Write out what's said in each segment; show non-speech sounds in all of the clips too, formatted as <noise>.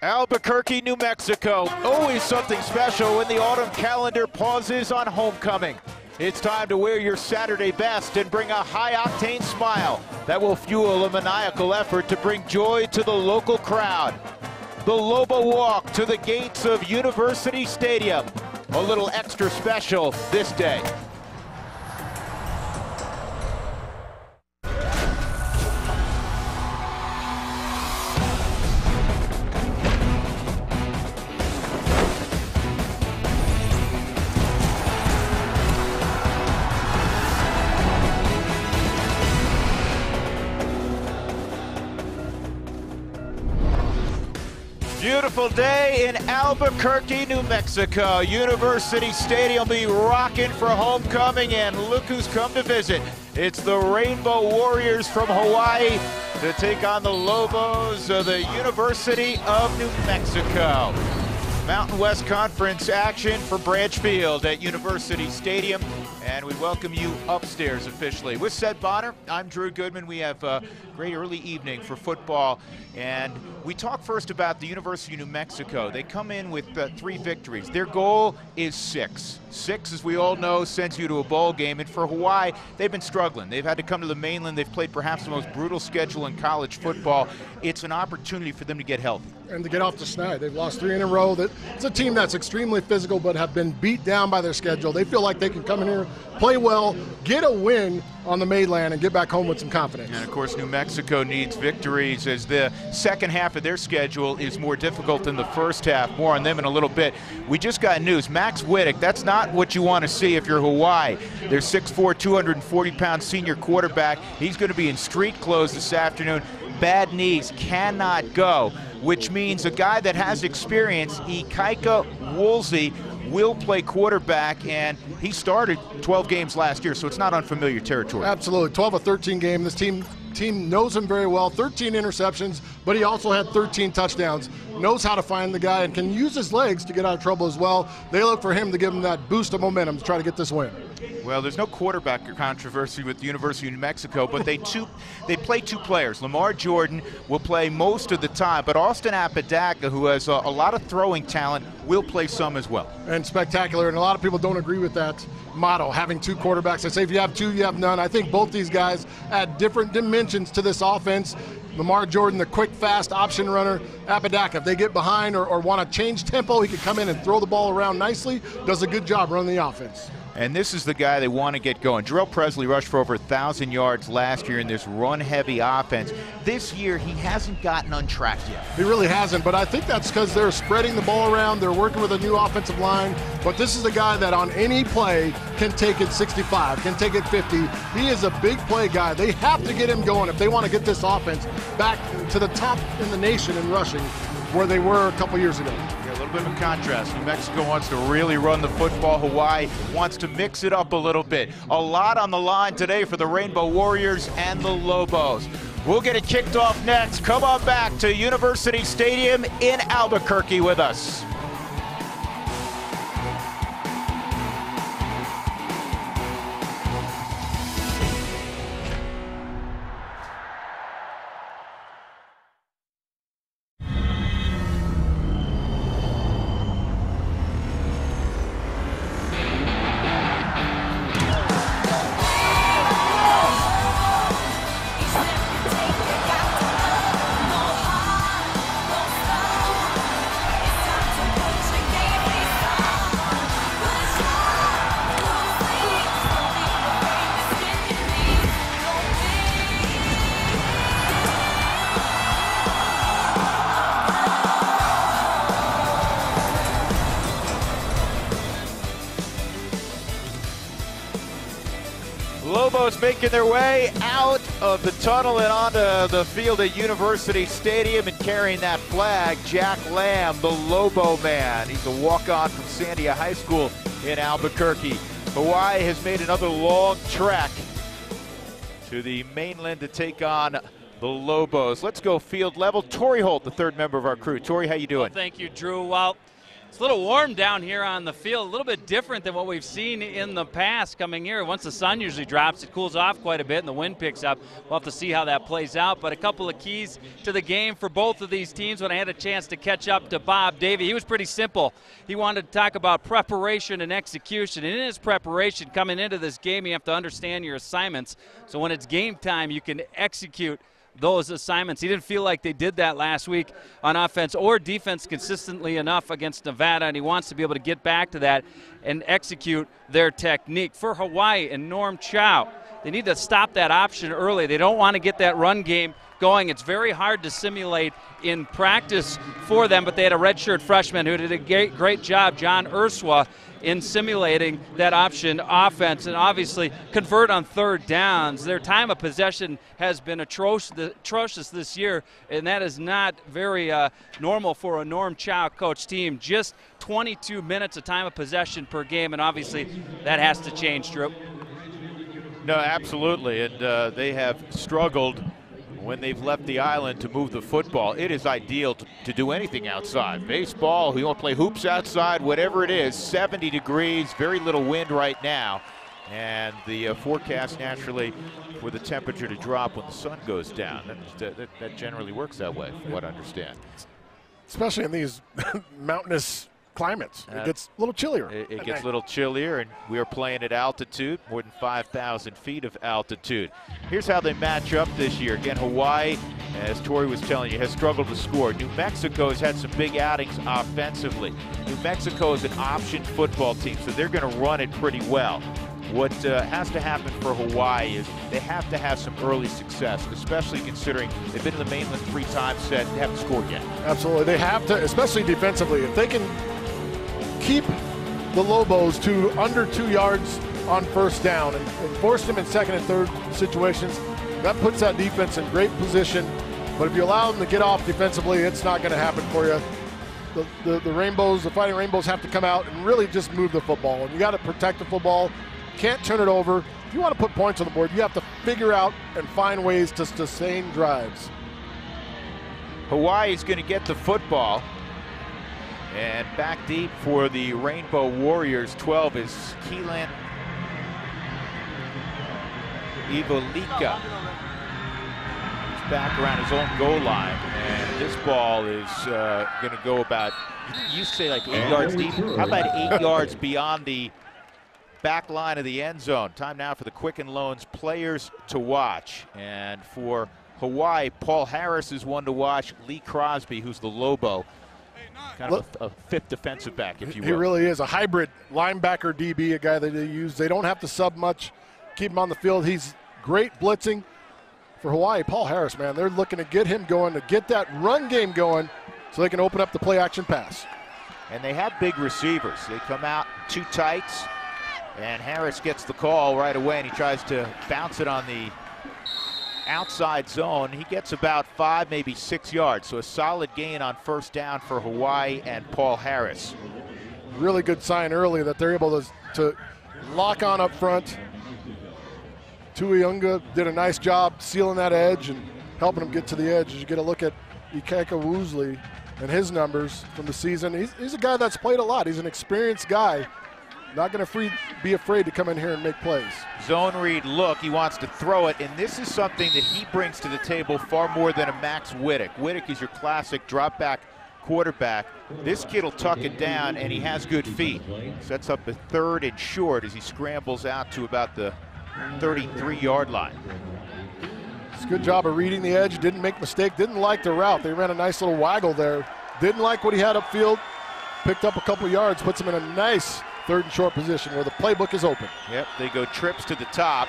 Albuquerque, New Mexico. Always something special when the autumn calendar pauses on homecoming. It's time to wear your Saturday best and bring a high octane smile that will fuel a maniacal effort to bring joy to the local crowd. The Lobo Walk to the gates of University Stadium. A little extra special this day. Beautiful day in Albuquerque, New Mexico. University Stadium be rocking for homecoming, and look who's come to visit. It's the Rainbow Warriors from Hawaii to take on the Lobos of the University of New Mexico. Mountain West Conference action for Branch Field at University Stadium. And we welcome you upstairs officially. With Seth Bonner, I'm Drew Goodman. We have a great early evening for football. And we talk first about the University of New Mexico. They come in with uh, three victories. Their goal is six. Six, as we all know, sends you to a bowl game. And for Hawaii, they've been struggling. They've had to come to the mainland. They've played perhaps the most brutal schedule in college football. It's an opportunity for them to get healthy. And to get off the snide. They've lost three in a row. It's a team that's extremely physical but have been beat down by their schedule. They feel like they can come in here, play well, get a win on the mainland, and get back home with some confidence. And of course, New Mexico needs victories as the second half of their schedule is more difficult than the first half. More on them in a little bit. We just got news. Max Wittek, that's not what you want to see if you're Hawaii. Their 6'4, 240 pound senior quarterback. He's going to be in street clothes this afternoon. Bad knees, cannot go, which means a guy that has experience, Ikaika Woolsey, will play quarterback, and he started 12 games last year, so it's not unfamiliar territory. Absolutely, 12 or 13 game. This team team knows him very well. 13 interceptions, but he also had 13 touchdowns. Knows how to find the guy and can use his legs to get out of trouble as well. They look for him to give him that boost of momentum to try to get this win. Well, there's no quarterback controversy with the University of New Mexico, but they two they play two players. Lamar Jordan will play most of the time, but Austin Apodaca, who has a, a lot of throwing talent, will play some as well. And spectacular, and a lot of people don't agree with that motto, having two quarterbacks. I say if you have two, you have none. I think both these guys add different dimensions to this offense. Lamar Jordan, the quick, fast option runner. Apodaca, if they get behind or, or want to change tempo, he can come in and throw the ball around nicely. Does a good job running the offense. And this is the guy they want to get going. Jhurell Pressley rushed for over 1,000 yards last year in this run-heavy offense. This year, he hasn't gotten untracked yet. He really hasn't, but I think that's because they're spreading the ball around. They're working with a new offensive line. But this is a guy that on any play can take it 65, can take it 50. He is a big play guy. They have to get him going if they want to get this offense back to the top in the nation in rushing where they were a couple years ago bit of contrast. New Mexico wants to really run the football. Hawaii wants to mix it up a little bit. A lot on the line today for the Rainbow Warriors and the Lobos. We'll get it kicked off next. Come on back to University Stadium in Albuquerque with us. Making their way out of the tunnel and onto the field at University Stadium and carrying that flag, Jack Lamb, the Lobo man. He's a walk-on from Sandia High School in Albuquerque. Hawaii has made another long trek to the mainland to take on the Lobos. Let's go field level. Tori Holt, the third member of our crew. Tori, how you doing? Well, thank you, Drew. Well, It's a little warm down here on the field, a little bit different than what we've seen in the past coming here. Once the sun usually drops, it cools off quite a bit and the wind picks up. We'll have to see how that plays out. But a couple of keys to the game for both of these teams when I had a chance to catch up to Bob Davie. He was pretty simple. He wanted to talk about preparation and execution. And in his preparation, coming into this game, you have to understand your assignments. So when it's game time, you can execute – those assignments. He didn't feel like they did that last week on offense or defense consistently enough against Nevada, and he wants to be able to get back to that and execute their technique. For Hawaii and Norm Chow, they need to stop that option early. They don't want to get that run game going. It's very hard to simulate in practice for them, but they had a redshirt freshman who did a great, great job, John Ursua, in simulating that option offense and obviously convert on third downs. Their time of possession has been atrocious this year, and that is not very uh, normal for a Norm Chow coach team. Just 22 minutes of time of possession per game, and obviously that has to change, Drew. No, absolutely, and uh, they have struggled when they've left the island to move the football. It is ideal to, to do anything outside. Baseball, you want to play hoops outside, whatever it is, 70 degrees, very little wind right now. And the uh, forecast naturally for the temperature to drop when the sun goes down. That, that, that generally works that way, from what I understand. Especially in these <laughs> mountainous climates. It uh, gets a little chillier. It, it gets a little chillier, and we are playing at altitude, more than 5,000 feet of altitude. Here's how they match up this year. Again, Hawaii, as Tori was telling you, has struggled to score. New Mexico has had some big outings offensively. New Mexico is an option football team, so they're going to run it pretty well. What uh, has to happen for Hawaii is they have to have some early success, especially considering they've been in the mainland three times set, they haven't scored yet. Absolutely. They have to, especially defensively. If they can keep the Lobos to under two yards on first down and, and force them in second and third situations. That puts that defense in great position. But if you allow them to get off defensively, it's not going to happen for you. The, the, the, Rainbows, the Fighting Rainbows have to come out and really just move the football. And you got to protect the football. Can't turn it over. If you want to put points on the board, you have to figure out and find ways to sustain drives. Hawaii is going to get the football. And back deep for the Rainbow Warriors 12 is Keelan Ewaliko. He's back around his own goal line. And this ball is uh, going to go about, you say like eight yards deep. How about eight yards beyond the back line of the end zone? Time now for the Quicken Loans players to watch. And for Hawaii, Paul Harris is one to watch. Lee Crosby, who's the Lobo, kind of a, a, fifth defensive back, if you will. He really is a hybrid linebacker DB, a guy that they use. They don't have to sub much, keep him on the field. He's great blitzing for Hawaii. Paul Harris, man, they're looking to get him going, to get that run game going so they can open up the play action pass. And they have big receivers. They come out two tights, and Harris gets the call right away, and he tries to bounce it on the outside zone. He gets about five, maybe six yards. So a solid gain on first down for Hawaii and Paul Harris. Really good sign early that they're able to, to lock on up front. Tuiunga did a nice job sealing that edge and helping him get to the edge. As you get a look at Ikaika Woolsey and his numbers from the season, he's, he's a guy that's played a lot. He's an experienced guy not going to be afraid to come in here and make plays. Zone read look, he wants to throw it, and this is something that he brings to the table far more than a Max Wittek. Wittek is your classic drop back quarterback. This kid will tuck it down, and he has good feet. Sets up a third and short as he scrambles out to about the 33-yard line. It's a good job of reading the edge. Didn't make mistake. Didn't like the route. They ran a nice little waggle there. Didn't like what he had upfield. Picked up a couple yards. Puts him in a nice third and short position where the playbook is open. Yep, they go trips to the top.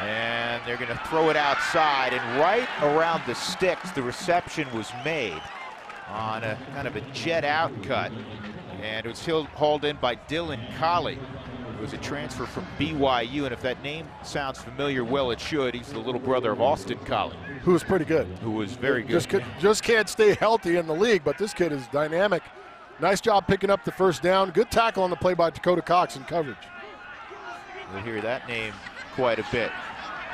And they're going to throw it outside. And right around the sticks, the reception was made on a kind of a jet out cut. And it was hauled in by Dylan Collie. It was a transfer from BYU. And if that name sounds familiar, well, it should. He's the little brother of Austin Collie. Who was pretty good. Who was very good. Just, could, just can't stay healthy in the league, but this kid is dynamic Nice job picking up the first down. Good tackle on the play by Dakota Cox in coverage. We'll hear that name quite a bit.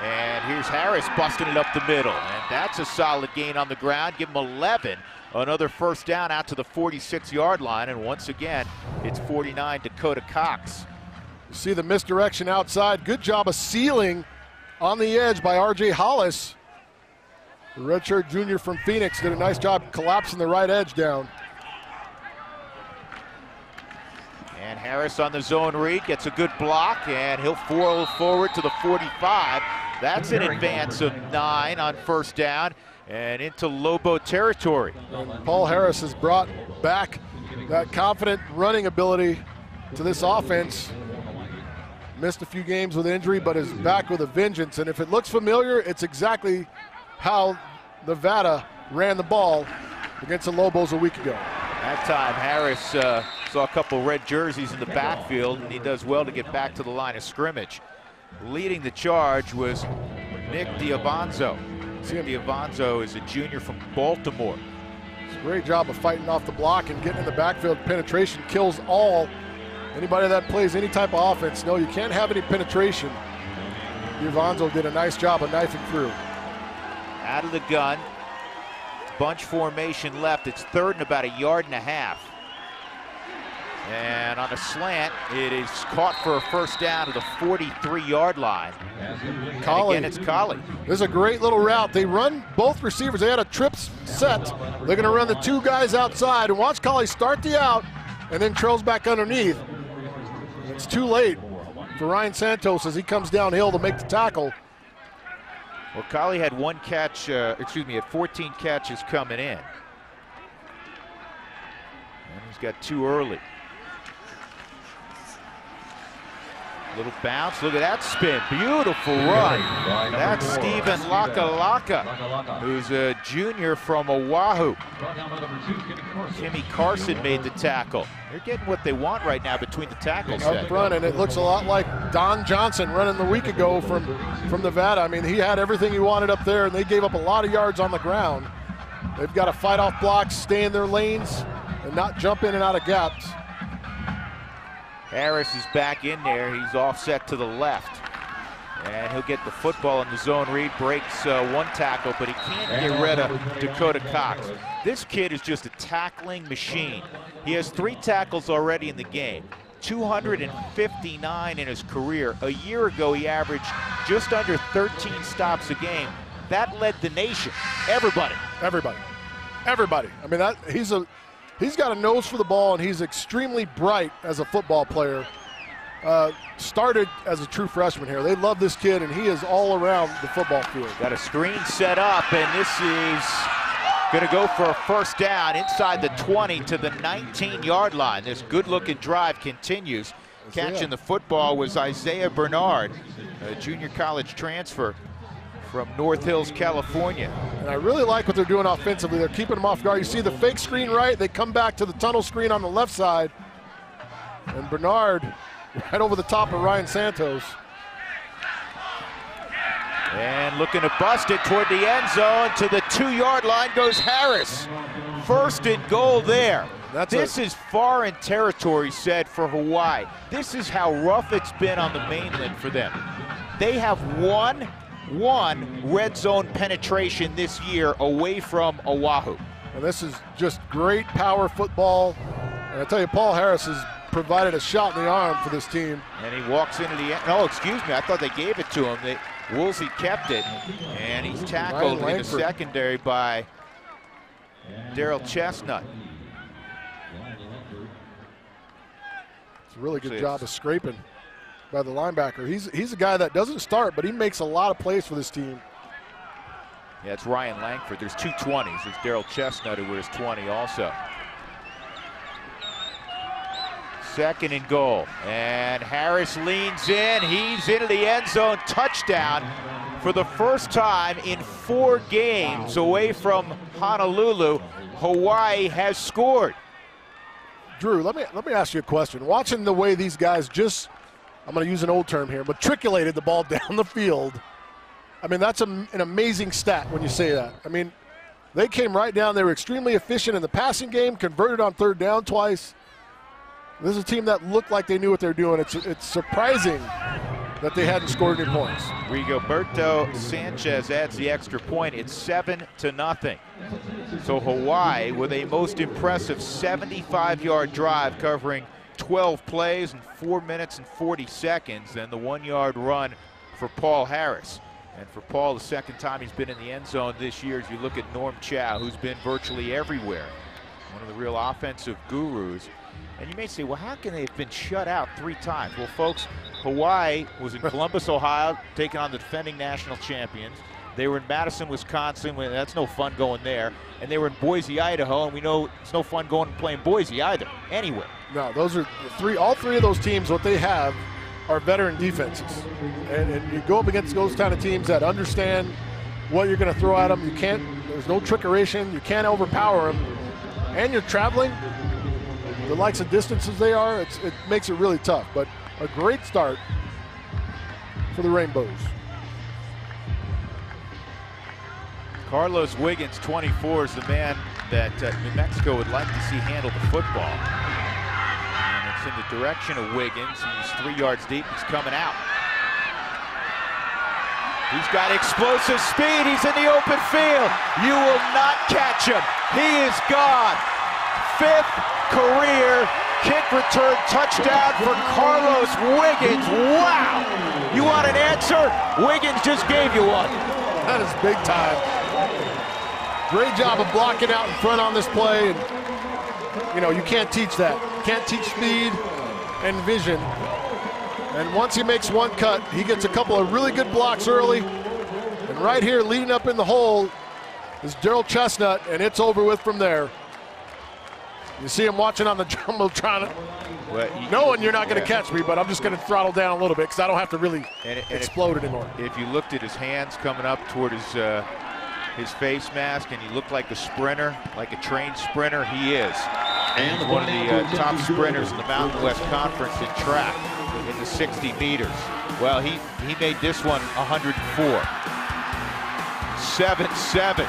And here's Harris busting it up the middle. And that's a solid gain on the ground. Give him 11. Another first down out to the 46 yard line. And once again, it's 49 Dakota Cox. You see the misdirection outside. Good job of sealing on the edge by R.J. Hollis. The redshirt junior from Phoenix did a nice job collapsing the right edge down. And Harris on the zone read gets a good block, and he'll foil forward to the 45. That's an advance of nine on first down and into Lobo territory. Paul Harris has brought back that confident running ability to this offense. Missed a few games with injury, but is back with a vengeance. And if it looks familiar, it's exactly how Nevada ran the ball against the Lobos a week ago. That time, Harris uh, saw a couple red jerseys in the backfield, and he does well to get back to the line of scrimmage. Leading the charge was Nik D'Avanzo. Nik D'Avanzo is a junior from Baltimore. It's a great job of fighting off the block and getting in the backfield. Penetration kills all. Anybody that plays any type of offense, no, you can't have any penetration. D'Avanzo did a nice job of knifing through. Out of the gun, bunch formation left. It's third and about a yard and a half. And on a slant, it is caught for a first down to the 43-yard line. Collie. And again, it's Collie. This is a great little route. They run both receivers. They had a trip set. They're going to run the two guys outside and watch Collie start the out and then trails back underneath. It's too late for Ryan Santos as he comes downhill to make the tackle. Well, Collie had one catch, uh, excuse me, had 14 catches coming in. And he's got two early. Little bounce. Look at that spin. Beautiful run. That's Steven Lakalaka, who's a junior from Oahu. Jimmy Carson made the tackle. They're getting what they want right now between the tackles. Up front, and it looks a lot like Don Johnson running the week ago from, from Nevada. I mean, he had everything he wanted up there, and they gave up a lot of yards on the ground. They've got to fight off blocks, stay in their lanes, and not jump in and out of gaps. Harris is back in there. He's offset to the left. And he'll get the football in the zone read, breaks uh, one tackle, but he can't get rid of Dakota Cox. This kid is just a tackling machine. He has three tackles already in the game, 259 in his career. A year ago, he averaged just under 13 stops a game. That led the nation. Everybody. Everybody. Everybody. I mean, that he's a he's got a nose for the ball, and he's extremely bright as a football player. Uh, started as a true freshman here. They love this kid, and he is all around the football field. Got a screen set up, and this is going to go for a first down inside the 20 to the 19-yard line. This good-looking drive continues. Catching the football was Isaiah Bernard, a junior college transfer from North Hills, California. And I really like what they're doing offensively. They're keeping them off guard. You see the fake screen right, they come back to the tunnel screen on the left side. And Bernard <laughs> right over the top of Ryan Santos. And looking to bust it toward the end zone. To the two-yard line goes Harris. First and goal there. That's this a- is foreign territory said for Hawaii. This is how rough it's been on the mainland for them. They have one, one red zone penetration this year away from Oahu. And this is just great power football. And I tell you, Paul Harris has provided a shot in the arm for this team. And he walks into the end. No, excuse me. I thought they gave it to him. They, Woolsey kept it. And he's tackled in the secondary by Daryl Chestnut. It's a really good job of scraping by the linebacker. He's he's a guy that doesn't start, but he makes a lot of plays for this team. Yeah, it's Ryan Langford. There's two 20s. There's Daryl Chestnut, who wears 20 also. Second and goal. And Harris leans in. He's into the end zone. Touchdown for the first time in four games away from Honolulu. Hawaii has scored. Drew, let me let me ask you a question. Watching the way these guys just, I'm going to use an old term here, matriculated the ball <laughs> down the field. I mean, that's a, an amazing stat when you say that. I mean, they came right down. They were extremely efficient in the passing game, converted on third down twice. This is a team that looked like they knew what they were doing. It's it's surprising that they hadn't scored any points. Rigoberto Sanchez adds the extra point. It's seven to nothing. So Hawaii with a most impressive 75-yard drive covering 12 plays in four minutes and 40 seconds, and the one-yard run for Paul Harris. And for Paul, the second time he's been in the end zone this year, as you look at Norm Chow, who's been virtually everywhere. One of the real offensive gurus. And you may say, well, how can they have been shut out three times? Well, folks, Hawaii was in <laughs> Columbus, Ohio, taking on the defending national champions. They were in Madison, Wisconsin. That's no fun going there. And they were in Boise, Idaho, and we know it's no fun going and playing Boise either, anywhere. No, those are three. All three of those teams, what they have are veteran defenses, and, and you go up against those kind of teams that understand what you're going to throw at them. You can't. There's no trickeration. You can't overpower them, and you're traveling. The likes of distances they are, it makes it really tough. But a great start for the Rainbows. Carlos Wiggins, 24, is the man that uh, New Mexico would like to see handle the football. And it's in the direction of Wiggins. He's three yards deep. He's coming out. He's got explosive speed. He's in the open field. You will not catch him. He is gone. Fifth career kick return touchdown for Carlos Wiggins. Wow. You want an answer? Wiggins just gave you one. That is big time. Great job of blocking out in front on this play. And, you know, you can't teach that. You can't teach speed and vision. And once he makes one cut, he gets a couple of really good blocks early. And right here, leading up in the hole, is Daryl Chestnut, and it's over with from there. You see him watching on the <laughs> jumbotron, well, you, knowing you're not going to yeah. catch me, but I'm just going to throttle down a little bit because I don't have to really and, and explode if, anymore. If you looked at his hands coming up toward his uh, his face mask and he looked like a sprinter, like a trained sprinter. He is. And He's one of the uh, top sprinters in the Mountain West Conference in track in the 60 meters. Well, he, he made this one 104. 7-7.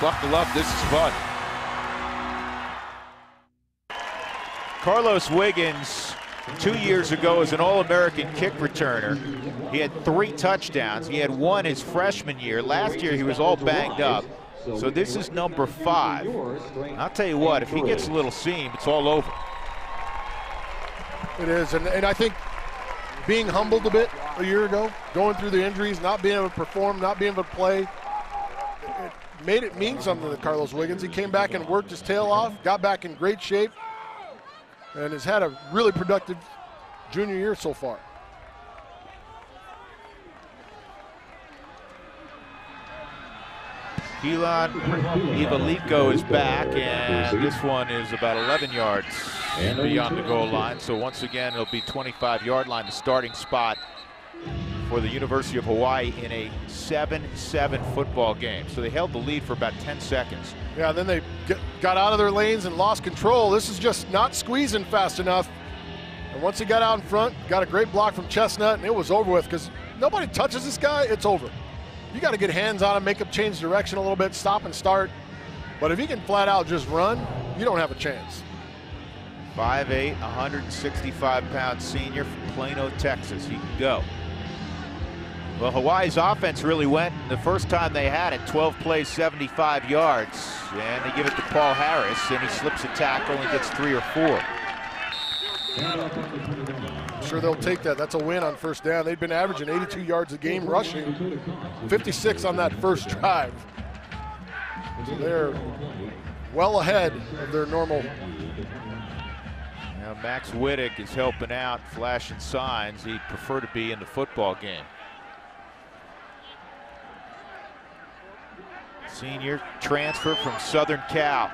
Buckle up, this is fun. Carlos Wiggins two years ago as an All-American kick returner. He had three touchdowns. He had one his freshman year. Last year he was all banged up. So this is number five. I'll tell you what, if he gets a little seam, it's all over. It is, and, and I think being humbled a bit a year ago, going through the injuries, not being able to perform, not being able to play, it made it mean something to Carlos Wiggins. He came back and worked his tail off, got back in great shape, and has had a really productive junior year so far. Keelan Ewaliko is back, and this one is about 11 yards beyond the goal line. So once again, it'll be 25-yard line, the starting spot for the University of Hawaii in a 7-7 football game. So they held the lead for about 10 seconds. Yeah, then they get, got out of their lanes and lost control. This is just not squeezing fast enough. And once he got out in front, got a great block from Chestnut, and it was over with because nobody touches this guy, it's over. You got to get hands on him, make him change direction a little bit, stop and start. But if he can flat out just run, you don't have a chance. 5'8", 165-pound senior from Plano, Texas. He can go. Well, Hawaii's offense really went the first time they had it, 12 plays, 75 yards. And they give it to Paul Harris, and he slips a tackle and gets three or four. I'm sure they'll take that. That's a win on first down. They've been averaging 82 yards a game rushing, 56 on that first drive. So they're well ahead of their normal. Now Max Wittek is helping out, flashing signs. He'd prefer to be in the football game. Senior transfer from Southern Cal.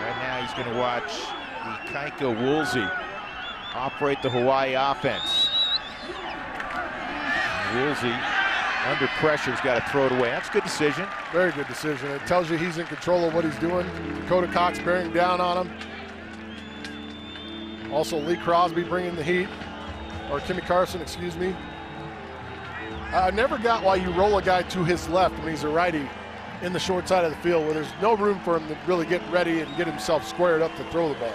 Right now he's going to watch Ikaika Woolsey operate the Hawaii offense. Woolsey under pressure has got to throw it away. That's a good decision. Very good decision. It tells you he's in control of what he's doing. Dakota Cox bearing down on him. Also Lee Crosby bringing the heat or Kimmy Carson, excuse me. I never got why you roll a guy to his left when he's a righty in the short side of the field where there's no room for him to really get ready and get himself squared up to throw the ball.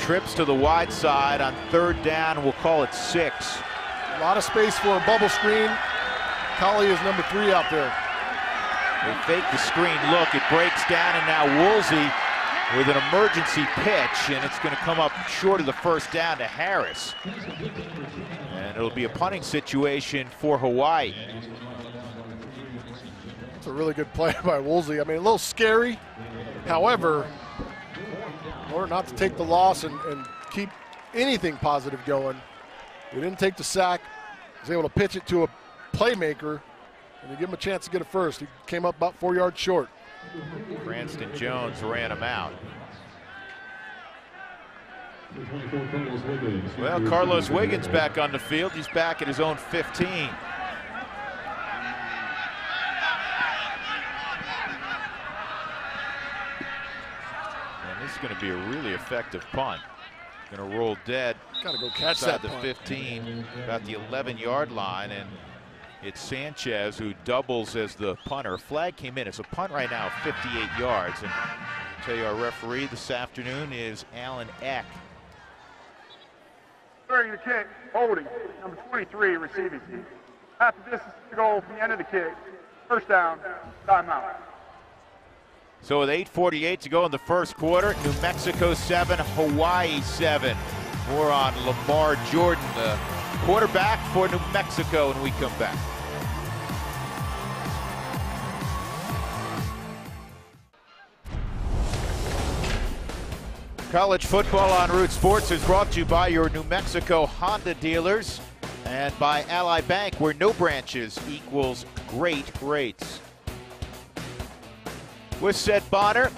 Trips to the wide side on third down. We'll call it six. A lot of space for a bubble screen. Collie is number three out there. They fake the screen look. It breaks down, and now Woolsey with an emergency pitch, and it's going to come up short of the first down to Harris. And it'll be a punting situation for Hawaii. It's a really good play <laughs> by Woolsey. I mean, a little scary. However, in order not to take the loss and, and keep anything positive going, he didn't take the sack. He was able to pitch it to a playmaker, and to give him a chance to get it first. He came up about four yards short. Cranston Jones ran him out. Well, Carlos Wiggins back on the field. He's back at his own 15. And this is going to be a really effective punt. Going to roll dead. Got to go catch that the punt. 15, about the 11-yard line, and it's Sanchez who doubles as the punter. Flag came in. It's a punt right now, 58 yards. And I'll tell you, our referee this afternoon is Alan Eck. During the kick, holding, number 23, receiving team. After this is the goal from the end of the kick. First down, timeout. So with 8.48 to go in the first quarter, New Mexico 7, Hawaii 7. More on Lamar Jordan, the quarterback for New Mexico, when we come back. College football on Root Sports is brought to you by your New Mexico Honda dealers and by Ally Bank, where no branches equals great rates. With Seth Bonner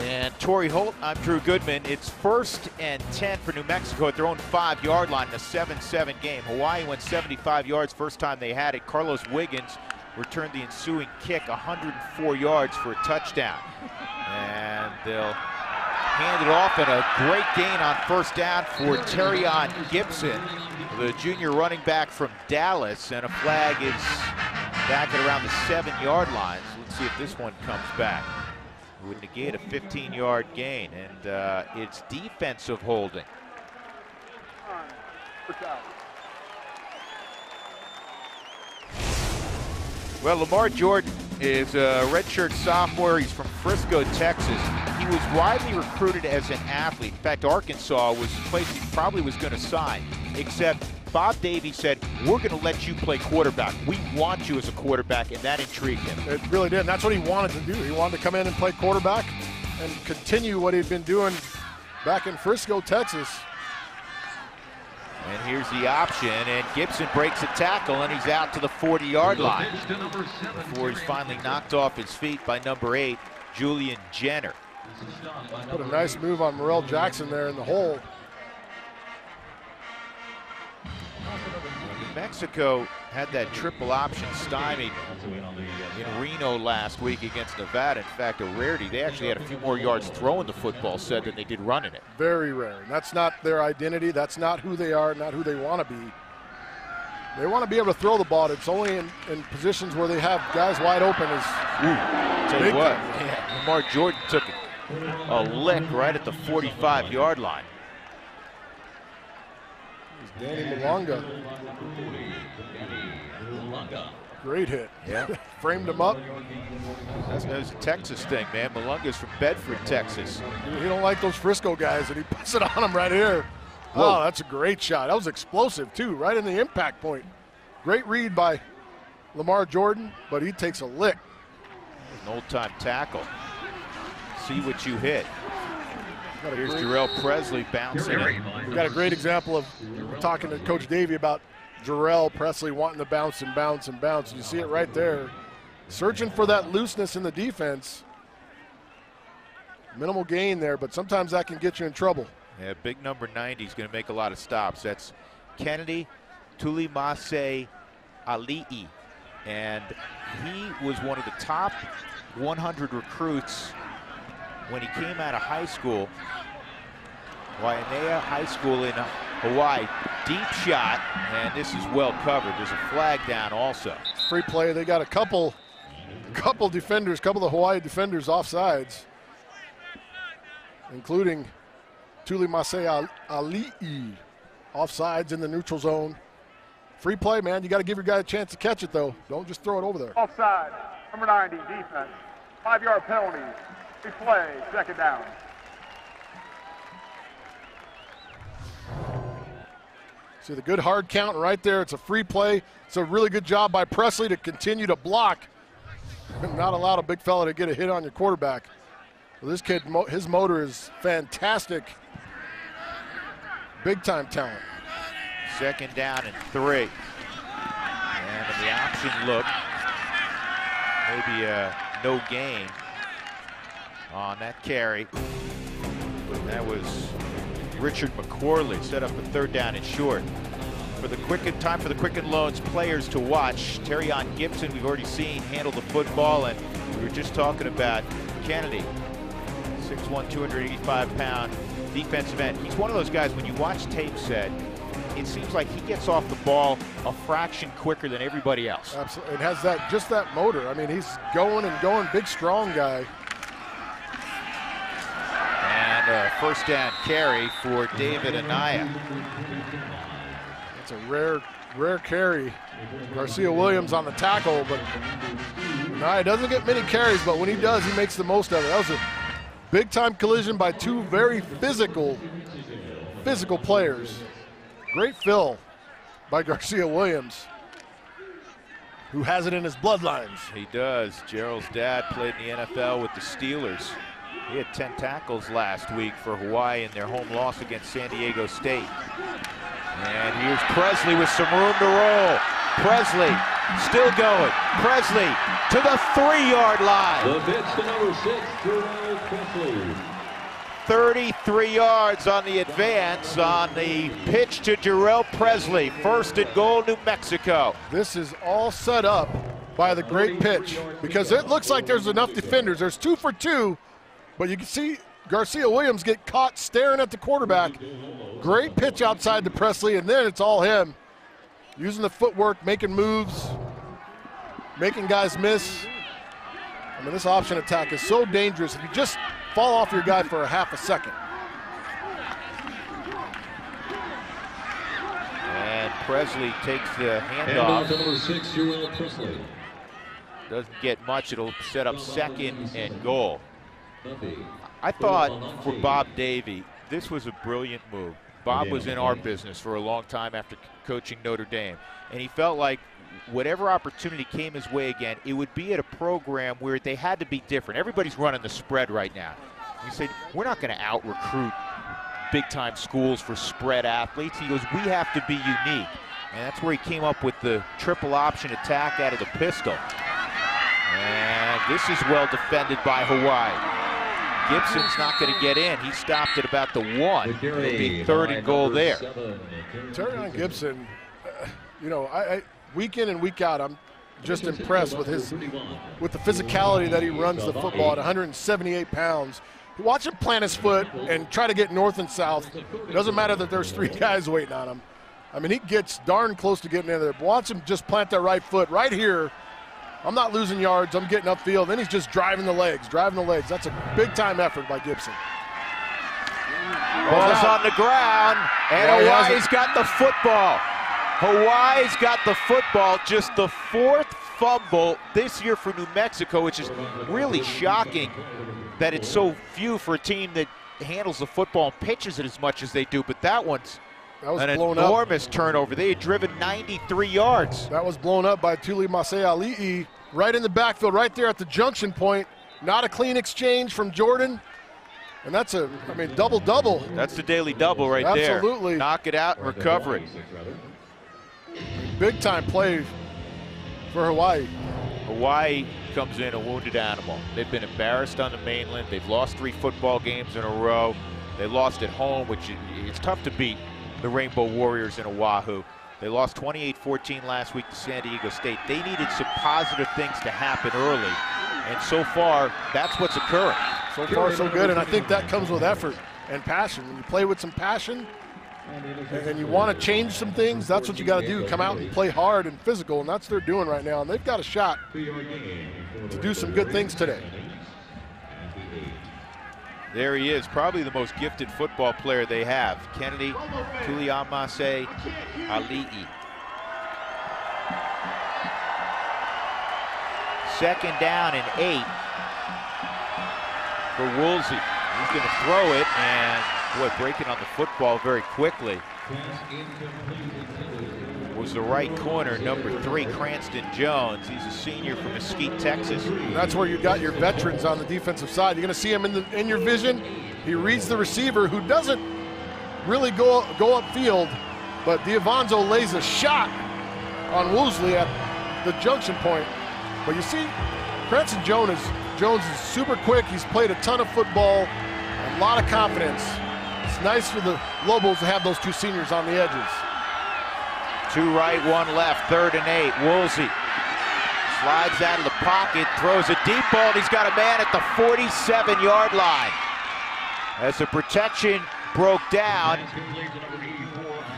and Torry Holt, I'm Drew Goodman. It's first and 10 for New Mexico at their own five yard line in a 7 7 game. Hawaii went 75 yards first time they had it. Carlos Wiggins returned the ensuing kick 104 yards for a touchdown. And they'll hand it off and a great gain on first down for Teriyon Gipson, the junior running back from Dallas. And a flag is back at around the seven yard line. So let's see if this one comes back. Would negate a 15 yard gain. And uh, it's defensive holding. Well, Lamar Jordan is a redshirt sophomore. He's from Frisco, Texas. He was widely recruited as an athlete. In fact, Arkansas was the place he probably was going to sign, except Bob Davie said, we're going to let you play quarterback. We want you as a quarterback, and that intrigued him. It really did. And that's what he wanted to do. He wanted to come in and play quarterback and continue what he'd been doing back in Frisco, Texas. And here's the option, and Gipson breaks a tackle, and he's out to the 40-yard line before he's finally knocked off his feet by number eight, Julian Jenner. Put a nice move on Morrell Jackson there in the hole. Mexico had that triple option stymied in Reno last week against Nevada. In fact, a rarity. They actually had a few more yards throwing the football said than they did running it. Very rare. That's not their identity. That's not who they are, not who they want to be. They want to be able to throw the ball. It's only in, in positions where they have guys wide open. Is Ooh, tell you what, yeah, Lamar Jordan took a, a lick right at the 45-yard line. Danny Malunga. Great hit. Yeah. <laughs> Framed him up. That's, that's a Texas thing, man. Malunga's from Bedford, Texas. He don't like those Frisco guys, and he <laughs> puts it on him right here. Whoa. Oh, that's a great shot. That was explosive, too, right in the impact point. Great read by Lamar Jordan, but he takes a lick. An old-time tackle. See what you hit. Here's great- Jhurell Pressley bouncing it. We got a great example of talking to Coach Davie about Jhurell Pressley wanting to bounce and bounce and bounce. You see it right there. Searching for that looseness in the defense. Minimal gain there, but sometimes that can get you in trouble. Yeah, big number 90 is going to make a lot of stops. That's Kennedy Tulimase Ali'i. And he was one of the top 100 recruits when he came out of high school. Waianae High School in Hawaii. Deep shot, and this is well covered. There's a flag down also. Free play. They got a couple, couple defenders, couple of Hawaii defenders offsides. including Tuli Masai Ali'i. Offsides in the neutral zone. Free play, man. You got to give your guy a chance to catch it, though. Don't just throw it over there. Offside. Number 90, defense. Five yard penalty. Free play, second down. See the good hard count right there. It's a free play. It's a really good job by Pressley to continue to block <laughs> not allow a big fella to get a hit on your quarterback. Well, this kid, his motor is fantastic. Big time talent. Second down and three. And the option look, maybe a no gain on that carry. That was Richard McCorley set up a third down and short. For the Quicken time for the quick Quicken Loans players to watch. Teriyon Gipson, we've already seen handle the football, and we were just talking about Kennedy, 6'1", 285 pound defensive end. He's one of those guys when you watch tape set, it seems like he gets off the ball a fraction quicker than everybody else. Absolutely, it has that just that motor. I mean, he's going and going, big, strong guy. First down carry for David Anaya. It's a rare, rare carry. Garcia Williams on the tackle, but Anaya doesn't get many carries, but when he does, he makes the most of it. That was a big time collision by two very physical, physical players. Great fill by Garcia Williams, who has it in his bloodlines. He does. Gerald's dad played in the NFL with the Steelers. He had 10 tackles last week for Hawaii in their home loss against San Diego State. And here's Pressley with some room to roll. Pressley still going. Pressley to the three-yard line. The pitch to number six, Jhurell Pressley. 33 yards on the advance on the pitch to Jhurell Pressley. First and goal, New Mexico. This is all set up by the great pitch because it looks like there's enough defenders. There's two for two, but you can see Garcia Williams get caught staring at the quarterback. Great pitch outside to Pressley, and then it's all him. Using the footwork, making moves, making guys miss. I mean, this option attack is so dangerous. If you just fall off your guy for a half a second. And Pressley takes the handoff. to number six, Presley. Doesn't get much. It'll set up second and goal. I thought for Bob Davie, this was a brilliant move. Bob was in our business for a long time after coaching Notre Dame, and he felt like whatever opportunity came his way again, it would be at a program where they had to be different. Everybody's running the spread right now. He said, We're not going to out recruit big time schools for spread athletes. He goes, We have to be unique. And that's where he came up with the triple option attack out of the pistol. And this is well defended by Hawaii. Gipson's not going to get in. He stopped at about the one. It'll be third and goal there. seven, Teriyon Gipson, uh, you know, I, I week in and week out, I'm just impressed with his with the physicality that he runs the football at 178 pounds. Watch him plant his foot and try to get north and south. It doesn't matter that there's three <laughs> guys waiting on him. I mean, he gets darn close to getting in there. But watch him just plant that right foot right here. I'm not losing yards. I'm getting upfield. Then he's just driving the legs, driving the legs. That's a big time effort by Gipson. Ball's on the ground, and Yeah, has got the football. Hawaii's got the football. Just the fourth fumble this year for New Mexico, which is really shocking that it's so few for a team that handles the football and pitches it as much as they do. But that one's That was an blown up. enormous turnover. They had driven 93 yards. That was blown up by Tuli Ali'i right in the backfield, right there at the junction point. Not a clean exchange from Jordan. And that's a, I mean, double double. That's the daily double right Absolutely. there. Absolutely. Knock it out and recover it. Big time play for Hawaii. Hawaii comes in a wounded animal. They've been embarrassed on the mainland. They've lost three football games in a row. They lost at home, which it's tough to beat the Rainbow Warriors in Oahu. They lost 28-14 last week to San Diego State. They needed some positive things to happen early, and so far, that's what's occurring. So far, so good. And I think that comes with effort and passion. When you play with some passion and and you want to change some things, that's what you got to do. Come out and play hard and physical. And that's what they're doing right now. And they've got a shot to do some good things today. There he is, probably the most gifted football player they have. Kennedy Tuliamase Ali'i. Second down and eight for Woolsey. He's going to throw it, and boy, breaking on the football very quickly was the right corner, number three, Cranston Jones. He's a senior from Mesquite, Texas. That's where you got your veterans on the defensive side. You're going to see him in, the, in your vision. He reads the receiver who doesn't really go go upfield, but D'Avanzo lays a shot on Woolsey at the junction point. But you see, Cranston Jones is, Jones is super quick. He's played a ton of football, a lot of confidence. It's nice for the Lobos to have those two seniors on the edges. Two right, one left, third and eight. Woolsey slides out of the pocket, throws a deep ball, and he's got a man at the 47-yard line. As the protection broke down,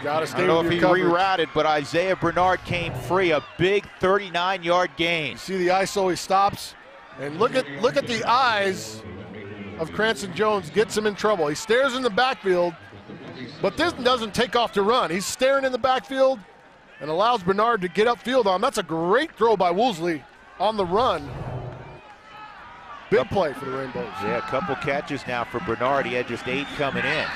Got to I don't know if he coverage. rerouted, but Isaiah Bernard came free, a big 39-yard gain. See the ISO, he stops, and look at look at the eyes of Cranston Jones. Gets him in trouble. He stares in the backfield, but this doesn't take off to run. He's staring in the backfield and allows Bernard to get upfield on. That's a great throw by Woolsey on the run. Big play for the Rainbows. Yeah, a couple catches now for Bernard. He had just eight coming in.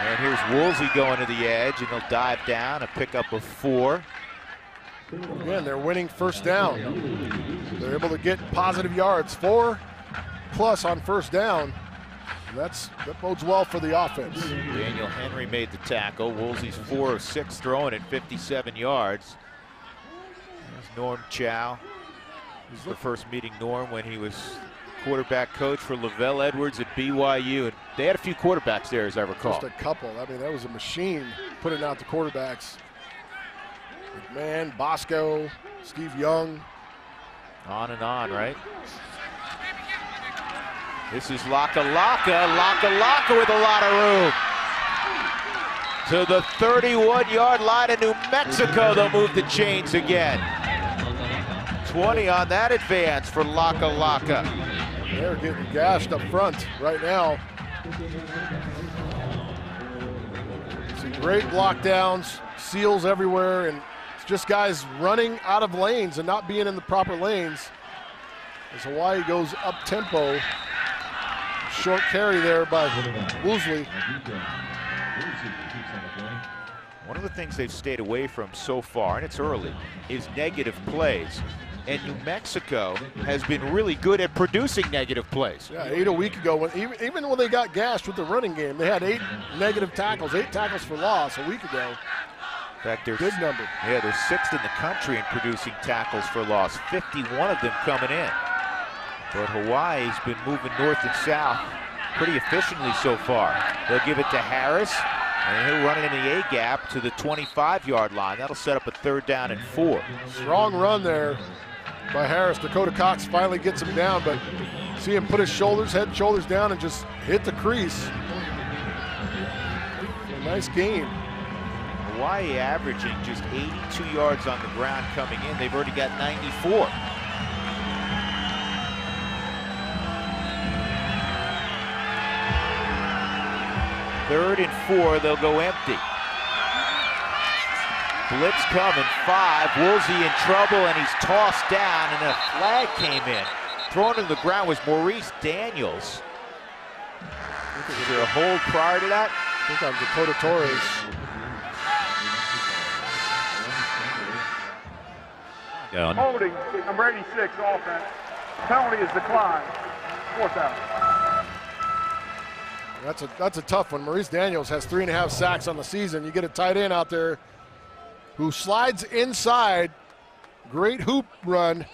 And here's Woolsey going to the edge, and he'll dive down, a pickup of four. Again, they're winning first down. They're able to get positive yards, four plus on first down. That's that bodes well for the offense. Daniel Henry made the tackle. Woolsey's four of six throwing at 57 yards. There's Norm Chow. This is the first meeting Norm when he was quarterback coach for LaVell Edwards at BYU. And they had a few quarterbacks there, as I recall. Just a couple. I mean, that was a machine putting out the quarterbacks. McMahon, Bosco, Steve Young. On and on, right? This is Laka Laka, Lakalaka with a lot of room. To the 31-yard line of New Mexico, they'll move the chains again. 20 on that advance for Laka Laka. They're getting gashed up front right now. See great block downs, seals everywhere, and it's just guys running out of lanes and not being in the proper lanes. As Hawaii goes up tempo. Short carry there by Woolsey. One of the things they've stayed away from so far, and it's early, is negative plays. And New Mexico has been really good at producing negative plays. Yeah, eight a week ago. When even, even when they got gashed with the running game, they had eight negative tackles, eight tackles for loss a week ago. In fact, they're Good number. Yeah, they're sixth in the country in producing tackles for loss. 51 of them coming in. But Hawaii's been moving north and south pretty efficiently so far. They'll give it to Harris, and he'll run it in the A gap to the 25-yard line. That'll set up a third down and four. Strong run there by Harris. Dakota Cox finally gets him down, but see him put his shoulders, head and shoulders down, and just hit the crease. A nice game. Hawaii averaging just 82 yards on the ground coming in. They've already got 94. Third and four, they'll go empty. Blitz coming, five. Woolsey in trouble, and he's tossed down, and a flag came in. Thrown to the ground was Maurice Daniels. Was there a hold prior to that? I think on Dakota Torres. Down. Holding, number 86, offense. Penalty is declined. Fourth out. That's a that's a tough one. Maurice Daniels has three and a half sacks on the season. You get a tight end out there who slides inside. Great hoop run.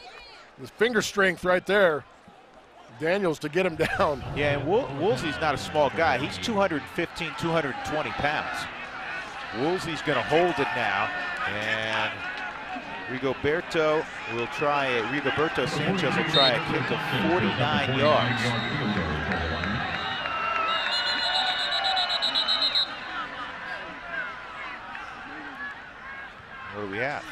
His finger strength right there. Daniels to get him <laughs> down. Yeah, and Wool- Woolsey's not a small guy. He's 215, 220 pounds. Woolsey's going to hold it now, and Rigoberto will try it. Rigoberto Sanchez will try a kick of 49 yards. What do we have?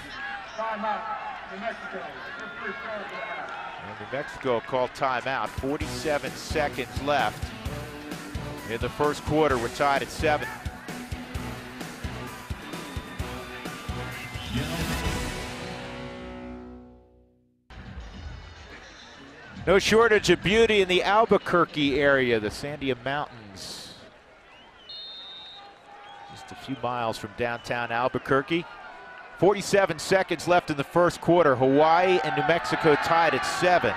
And New Mexico called timeout. 47 seconds left. in the first quarter. We're tied at seven. No shortage of beauty in the Albuquerque area, the Sandia Mountains. Just a few miles from downtown Albuquerque. 47 seconds left in the first quarter. Hawaii and New Mexico tied at seven.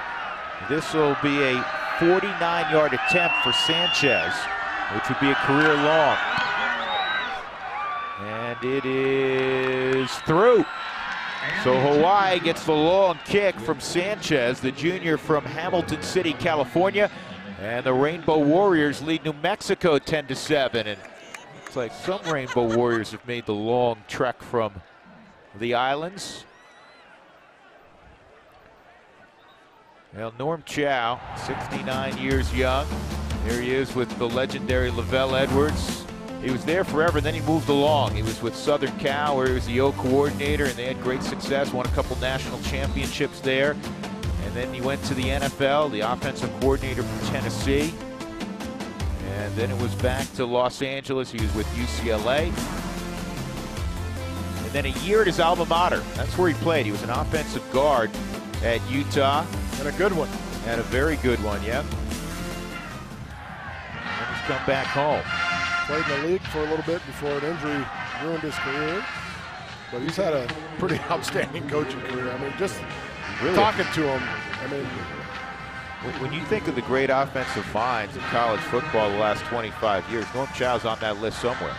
This will be a 49-yard attempt for Sanchez, which would be a career long. And it is through. So Hawaii gets the long kick from Sanchez, the junior from Hamilton City, California. And the Rainbow Warriors lead New Mexico 10 to 7. And it's like some Rainbow Warriors have made the long trek from the islands. Well, Norm Chow, 69 years young. There he is with the legendary LaVell Edwards. He was there forever, and then he moved along. He was with Southern Cal, where he was the O coordinator, and they had great success, won a couple national championships there. And then he went to the NFL, the offensive coordinator for Tennessee. And then it was back to Los Angeles. He was with UCLA. And then a year at his alma mater. That's where he played. He was an offensive guard at Utah. And a good one. And a very good one, yeah. And he's come back home. Played in the league for a little bit before an injury ruined his career. But he's had a pretty <laughs> outstanding coaching career. I mean, just Really? talking to him, I mean, When- When you think of the great offensive minds in college football the last 25 years, Norm Chow's on that list somewhere.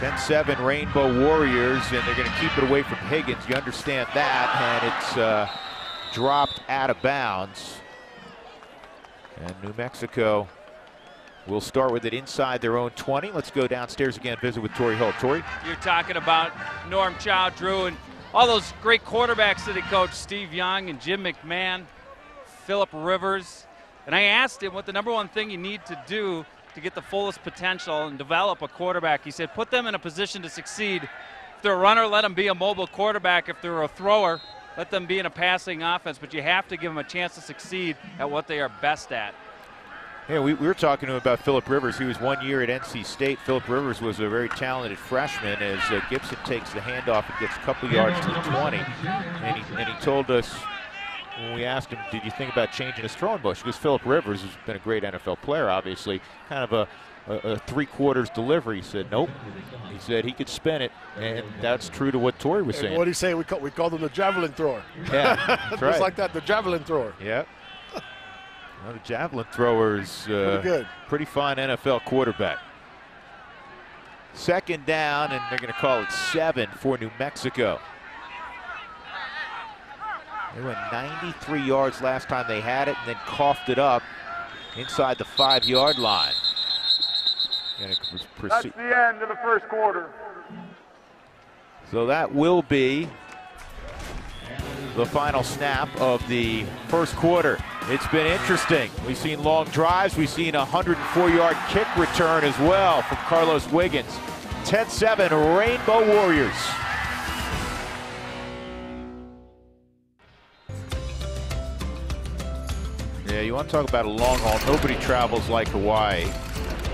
10-7 Rainbow Warriors, and they're going to keep it away from Wiggins. You understand that, and it's uh, dropped out of bounds. And New Mexico will start with it inside their own 20. Let's go downstairs again, visit with Torrey Holt. Torrey? You're talking about Norm Chow, Drew, and all those great quarterbacks that he coached, Steve Young and Jim McMahon, Philip Rivers. And I asked him what the number one thing you need to do to get the fullest potential and develop a quarterback. He said, put them in a position to succeed. If they're a runner, let them be a mobile quarterback. If they're a thrower, let them be in a passing offense. But you have to give them a chance to succeed at what they are best at. Yeah, we, we were talking to him about Philip Rivers. He was one year at NC State. Philip Rivers was a very talented freshman as uh, Gipson takes the handoff and gets a couple yards to the 20. And he, and he told us when we asked him, did you think about changing his throwing motion? Because Philip Rivers has been a great NFL player, obviously, kind of a, a, a three quarters delivery. He said, nope. He said he could spin it, and that's true to what Tori was and saying. what do you say? We call, we called him the javelin thrower. yeah, <laughs> Just right. like that, the javelin thrower. Yep. Well, the javelin thrower's uh, Pretty good. pretty fine NFL quarterback. Second down, and they're going to call it seven for New Mexico. They went 93 yards last time they had it, and then coughed it up inside the five-yard line. That's the end of the first quarter. So that will be the final snap of the first quarter. It's been interesting. We've seen long drives. We've seen a 104-yard kick return as well from Carlos Wiggins. 10-7 Rainbow Warriors. Yeah, you want to talk about a long haul. Nobody travels like Hawaii.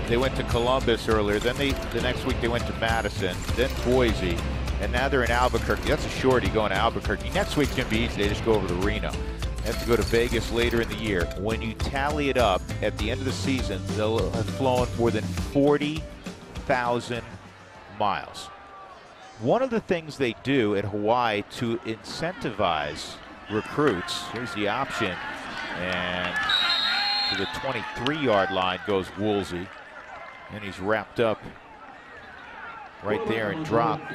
They went to Columbus earlier. Then they the next week they went to Madison, then Boise, and now they're in Albuquerque. That's a shorty going to Albuquerque. Next week's gonna be easy. They just go over to Reno. They have to go to Vegas later in the year. When you tally it up at the end of the season, they'll have flown more than 40,000 miles. One of the things they do at Hawaii to incentivize recruits, here's the option, and to the 23-yard line goes Woolsey, and he's wrapped up right there and dropped.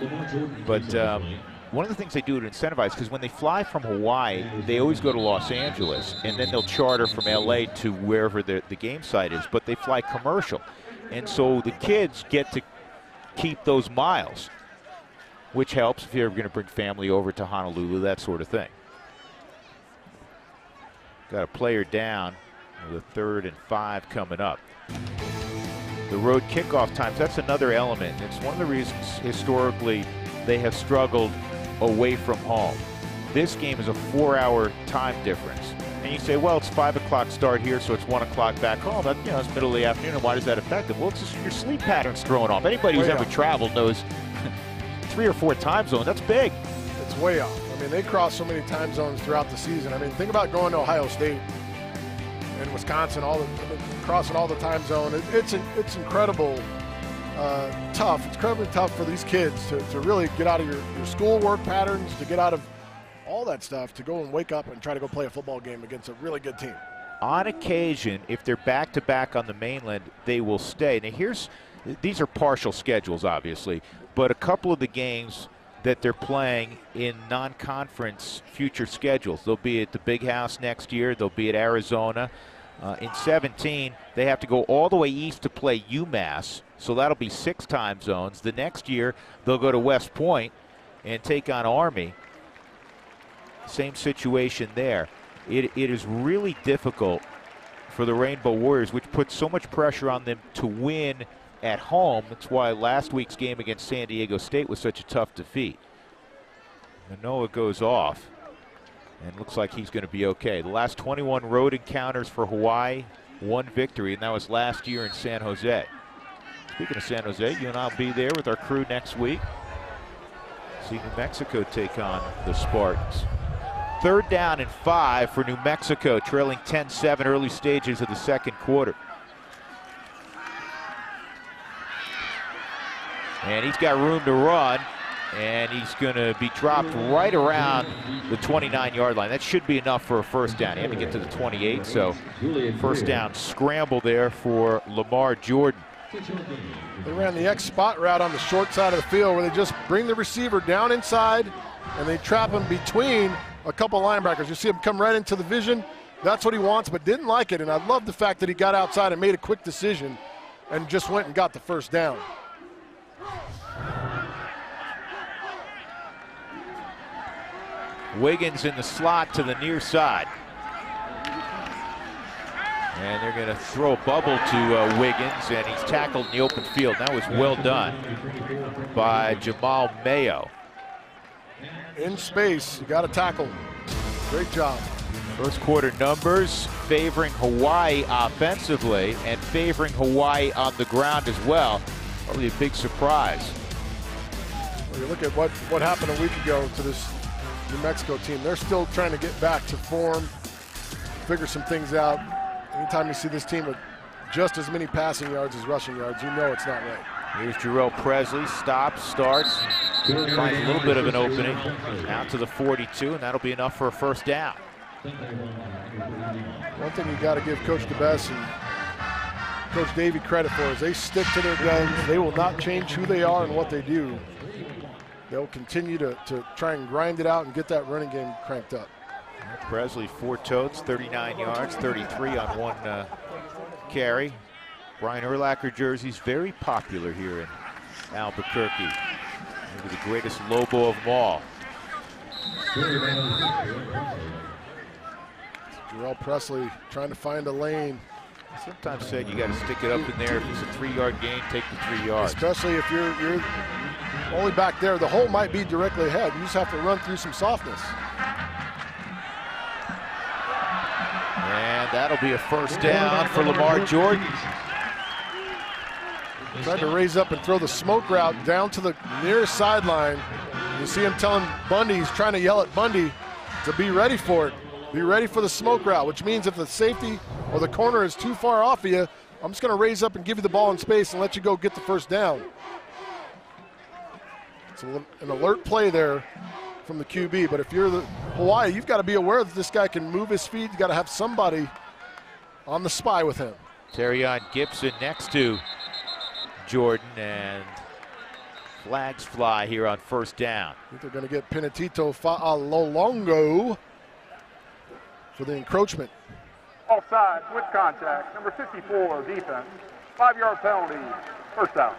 But um, one of the things they do to incentivize, because when they fly from Hawaii, they always go to Los Angeles, and then they'll charter from LA to wherever the, the game site is, but they fly commercial. And so the kids get to keep those miles, which helps if you're going to bring family over to Honolulu, that sort of thing. Got a player down with a third and five coming up. The road kickoff times, that's another element. It's one of the reasons historically they have struggled away from home. This game is a four hour time difference. And you say, well, it's 5 o'clock start here, so it's 1 o'clock back home. That, you know, it's middle of the afternoon, and why does that affect them? Well, it's just your sleep pattern's thrown off. Anybody who's ever traveled knows <laughs> three or four time zones, that's big. It's way off. Mean, they cross so many time zones throughout the season. I mean, think about going to Ohio State and Wisconsin, all the crossing all the time zone. It, it's it's incredible uh, tough. It's incredibly tough for these kids to, to really get out of your, your schoolwork patterns, to get out of all that stuff, to go and wake up and try to go play a football game against a really good team. on occasion, if they're back to back on the mainland, they will stay. Now, here's these are partial schedules, obviously, but a couple of the games that they're playing in non conference future schedules. They'll be at the Big House next year, they'll be at Arizona. Uh, in 17, they have to go all the way east to play UMass, so that'll be six time zones. The next year, they'll go to West Point and take on Army. Same situation there. It, it is really difficult for the Rainbow Warriors, which puts so much pressure on them to win at home. That's why last week's game against San Diego State was such a tough defeat. Manoa goes off and looks like he's going to be okay. The last 21 road encounters for Hawaii, one victory, and that was last year in San Jose. Speaking of San Jose, you and I'll be there with our crew next week. See New Mexico take on the Spartans. Third down and five for New Mexico, trailing 10 7 early stages of the second quarter. And he's got room to run, and he's going to be dropped right around the 29 yard line. That should be enough for a first down. He had to get to the 28, so first down scramble there for Lamar Jordan. They ran the X spot route on the short side of the field where they just bring the receiver down inside and they trap him between a couple linebackers. You see him come right into the vision. That's what he wants, but didn't like it. And I love the fact that he got outside and made a quick decision and just went and got the first down. Wiggins in the slot to the near side. And they're going to throw a bubble to uh, Wiggins, and he's tackled in the open field. That was well done by Jamal Mayo. In space, you got to tackle. Great job. First quarter numbers favoring Hawaii offensively and favoring Hawaii on the ground as well. Probably a big surprise. Well, you look at what, what happened a week ago to this New Mexico team. They're still trying to get back to form, figure some things out. Anytime you see this team with just as many passing yards as rushing yards, you know it's not right. Here's Jhurell Pressley, stops, starts, finds a little bit of an opening, out to the 42, and that'll be enough for a first down. One thing you got to give Coach DeBesse and Coach Davie credit for is they stick to their guns. They will not change who they are and what they do. They'll continue to, to try and grind it out and get that running game cranked up. Pressley, four totes, 39 yards, 33 on one uh, carry. Brian Urlacher jersey's very popular here in Albuquerque. Maybe the greatest Lobo of them all. Jhurell Pressley trying to find a lane, Sometimes said you got to stick it up in there. If it's a three-yard gain, take the three yards. especially if you're, you're only back there. The hole might be directly ahead. You just have to run through some softness. And that'll be a first down for Lamar Jordan. Tried to raise up and throw the smoke route down to the nearest sideline. You see him telling Bundy, he's trying to yell at Bundy to be ready for it. Be ready for the smoke route, which means if the safety or the corner is too far off of you, I'm just going to raise up and give you the ball in space and let you go get the first down. It's an alert play there from the QB, but if you're the Hawaii, you've got to be aware that this guy can move his feet. You've got to have somebody on the spy with him. Teriyon Gipson next to Jordan, and flags fly here on first down. I think they're going to get Penatito Fa'alolongo for the encroachment. Offside with contact. Number 54, defense. Five yard penalty. First down.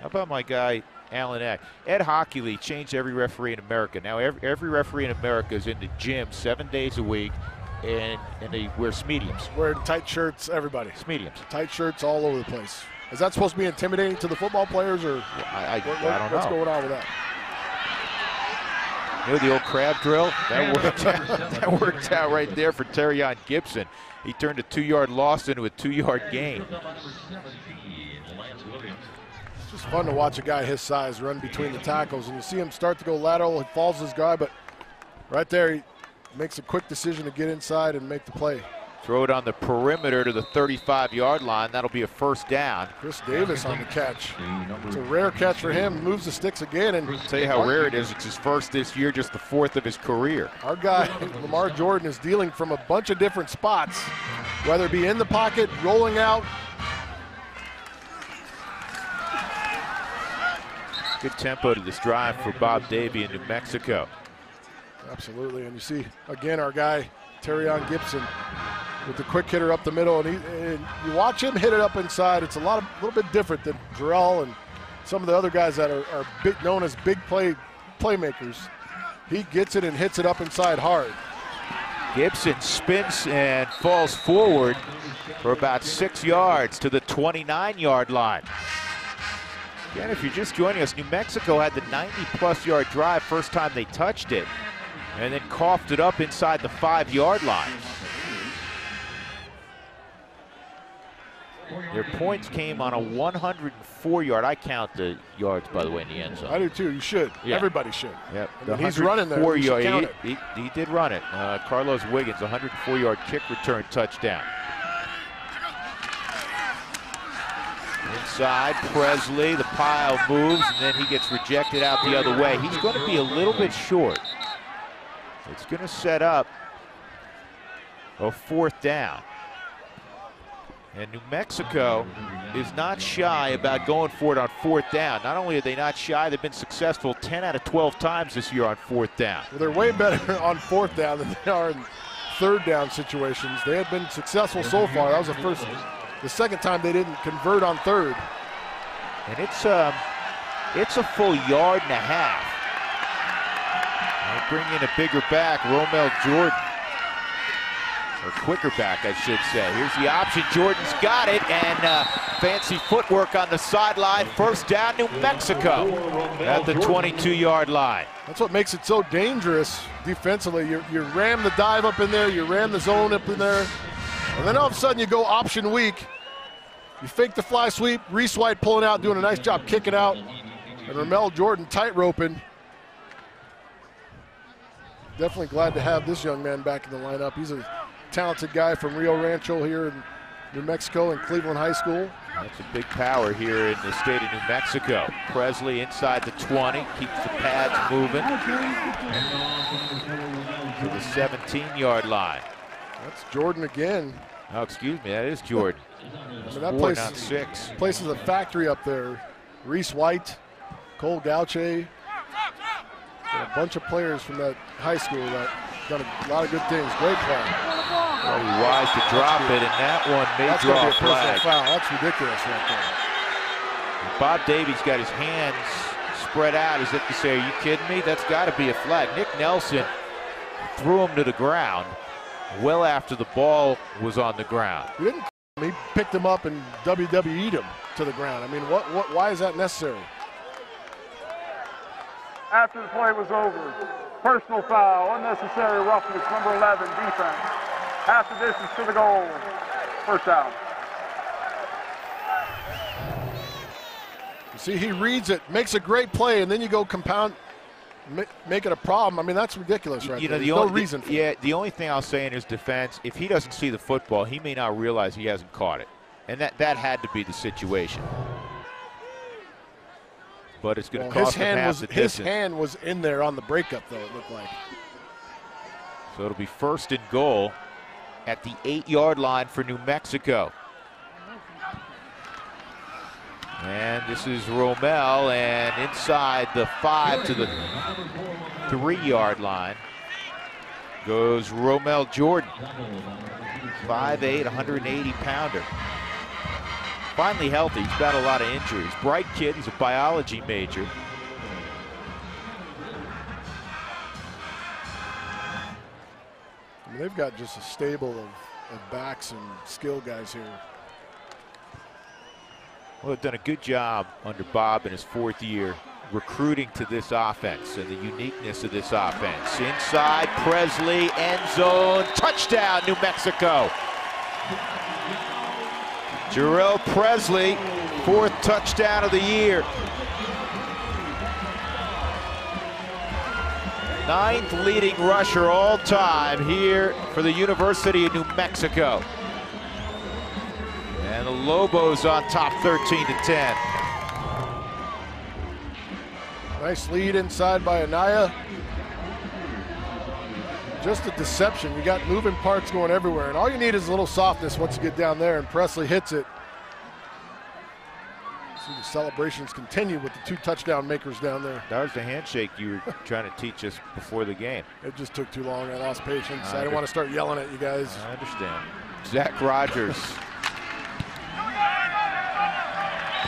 How about my guy, Alan Eck? Ed Hochuli changed every referee in America. Now, every, every referee in America is in the gym seven days a week, and and they wear mediums. Wearing tight shirts, everybody. Mediums. Tight shirts all over the place. Is that supposed to be intimidating to the football players, or I, I, what, I don't what's know. going on with that? You know the old crab drill? That worked out, that worked out right there for Teriyon Gipson. He turned a two-yard loss into a two-yard gain. It's just fun to watch a guy his size run between the tackles, and you see him start to go lateral. He falls his guy, but right there he makes a quick decision to get inside and make the play. Throw it on the perimeter to the 35-yard line. That'll be a first down. Chris Davis on the catch. It's a rare catch for him. Moves the sticks again, and tell you how rare it is. It's his first this year, just the fourth of his career. Our guy, Lamar Jordan, is dealing from a bunch of different spots, whether it be in the pocket, rolling out. Good tempo to this drive for Bob Davie in New Mexico. Absolutely, and you see again our guy Teriyon Gipson with the quick hitter up the middle, and, he, and you watch him hit it up inside. It's a lot of, a little bit different than Jhurell and some of the other guys that are, are big, known as big play playmakers. He gets it and hits it up inside hard. Gipson spins and falls forward for about six yards to the 29-yard line. Again, if you're just joining us, New Mexico had the 90-plus yard drive first time they touched it, and then coughed it up inside the five-yard line. Their points came on a 104-yard. I count the yards, by the way, in the end zone. I do too. You should. Yeah. Everybody should. Yep. I mean, he's running there. 104 yard- he, he- he did run it. Uh, Carlos Wiggins, 104 yard kick return touchdown. Inside, Pressley, the pile moves, and then he gets rejected out the other way. He's going to be a little bit short. It's going to set up a fourth down. And New Mexico is not shy about going for it on fourth down. Not only are they not shy, they've been successful 10 out of 12 times this year on fourth down. Well, they're way better <laughs> on fourth down than they are in third down situations. They have been successful so far. That was the first, the second time they didn't convert on third. And it's um, it's a full yard and a half. They bring in a bigger back, Romel Jordan. Or quicker back, I should say. Here's the option. Jordan's got it, and uh, fancy footwork on the sideline. First down, New Mexico at the 22-yard line. That's what makes it so dangerous defensively. You, you ram the dive up in there, you ram the zone up in there, and then all of a sudden you go option weak. You fake the fly sweep, Reese White pulling out, doing a nice job kicking out, and Romel Jordan tight roping. Definitely glad to have this young man back in the lineup. He's a talented guy from Rio Rancho here in New Mexico and Cleveland High School. That's a big power here in the state of New Mexico. Pressley inside the 20, keeps the pads moving to the 17-yard line. That's Jordan again. Oh, excuse me, that is Jordan. I mean, that Four, place, not six. place is a factory up there. Reese White, Cole Gauche, a bunch of players from that high school that done a lot of good things. Great play. Probably wise to drop it, and that one may That's draw a be a personal flag. foul. That's ridiculous right there. Bob Davie's got his hands spread out as if to say, are you kidding me? That's got to be a flag. Nick Nelson threw him to the ground well after the ball was on the ground. He didn't. He picked him up and WWE'd him to the ground. I mean, what? What? Why is that necessary? After the play was over, personal foul, unnecessary roughness, number 11, defense. Half the distance to the goal. First down. You see, he reads it, makes a great play, and then you go compound, ma- make it a problem. I mean, that's ridiculous right you know, there. the There's only no reason for it. yeah, the only thing I'll say in his defense, if he doesn't see the football, he may not realize he hasn't caught it, and that that had to be the situation. But it's going to Well, cost his him hand half was his distance. hand was in there on the breakup, though. It looked like. So it'll be first and goal at the eight-yard line for New Mexico. And this is Romel, and inside the five to the three-yard line goes Romel Jordan. 5'8", 180-pounder. Finally healthy. He's got a lot of injuries. Bright kid. He's a biology major. mean, they've got just a stable of, of backs and skill guys here. Well, they've done a good job under Bob in his fourth year recruiting to this offense and the uniqueness of this offense. Inside, Pressley, end zone, touchdown, New Mexico. Jhurell Pressley, fourth touchdown of the year. Ninth leading rusher all time here for the University of New Mexico. And the Lobos on top 13 to 10. Nice lead inside by Anaya. Just a deception. You got moving parts going everywhere, and all you need is a little softness once you get down there, and Pressley hits it. See the celebrations continue with the two touchdown makers down there. That was the handshake you were <laughs> trying to teach us before the game. It just took too long. I lost patience. I I didn't want to start yelling at you guys. I understand. Zach Rogers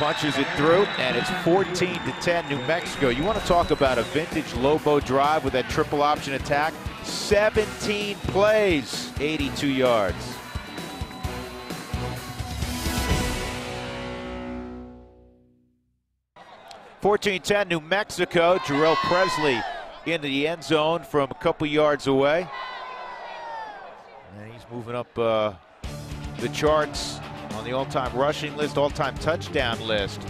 punches it through, and it's 14 to 10 New Mexico. You want to talk about a vintage Lobo drive with that triple option attack? 17 plays, 82 yards. Fourteen ten, New Mexico. Jhurell Pressley into the end zone from a couple yards away. And he's moving up uh, the charts on the all-time rushing list, all-time touchdown list.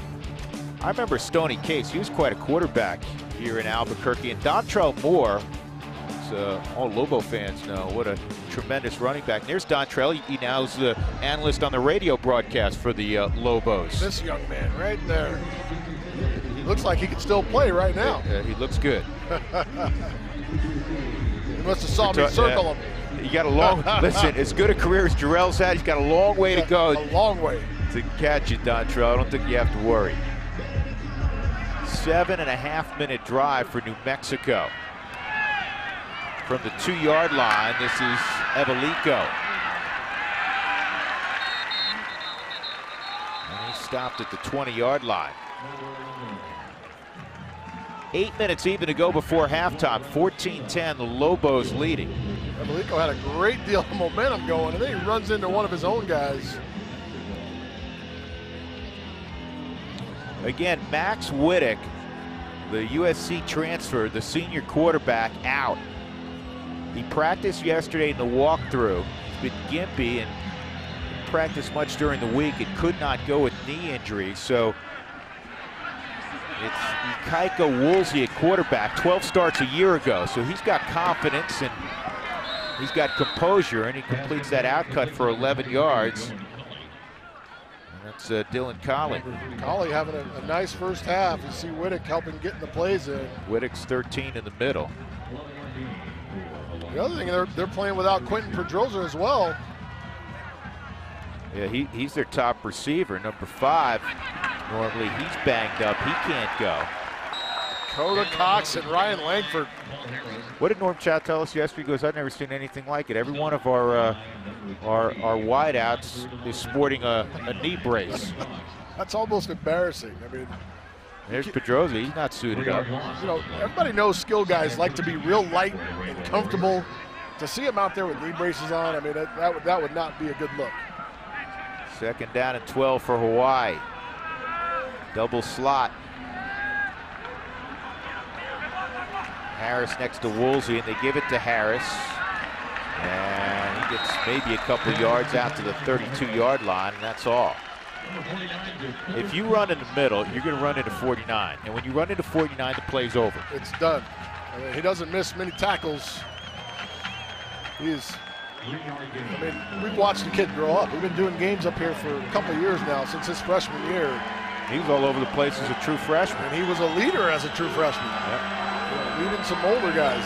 I remember Stoney Case. He was quite a quarterback here in Albuquerque. And Dontrell Moore, as uh, all Lobo fans know, what a tremendous running back. And there's Dontrell. He now is the analyst on the radio broadcast for the uh, Lobos. This young man right there. He Looks like he could still play right now. Uh, he looks good. <laughs> He must have saw me circle him. You got a long, <laughs> listen, as good a career as Jhurell's had, he's got a long way to go A long way. to catch you, Dontrell. I don't think you have to worry. Seven and a half minute drive for New Mexico. From the two yard line, this is Ewaliko. And he stopped at the 20 yard line. Eight minutes even to go before halftime. 14-10, the Lobos leading. Ewaliko had a great deal of momentum going, and then he runs into one of his own guys. Again, Max Wittek, the USC transfer, the senior quarterback, out. He practiced yesterday in the walkthrough. He's been gimpy and didn't much during the week and could not go with knee injury. So it's Ikaika Woolsey at quarterback, 12 starts a year ago. So he's got confidence and he's got composure, and he completes that outcut for 11 yards. And that's uh, Dylan Colley. Collie having a, a nice first half. You see Wittek helping getting the plays in. Wittek's 13 in the middle. The other thing, they're, they're playing without Quinton Pedroza as well. Yeah, he, he's their top receiver, number five. Normally he's banged up. He can't go. Coda Cox and Ryan Langford. What did Norm Chow tell us yesterday? He goes, I've never seen anything like it. Every one of our uh, our, our wideouts is sporting a, a knee brace. That's almost embarrassing. I mean, There's Pedroza. He's not suited up. you know, everybody knows skill guys like to be real light and comfortable. To see him out there with knee braces on, I mean, that, that, would, that would not be a good look. Second down and 12 for Hawaii. Double slot. Harris next to Woolsey, and they give it to Harris. And he gets maybe a couple yards out to the 32-yard line, and that's all. If you run in the middle, you're going to run into 49. And when you run into 49, the play's over. It's done. I mean, he doesn't miss many tackles. He's, I mean, we've watched the kid grow up. We've been doing games up here for a couple of years now, since his freshman year. He was all over the place as a true freshman. And he was a leader as a true freshman. You know, leading some older guys.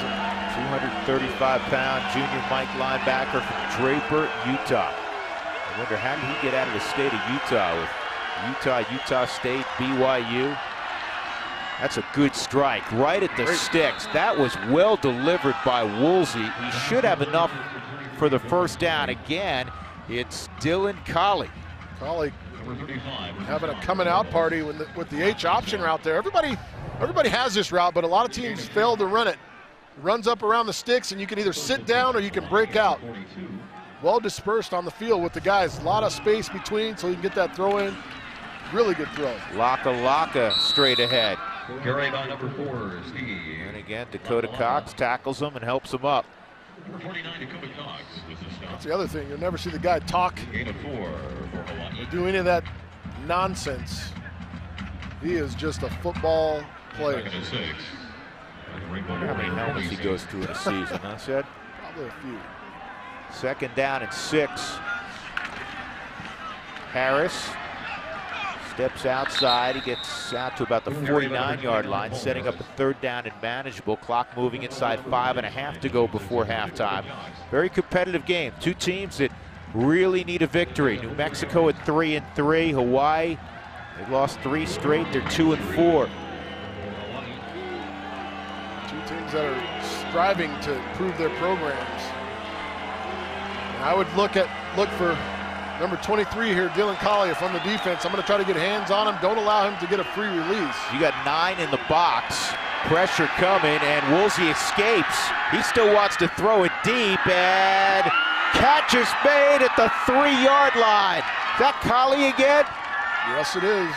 235-pound junior Mike linebacker from Draper, Utah. I wonder how did he get out of the state of Utah with Utah, Utah State, BYU. That's a good strike right at the Great. sticks. That was well delivered by Woolsey. He should have enough for the first down. Again, it's Dylan Colley. Collie having a coming out party with the, with the H option route there. Everybody, everybody has this route, but a lot of teams fail to run it. runs up around the sticks, and you can either sit down or you can break out. Well dispersed on the field with the guys. A lot of space between so you can get that throw in. Really good throw. Laka Laka straight ahead. Carried by number four, Steve. And again, Dakota Cox tackles him and helps him up. Number 49, Dakota Cox with the stop. That's the other thing. You'll never see the guy talk Gain of four for Hawaii. or do any of that nonsense. He is just a football player. Second and six. And the Rainbow How many helmets he goes through in a season, huh, Shed? Probably a few. Second down and six. Harris steps outside. He gets out to about the 49 yard line, setting up a third down and manageable. Clock moving inside five and a half to go before halftime. Very competitive game. Two teams that really need a victory. New Mexico at three and three. Hawaii, they lost three straight. They're two and four. Two teams that are striving to improve their programs. And I would look at look for number 23 here, Dylan Collie from the defense. I'm going to try to get hands on him. Don't allow him to get a free release. You got nine in the box. Pressure coming, and Woolsey escapes. He still wants to throw it deep, and catch is made at the three-yard line. Is that Collie again? Yes, it is.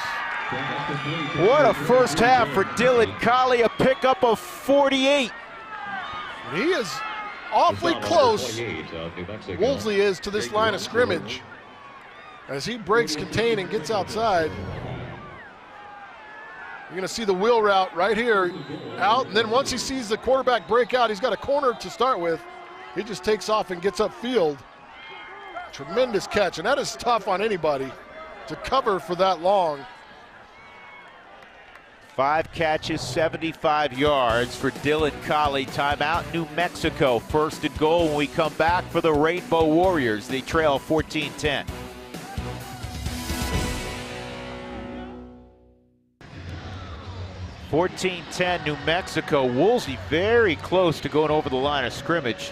What a first half for Dylan Collie, a pickup of 48. He is awfully close. 28 of New Mexico. Woolsey is to this line of scrimmage. As he breaks contain and gets outside, you're going to see the wheel route right here out. And then once he sees the quarterback break out, he's got a corner to start with. He just takes off and gets upfield. Tremendous catch. And that is tough on anybody to cover for that long. Five catches, 75 yards for Dylan Collie. Timeout, New Mexico. First and goal when we come back for the Rainbow Warriors. They trail 14 10. Fourteen ten, New Mexico. Woolsey very close to going over the line of scrimmage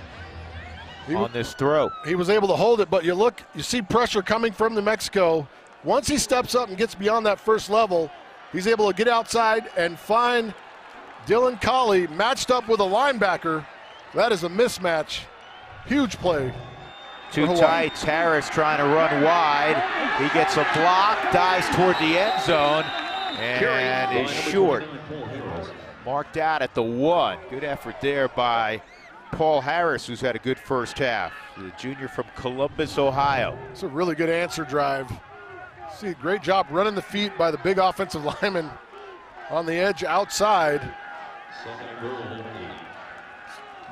He on this throw. he was able to hold it, but you look, you see pressure coming from New Mexico. Once he steps up and gets beyond that first level, he's able to get outside and find Dylan Collie matched up with a linebacker. That is a mismatch. Huge play. Two for Hawaii. Harris trying to run wide. He gets a block, dives toward the end zone, and is short. Marked out at the one. Good effort there by Paul Harris, who's had a good first half. The junior from Columbus, Ohio. It's a really good answer drive. See, great job running the feet by the big offensive <laughs> lineman on the edge outside.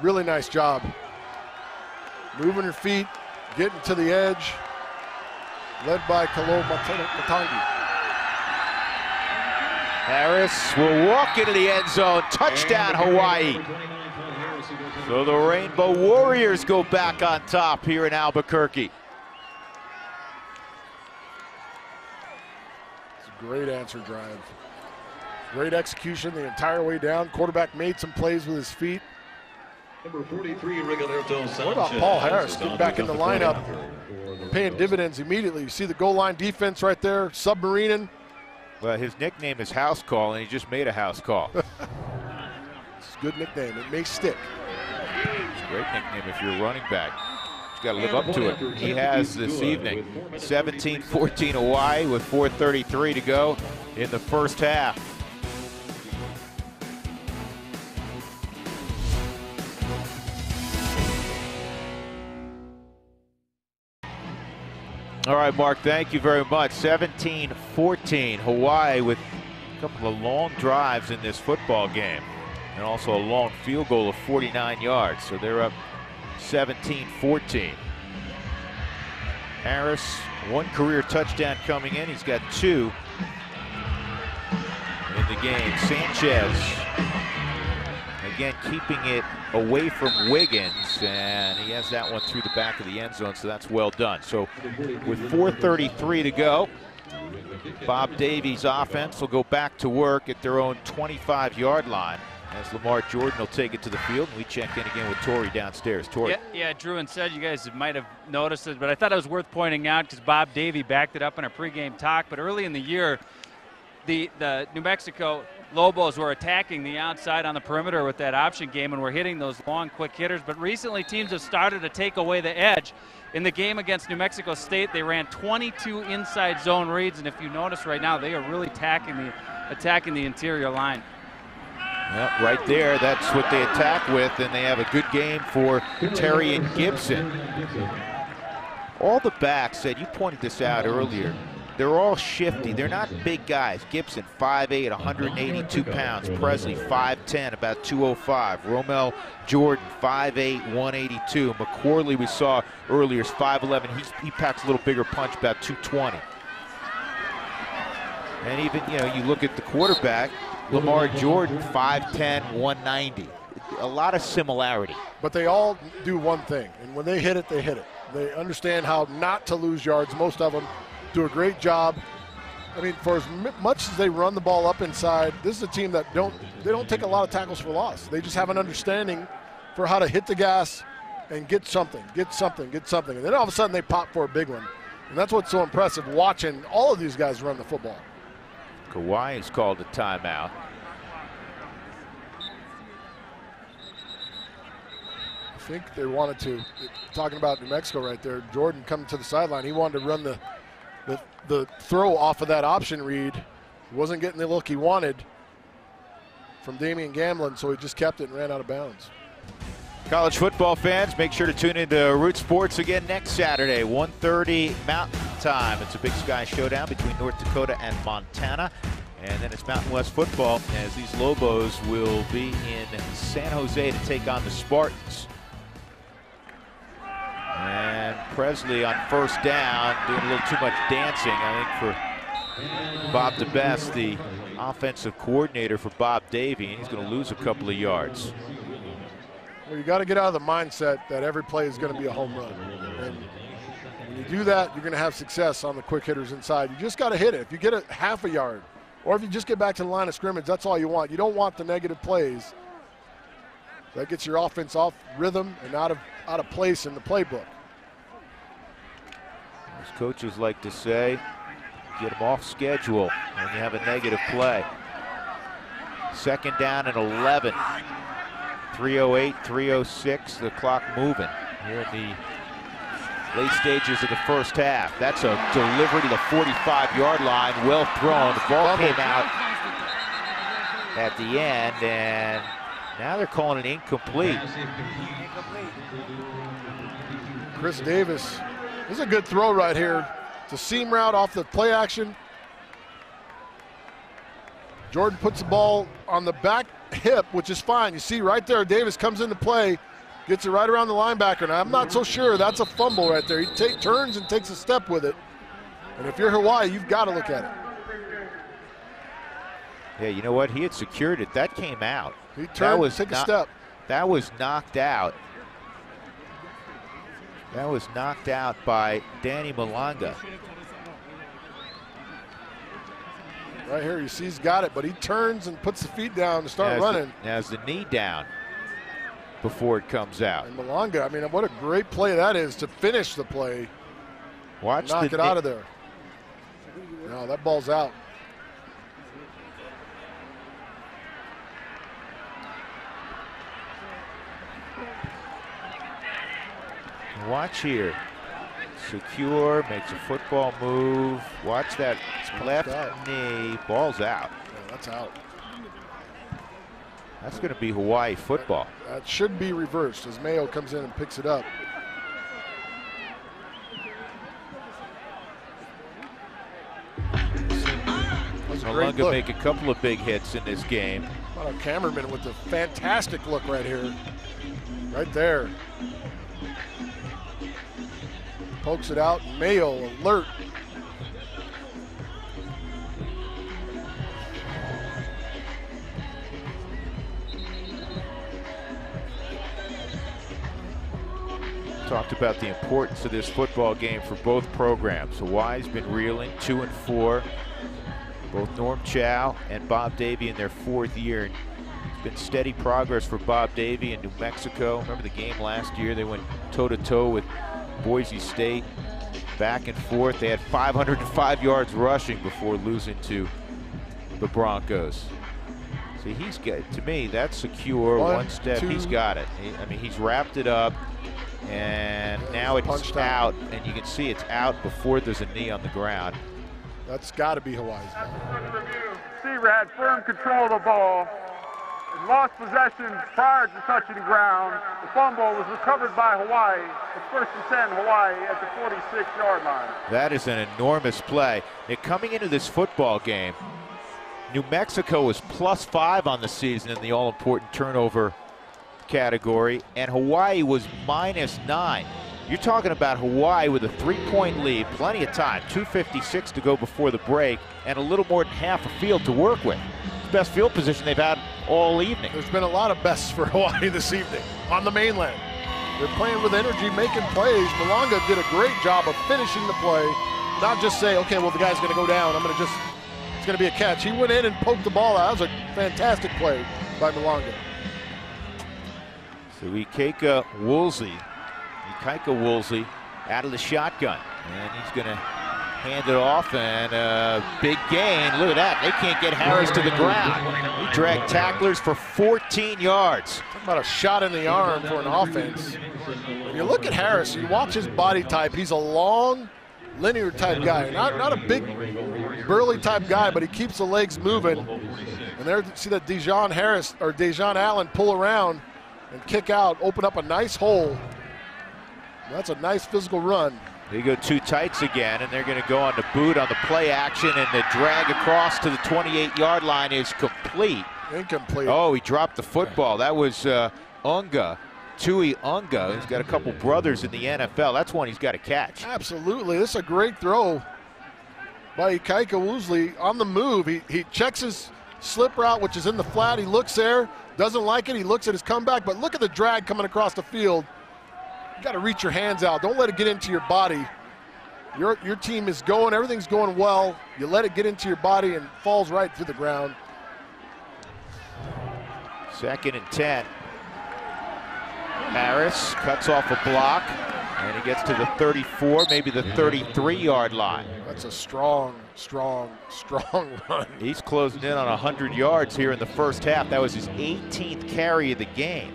Really nice job. Moving your feet, getting to the edge. Led by Kalo Matangi. Harris will walk into the end zone. Touchdown, Hawaii. So the Rainbow Warriors go back on top here in Albuquerque. It's a great answer drive. Great execution the entire way down. Quarterback made some plays with his feet. Number 43, Rigoberto Sanchez. What about Paul Harris getting back in the the lineup, paying dividends immediately? You see the goal line defense right there, submarining. Well, his nickname is House Call, and he just made a house call. <laughs> It's a good nickname. It may stick. It's a great nickname if you're a running back. He's got to live up to it. He has this evening. 17-14 Hawaii with 4.33 to go in the first half. All right, Mark, thank you very much. 17-14 Hawaii with a couple of long drives in this football game and also a long field goal of 49 yards. So they're up 17-14. Harris, one career touchdown coming in. He's got two in the game. Sanchez, again, keeping it away from Wiggins, and he has that one through the back of the end zone, so that's well done. So with 4.33 to go, Bob Davie's offense will go back to work at their own 25-yard line as Lamar Jordan will take it to the field. And we check in again with Tori downstairs. Tori. Yeah, yeah, Drew and said you guys might have noticed it, but I thought it was worth pointing out because Bob Davie backed it up in a pregame talk. But early in the year, the the New Mexico Lobos were attacking the outside on the perimeter with that option game and were hitting those long, quick hitters. But recently, teams have started to take away the edge. In the game against New Mexico State, they ran 22 inside zone reads, and if you notice right now, they are really attacking the attacking the interior line. Yep, right there, that's what they attack with, and they have a good game for Teriyon Gipson. All the backs said, you pointed this out earlier, they're all shifty. They're not big guys. Gipson, 5'8", 182 pounds. Pressley, 5'10", about 205. Romel Jordan, 5'8", 182. McQuarley, we saw earlier, is 5'11". He's, he packs a little bigger punch, about 220. And even, you know, you look at the quarterback, Lamar Jordan, 5'10", 190. A lot of similarity. But they all do one thing, and when they hit it, they hit it. They understand how not to lose yards, most of them do a great job. I mean, for as much as they run the ball up inside, this is a team that don't they don't take a lot of tackles for loss. They just have an understanding for how to hit the gas and get something, get something, get something, and then all of a sudden they pop for a big one. And that's what's so impressive watching all of these guys run the football. Hawaii has called a timeout. I think they wanted to, talking about New Mexico right there, Jordan coming to the sideline, he wanted to run the the, the throw off of that option read. He wasn't getting the look he wanted from Damian Gamlin, so he just kept it and ran out of bounds. College football fans, make sure to tune into Root Sports again next Saturday, 1.30 Mountain Time. It's a Big Sky showdown between North Dakota and Montana. And then it's Mountain West football as these Lobos will be in San Jose to take on the Spartans. And Pressley on first down doing a little too much dancing, I think, for Bob DeBesse, the offensive coordinator for Bob Davie, and he's going to lose a couple of yards. Well, you got to get out of the mindset that every play is going to be a home run. And when you do that, you're going to have success on the quick hitters inside. You just got to hit it. If you get a half a yard, or if you just get back to the line of scrimmage, that's all you want. You don't want the negative plays. That gets your offense off rhythm and out of out of place in the playbook. As coaches like to say, get them off schedule when you have a negative play. Second down and 11. 308, 306, the clock moving here in the late stages of the first half. That's a delivery to the 45-yard line, well thrown. The ball came out at the end, and now they're calling it incomplete. Chris Davis, this is a good throw right here. It's a seam route off the play action. Jordan puts the ball on the back hip, which is fine. You see right there, Davis comes into play, gets it right around the linebacker. Now, I'm not so sure that's a fumble right there. He take, turns and takes a step with it. And if you're Hawaii, you've got to look at it. Yeah, you know what? He had secured it. That came out. He turned, was take a step. That was knocked out. That was knocked out by Danny Malanga. Right here, you see he's got it, but he turns and puts the feet down to start has running. The, has the knee down before it comes out. And Malanga, I mean, what a great play that is to finish the play. Watch knock it out of there. No, that ball's out. Watch here. Secure, makes a football move. Watch that left out. knee. Ball's out. Yeah, that's out. That's going to be Hawaii football. That, that should be reversed as Mayo comes in and picks it up. Malunga make a couple of big hits in this game. What a cameraman with a fantastic look right here. Right there. Pokes it out. Mayo alert. Talked about the importance of this football game for both programs. Hawaii's been reeling two and four. Both Norm Chow and Bob Davie in their fourth year. It's been steady progress for Bob Davie in New Mexico. Remember the game last year? They went toe to toe with Boise State back and forth. They had 505 yards rushing before losing to the Broncos. See, he's got, to me, that's secure. One, One, step, he's got it. He- I mean, he's wrapped it up, and now it's Punched out, out. and you can see it's out before there's a knee on the ground. That's got to be Hawaii's ball. Seaver had firm control of the ball and lost possession prior to touching the ground. The fumble was recovered by Hawaii. It's first and 10 Hawaii at the 46-yard line. That is an enormous play. Now, coming into this football game, New Mexico was plus five on the season in the all important turnover category, and Hawaii was minus nine. You're talking about Hawaii with a three point lead, plenty of time, 2.56 to go before the break, and a little more than half a field to work with. It's the best field position they've had all evening. There's been a lot of bests for <laughs> Hawaii this evening on the mainland. They're playing with energy, making plays. Malanga did a great job of finishing the play, not just say, okay, well, the guy's going to go down. I'm going to just, it's going to be a catch. He went in and poked the ball out. That was a fantastic play by Malanga. So Ikaika Woolsey, Ikaika Woolsey out of the shotgun. And he's going to hand it off and a big gain. Look at that. They can't get Harris to the ground. He dragged tacklers for 14 yards. Talk about a shot in the arm for an offense. When you look at Harris, you watch his body type. He's a long, linear type guy. Not, not a big, burly type guy, but he keeps the legs moving. And there, see that Dejon Harris or Dejon Allen pull around and kick out, open up a nice hole. That's a nice physical run. They go two tights again, and they're going to go on the boot on the play action, and the drag across to the 28-yard line is complete. Incomplete. Oh, he dropped the football. That was uh, Unga, Tui Unga. He's got a couple brothers in the NFL. That's one he's got to catch. Absolutely. This is a great throw by Ikaika Woolsey on the move. He, he checks his slip route, which is in the flat. He looks there, doesn't like it. He looks at his comeback, but look at the drag coming across the field. You got to reach your hands out. Don't let it get into your body. Your, your team is going, everything's going well. You let it get into your body and falls right to the ground. Second and 10. Harris cuts off a block, and he gets to the 34, maybe the 33-yard line. That's a strong, strong, <laughs> strong run. He's closing in on 100 yards here in the first half. That was his 18th carry of the game.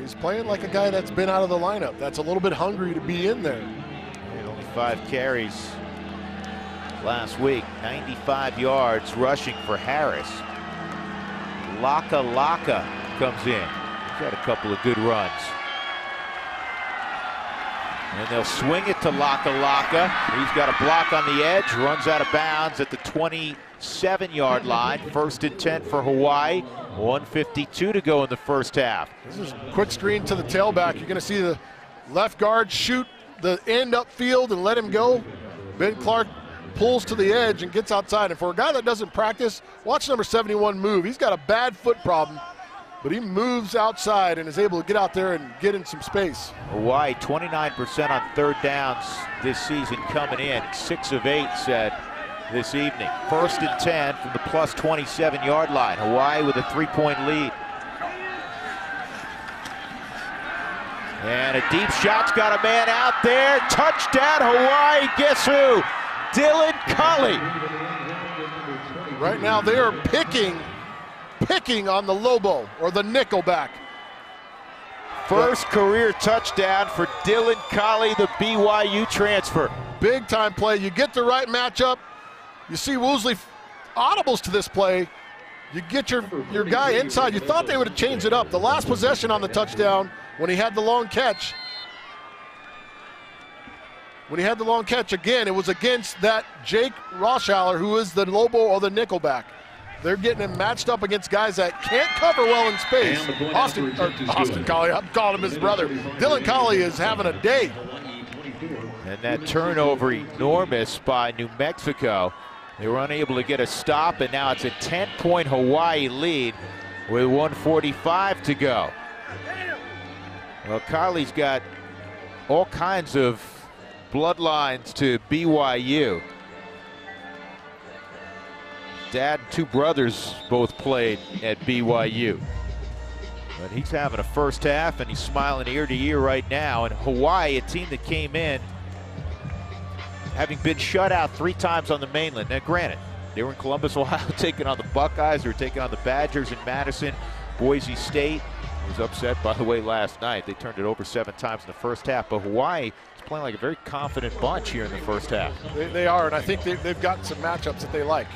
He's playing like a guy that's been out of the lineup. That's a little bit hungry to be in there. He only five carries last week. 95 yards rushing for Harris. Laka Laka comes in. He's had a couple of good runs. And they'll swing it to Laka Laka. He's got a block on the edge, runs out of bounds at the 27-yard line. First and 10 for Hawaii. 152 to go in the first half. This is quick screen to the tailback. You're going to see the left guard shoot the end upfield and let him go. Ben Clark pulls to the edge and gets outside. And for a guy that doesn't practice, watch number 71 move. He's got a bad foot problem, but he moves outside and is able to get out there and get in some space. Hawaii 29% on third downs this season coming in. Six of eight said this evening. First and 10 from the plus 27 yard line. Hawaii with a three point lead. And a deep shot's got a man out there. Touchdown Hawaii. Guess who? Dylan Collie. Right now they are picking, picking on the Lobo or the Nickelback. First career touchdown for Dylan Collie, the BYU transfer. Big time play. You get the right matchup. You see Woolsey audibles to this play. You get your, your guy inside. You thought they would have changed it up. The last possession on the touchdown when he had the long catch. When he had the long catch again, it was against that Jake Roshaller, who is the Lobo or the Nickelback. They're getting him matched up against guys that can't cover well in space. And the point Austin, after or Austin good. Collie, I'm calling him his brother. Dylan Collie is having a day. And that turnover enormous by New Mexico. They were unable to get a stop, and now it's a 10-point Hawaii lead with 145 to go. Well, Kylie's got all kinds of bloodlines to BYU. Dad and two brothers both played at BYU. But he's having a first half, and he's smiling ear to ear right now. And Hawaii, a team that came in having been shut out three times on the mainland. Now, granted, They were in Columbus, <laughs> Ohio, taking on the Buckeyes. They were taking on the Badgers in Madison. Boise State was upset, by the way, last night. They turned it over seven times in the first half. But Hawaii is playing like a very confident bunch here in the first half. They, they are, and I think they, they've got some matchups that they like.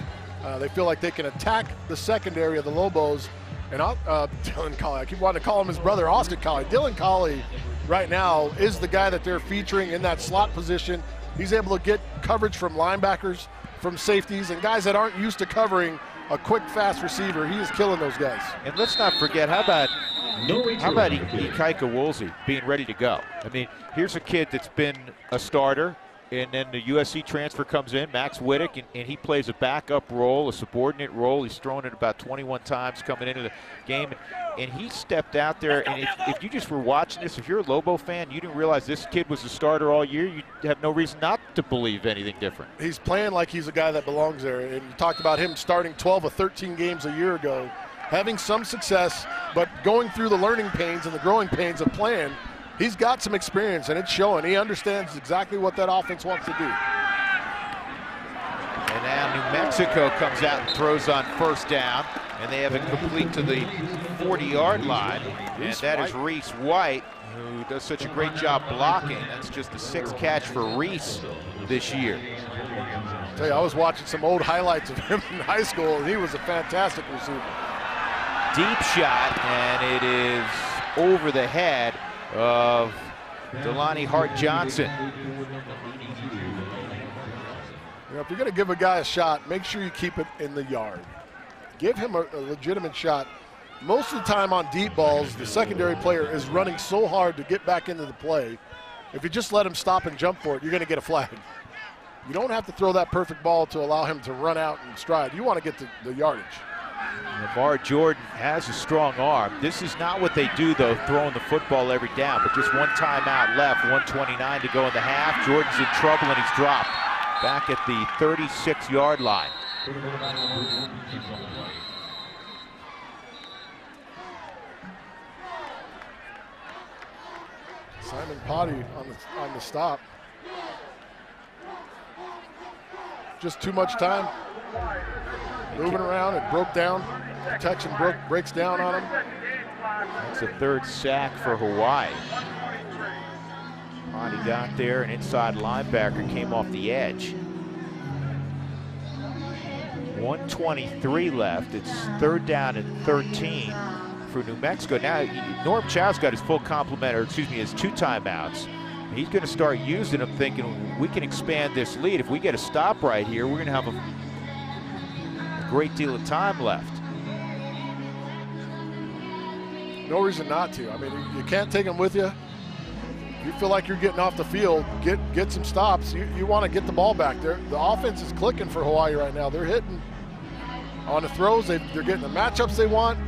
Uh, they feel like they can attack the secondary of the Lobos. And uh, <laughs> Dylan Collie, I keep wanting to call him his brother, Austin Collie. Dylan Collie, right now, is the guy that they're featuring in that slot position. He's able to get coverage from linebackers, from safeties, and guys that aren't used to covering a quick, fast receiver. He is killing those guys. And let's not forget, how about how about return. Ikaika Woolsey being ready to go? I mean, here's a kid that's been a starter, and then the USC transfer comes in, Max Wittek, and, and he plays a backup role, a subordinate role. He's thrown it about 21 times coming into the game, and he stepped out there. And if, if you just were watching this, if you're a Lobo fan, you didn't realize this kid was a starter all year, you have no reason not to believe anything different. He's playing like he's a guy that belongs there. And you talked about him starting 12 or 13 games a year ago, having some success, but going through the learning pains and the growing pains of playing. He's got some experience, and it's showing. He understands exactly what that offense wants to do. And now New Mexico comes out and throws on first down, and they have it complete to the 40-yard line. And that is Reese White, who does such a great job blocking. That's just the sixth catch for Reese this year. I tell you, I was watching some old highlights of him <laughs> in high school, and he was a fantastic receiver. Deep shot, and it is over the head of Delani Hart Johnson. You know, if you're going to give a guy a shot, make sure you keep it in the yard. Give him a, a legitimate shot. Most of the time on deep balls, the secondary player is running so hard to get back into the play. If you just let him stop and jump for it, you're going to get a flag. You don't have to throw that perfect ball to allow him to run out and stride. You want to get the, the yardage. Lamar Jordan has a strong arm. This is not what they do, though, throwing the football every down, but just one timeout left, 129 to go in the half. Jordan's in trouble and he's dropped back at the 36-yard line. Simon Potty on the, on the stop. Just too much time. Moving around, it broke down. Protection broke, breaks down on him. That's a third sack for Hawaii. Monty got there, an inside linebacker came off the edge. 123 left. It's third down and 13 for New Mexico. Now, Norm Chow's got his full complement, or excuse me, his two timeouts. He's going to start using them, thinking we can expand this lead. If we get a stop right here, we're going to have a great deal of time left. No reason not to. I mean, you can't take them with you. You feel like you're getting off the field, get get some stops. You, you want to get the ball back there. The offense is clicking for Hawaii right now. They're hitting on the throws. They, they're getting the matchups they want.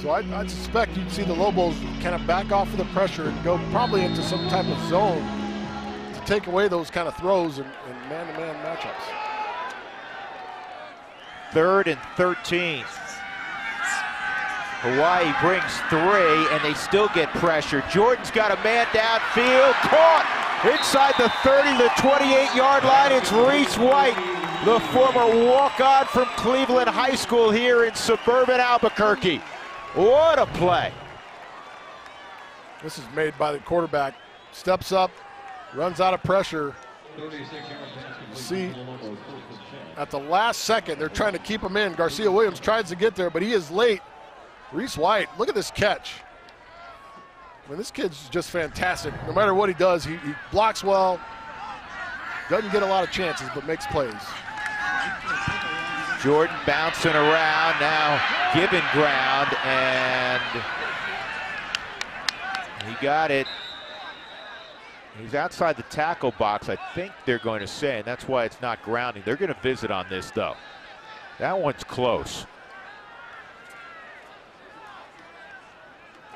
So I, I suspect you'd see the Lobos kind of back off of the pressure and go probably into some type of zone to take away those kind of throws and, and man-to-man matchups. Third and 13. Hawaii brings three, and they still get pressure. Jordan's got a man downfield, caught inside the 30 to 28 yard line. It's Reese White, the former walk on from Cleveland High School here in suburban Albuquerque. What a play! This is made by the quarterback. Steps up, runs out of pressure. See, at the last second, they're trying to keep him in. Garcia Williams tries to get there, but he is late. Reese White, look at this catch. I mean, this kid's just fantastic. No matter what he does, he, he blocks well, doesn't get a lot of chances, but makes plays. Jordan bouncing around now, giving ground, and he got it. He's outside the tackle box, I think they're going to say, and that's why it's not grounding. They're going to visit on this, though. That one's close.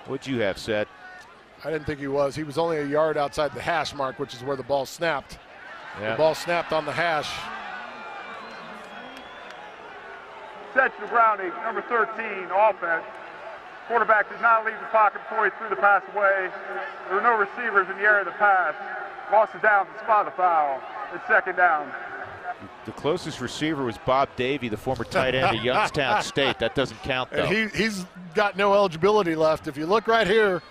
What'd you have said? I didn't think he was. He was only a yard outside the hash mark, which is where the ball snapped. Yeah. The ball snapped on the hash. Set to grounding, number 13, offense. Quarterback did not leave the pocket before he threw the pass away. There were no receivers in the area of the pass. Loss is down to spot the foul. It's second down. The closest receiver was Bob Davie, the former tight end of Youngstown <laughs> State. That doesn't count, though. And he, he's got no eligibility left. If you look right here,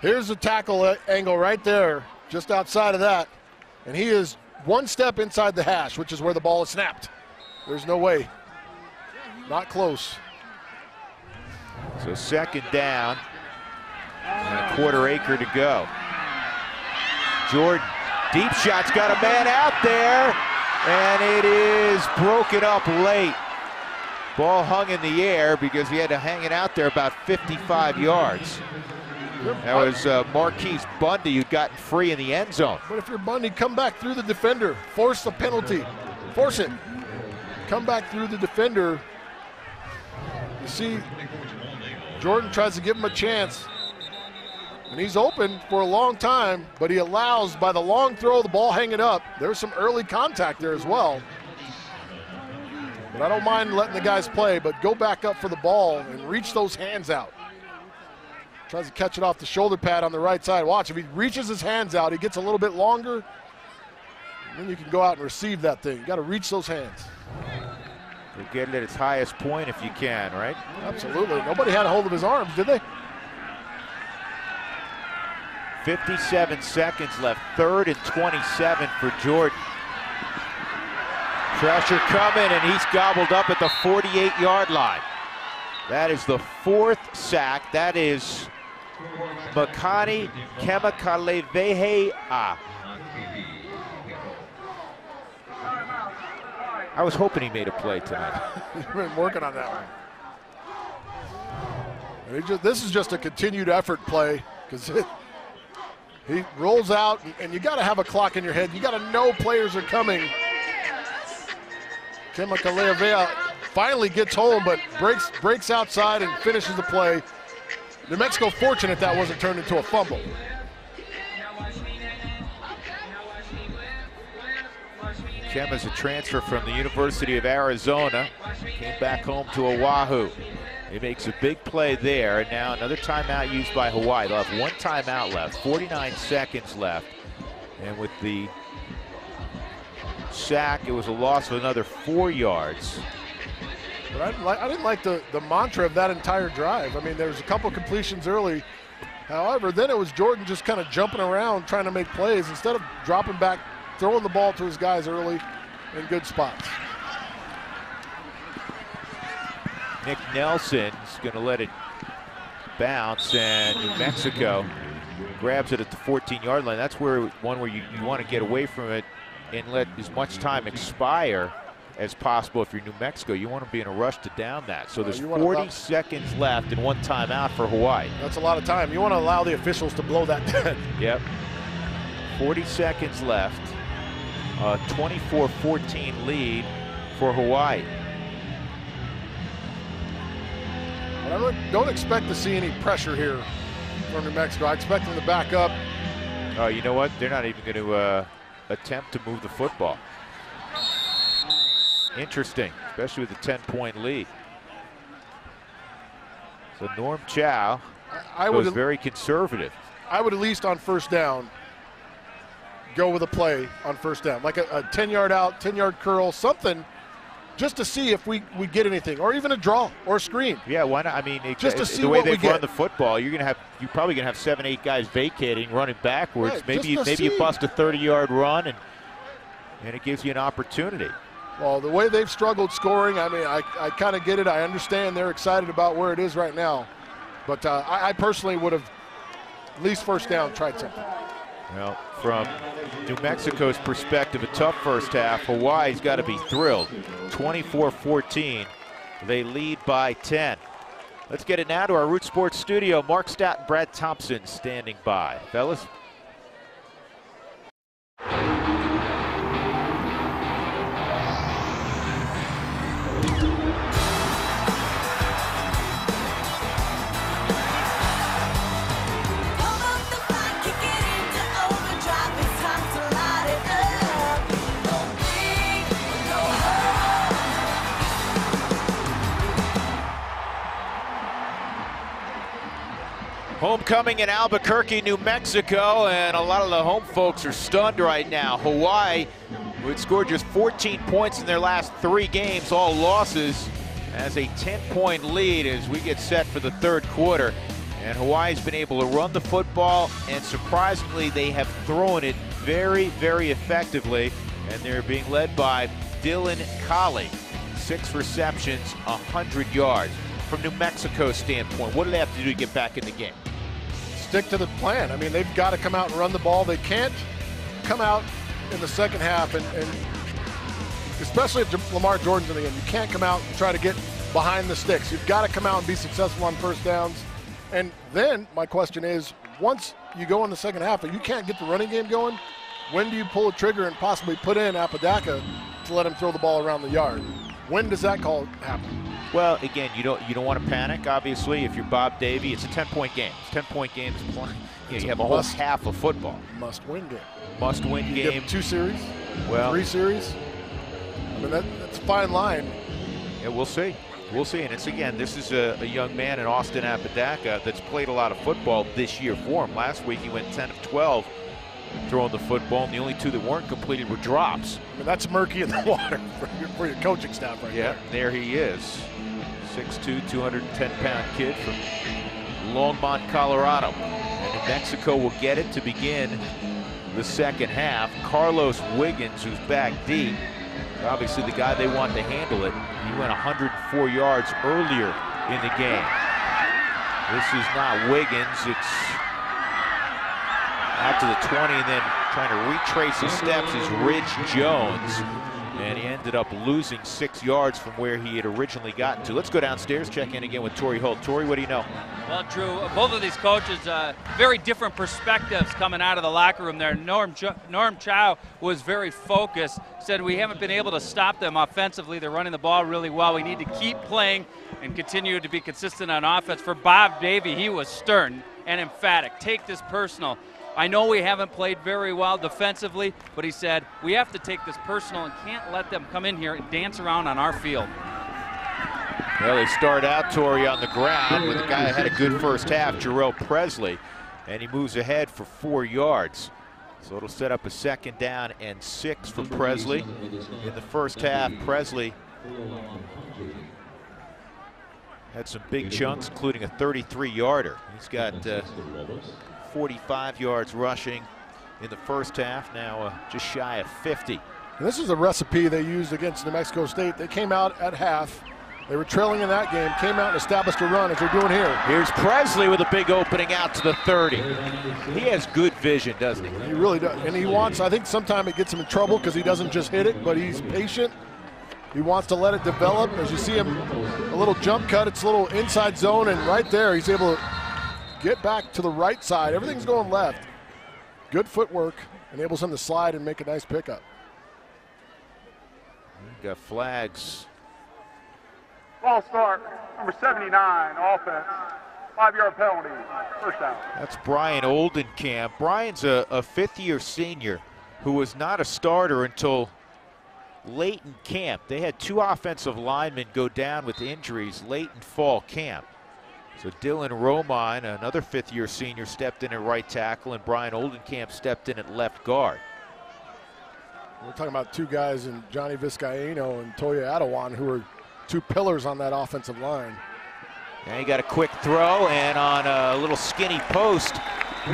here's the tackle angle right there, just outside of that. And he is one step inside the hash, which is where the ball is snapped. There's no way. Not close. So second down, and a quarter acre to go. Jordan, deep shot's got a man out there, and it is broken up late. Ball hung in the air because he had to hang it out there about 55 yards. That was uh, Marquise Bundy who'd gotten free in the end zone. But if you're Bundy, come back through the defender. Force the penalty. Force it. Come back through the defender. You see, Jordan tries to give him a chance. And he's open for a long time, but he allows, by the long throw, the ball hanging up. There's some early contact there as well. But I don't mind letting the guys play, but go back up for the ball and reach those hands out. Tries to catch it off the shoulder pad on the right side. Watch, if he reaches his hands out, he gets a little bit longer. Then you can go out and receive that thing. You got to reach those hands. Get it at its highest point if you can, right? Absolutely. Nobody had a hold of his arms, did they? 57 seconds left. Third and 27 for Jordan. Pressure coming, and he's gobbled up at the 48-yard line. That is the fourth sack. That is Makani Kema-Kaleiwahea. I was hoping he made a play tonight. <laughs> He's been working on that one. Just, this is just a continued effort play because <laughs> he rolls out, and, and you got to have a clock in your head. You got to know players are coming. Tim Kema-Kaleiwahea finally gets home, but breaks breaks outside and finishes the play. New Mexico fortunate that wasn't turned into a fumble. Kem is a transfer from the University of Arizona. Came back home to Oahu. He makes a big play there. And now another timeout used by Hawaii. They'll have one timeout left, 49 seconds left. And with the sack, it was a loss of another four yards. But I didn't like, I didn't like the, the mantra of that entire drive. I mean, there was a couple completions early. However, then it was Jordan just kind of jumping around trying to make plays instead of dropping back, throwing the ball to his guys early in good spots. Nick Nelson's going to let it bounce, and New Mexico grabs it at the 14-yard line. That's where one where you, you want to get away from it and let as much time expire as possible if you're New Mexico. You want to be in a rush to down that. So there's you 40 allow- seconds left and one timeout for Hawaii. That's a lot of time. You want to allow the officials to blow that <laughs> dead. Yep. 40 seconds left. A 24-14 lead for Hawaii. I don't, don't expect to see any pressure here from New Mexico. I expect them to back up. Oh, you know what? They're not even going to uh, attempt to move the football. Interesting, especially with a 10-point lead. So Norm Chow I was very conservative. I would at least on first down go with a play on first down, like a, a 10-yard out, 10-yard curl, something, just to see if we, we get anything, or even a draw or a screen. Yeah, why not? I mean, it- Just to see the way they've run the football, you're gonna have you're probably gonna have seven, eight guys vacating, running backwards. Right, maybe maybe you bust a 30-yard run, and and it gives you an opportunity. Well, the way they've struggled scoring, I mean, I, I kind of get it. I understand they're excited about where it is right now. But uh, I, I personally would have, at least first down, tried something. Well, from New Mexico's perspective, a tough first half. Hawaii's got to be thrilled. 24-14. They lead by 10. Let's get it now to our Root Sports studio. Mark Stout and Brad Thompson standing by. Fellas, Homecoming in Albuquerque, New Mexico, and a lot of the home folks are stunned right now. Hawaii who had scored just 14 points in their last three games, all losses, has a 10-point lead as we get set for the third quarter. And Hawaii's been able to run the football, and surprisingly, they have thrown it very, very effectively. And they're being led by Dylan Collie. Six receptions, 100 yards. From New Mexico's standpoint, what do they have to do to get back in the game? Stick to the plan. I mean, they've got to come out and run the ball. They can't come out in the second half and, and especially if Lamar Jordan's in the end, you can't come out and try to get behind the sticks. You've got to come out and be successful on first downs. And then my question is, once you go in the second half and you can't get the running game going, when do you pull a trigger and possibly put in Apodaca to let him throw the ball around the yard? When does that call happen? Well, again, you don't you don't want to panic. Obviously, if you're Bob Davie, it's a 10-point game. It's 10-point game is. <laughs> You, know, you have a whole must- half of football. Must win game. Must-win You give game. two series, Well, three series. I mean, that, that's a fine line. yeah, we'll see. We'll see. And it's again, this is a, a young man in Austin Apodaca that's played a lot of football this year for him. Last week he went 10 of 12 throwing the football, and the only two that weren't completed were drops. I mean, that's murky in the <laughs> water for your, for your coaching staff right Yeah, there. there he is. 6'2", 210-pound kid from Longmont, Colorado. And New Mexico will get it to begin the second half. Carlos Wiggins, who's back deep, obviously the guy they want to handle it. He went 104 yards earlier in the game. This is not Wiggins. It's out to the 20 and then trying to retrace his steps is Ridge Jones. And he ended up losing six yards from where he had originally gotten to. Let's go downstairs, check in again with Tori Holt. Tori, what do you know? Well, Drew, both of these coaches, uh, very different perspectives coming out of the locker room there. Norm, Ch- Norm Chow was very focused, said we haven't been able to stop them offensively. They're running the ball really well. We need to keep playing and continue to be consistent on offense. For Bob Davie, he was stern and emphatic. Take this personal. I know we haven't played very well defensively, but he said we have to take this personal and can't let them come in here and dance around on our field. Well, they start out, Tori, on the ground with a guy that had a good first half, Jhurell Pressley, and he moves ahead for four yards. So it'll set up a second down and six for Pressley. In the first half, Presley had some big chunks, including a 33-yarder. He's got uh, 45 yards rushing in the first half, now uh, just shy of 50. And this is a recipe they used against New Mexico State. They came out at half. They were trailing in that game, came out and established a run as they're doing here. Here's Pressley with a big opening out to the 30. He has good vision, doesn't he? He really does. And he wants, I think sometimes it gets him in trouble because he doesn't just hit it, but he's patient. He wants to let it develop. As you see him, a little jump cut, it's a little inside zone, and right there, he's able to get back to the right side. Everything's going left. Good footwork enables him to slide and make a nice pickup. Got flags. Ball start, number 79, offense. Five-yard penalty, first down. That's Brian Oldenkamp. Brian's a, a fifth year senior who was not a starter until late in camp. They had two offensive linemen go down with injuries late in fall camp. So Dylan Romine, another fifth year senior, stepped in at right tackle, and Brian Oldenkamp stepped in at left guard. We're talking about two guys in Johnny Vizcaino and Toya Adawan who are two pillars on that offensive line. And he got a quick throw, and on a little skinny post,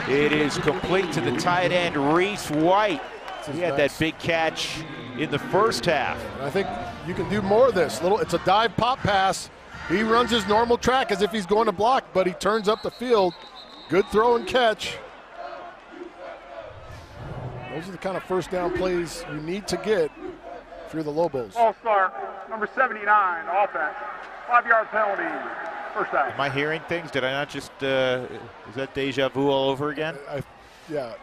it is complete to the tight end, Reese White. He had that big catch in the first half. And I think you can do more of this. Little, it's a dive pop pass. He runs his normal track as if he's going to block, but he turns up the field. Good throw and catch. Those are the kind of first down plays you need to get if you're the Lobos. Ball start, number 79, offense. Five-yard penalty, first down. Am I hearing things? Did I not just, uh, is that deja vu all over again? I, yeah,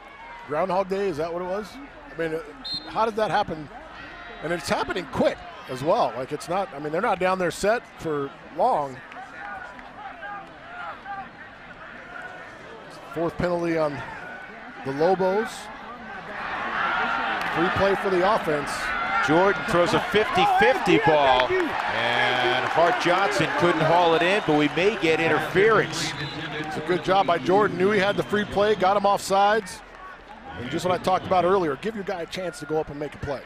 Groundhog Day, is that what it was? I mean, uh, how did that happen? And it's happening quick as well. Like it's not, I mean, they're not down there set for long. Fourth penalty on the Lobos. Free play for the offense. Jordan throws a 50-50 ball, and Hart Johnson couldn't haul it in, but we may get interference. It's a good job by Jordan. Knew he had the free play, got him off sides. And just what I talked about earlier, give your guy a chance to go up and make a play.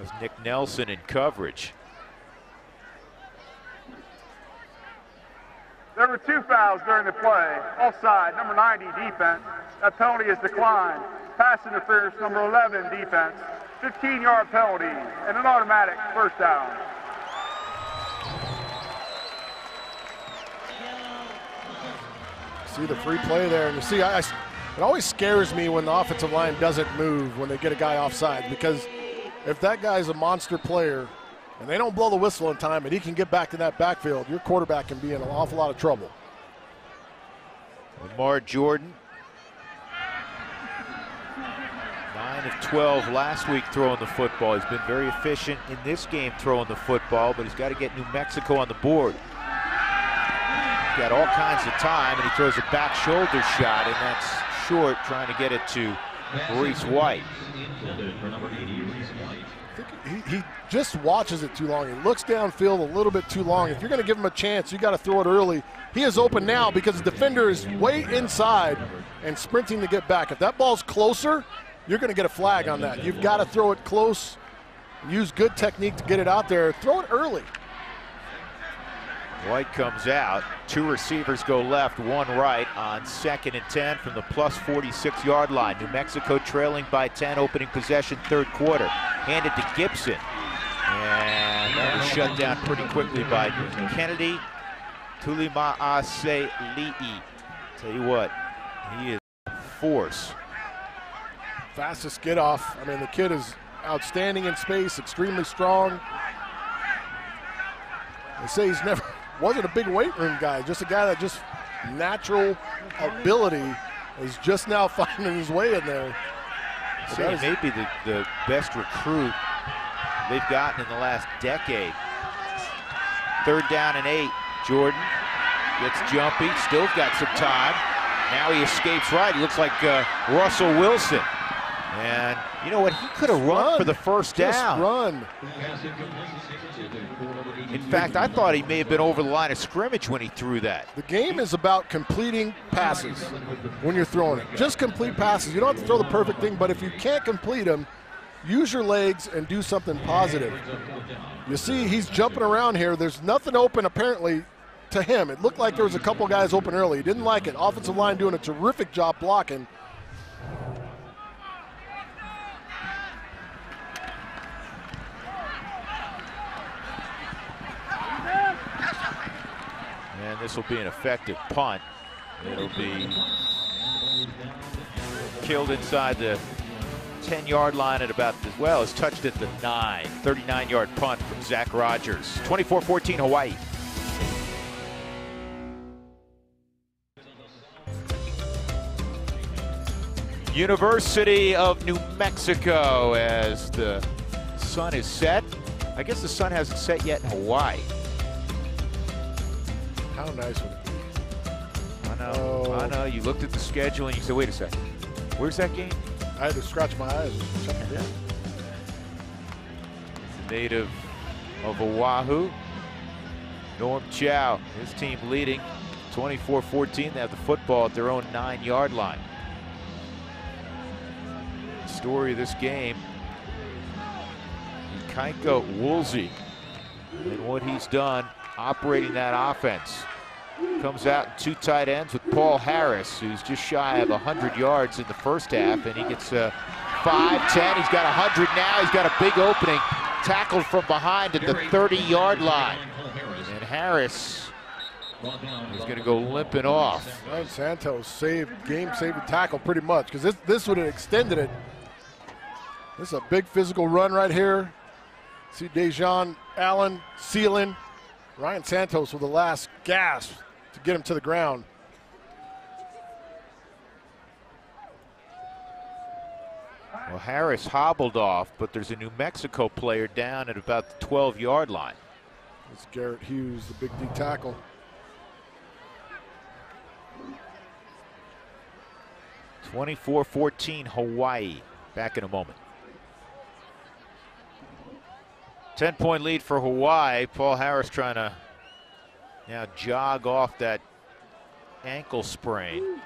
Was Nick Nelson in coverage. There were two fouls during the play. Offside, number 90, defense. That penalty is declined. Pass interference, number 11, defense. 15-yard penalty and an automatic first down. See the free play there, and you see, I, I- it always scares me when the offensive line doesn't move when they get a guy offside because if that guy's a monster player and they don't blow the whistle in time and he can get back to that backfield, your quarterback can be in an awful lot of trouble. Lamar Jordan. 9 of 12 last week throwing the football. He's been very efficient in this game throwing the football, but he's got to get New Mexico on the board. He's got all kinds of time, and he throws a back shoulder shot, and that's short, trying to get it to Reese White. For number 80, Reese White. He, he just watches it too long. He looks downfield a little bit too long. If you're going to give him a chance, you got to throw it early. He is open now because the defender is way inside and sprinting to get back. If that ball's closer, you're going to get a flag on that. You've got to throw it close. Use good technique to get it out there. Throw it early. White comes out. Two receivers go left, one right on second and 10 from the plus 46 yard line. New Mexico trailing by 10, opening possession, third quarter. Handed to Gipson. And that was shut down pretty quickly by Kennedy Tulimaase Li'i. Tell you what, he is force. Fastest get off. I mean, the kid is outstanding in space, extremely strong. They say he's never wasn't a big weight room guy, just a guy that just natural ability is just now <laughs> finding his way in there. So that he may be the, the best recruit they've gotten in the last decade. Third down and eight. Jordan gets jumpy, still got some time. Now he escapes right. He looks like uh, Russell Wilson. And you know what? He could have run, for the first just down. run. Pass incomplete for number 80, In fact, I thought he may have been over the line of scrimmage when he threw that. The game is about completing passes when you're throwing it. Just complete passes. You don't have to throw the perfect thing, but if you can't complete them, use your legs and do something positive. You see, he's jumping around here. There's nothing open apparently to him. It looked like there was a couple guys open early. He didn't like it. Offensive line doing a terrific job blocking. And this will be an effective punt. It'll be killed inside the 10 yard line at about, as well, as touched at the 9. 39 yard punt from Zach Rogers. 24 14 Hawaii. University of New Mexico as the sun is set. I guess the sun hasn't set yet in Hawaii. How nice would it be? I know, Oh. I know. You looked at the schedule and you said, wait a second, where's that game? I had to scratch my eyes. and check it in. The native of Oahu, Norm Chow, his team leading 24-14. They have the football at their own nine-yard line. Story of this game, Ikaika Woolsey and what he's done operating that offense. Comes out in two tight ends with Paul Harris, who's just shy of 100 yards in the first half, and he gets a 5, 10. He's got 100 now. He's got a big opening. Tackled from behind at the 30-yard line. And Harris is going to go limping off. Santos saved game saving tackle pretty much because this this would have extended it. This is a big physical run right here. See Dejan Allen sealing. Ryan Santos with the last gasp to get him to the ground. Well, Harris hobbled off, but there's a New Mexico player down at about the 12-yard line. It's Garrett Hughes, the big D tackle. Twenty-four fourteen Hawaii. Back in a moment. 10 point lead for Hawaii. Paul Harris trying to now jog off that ankle sprain.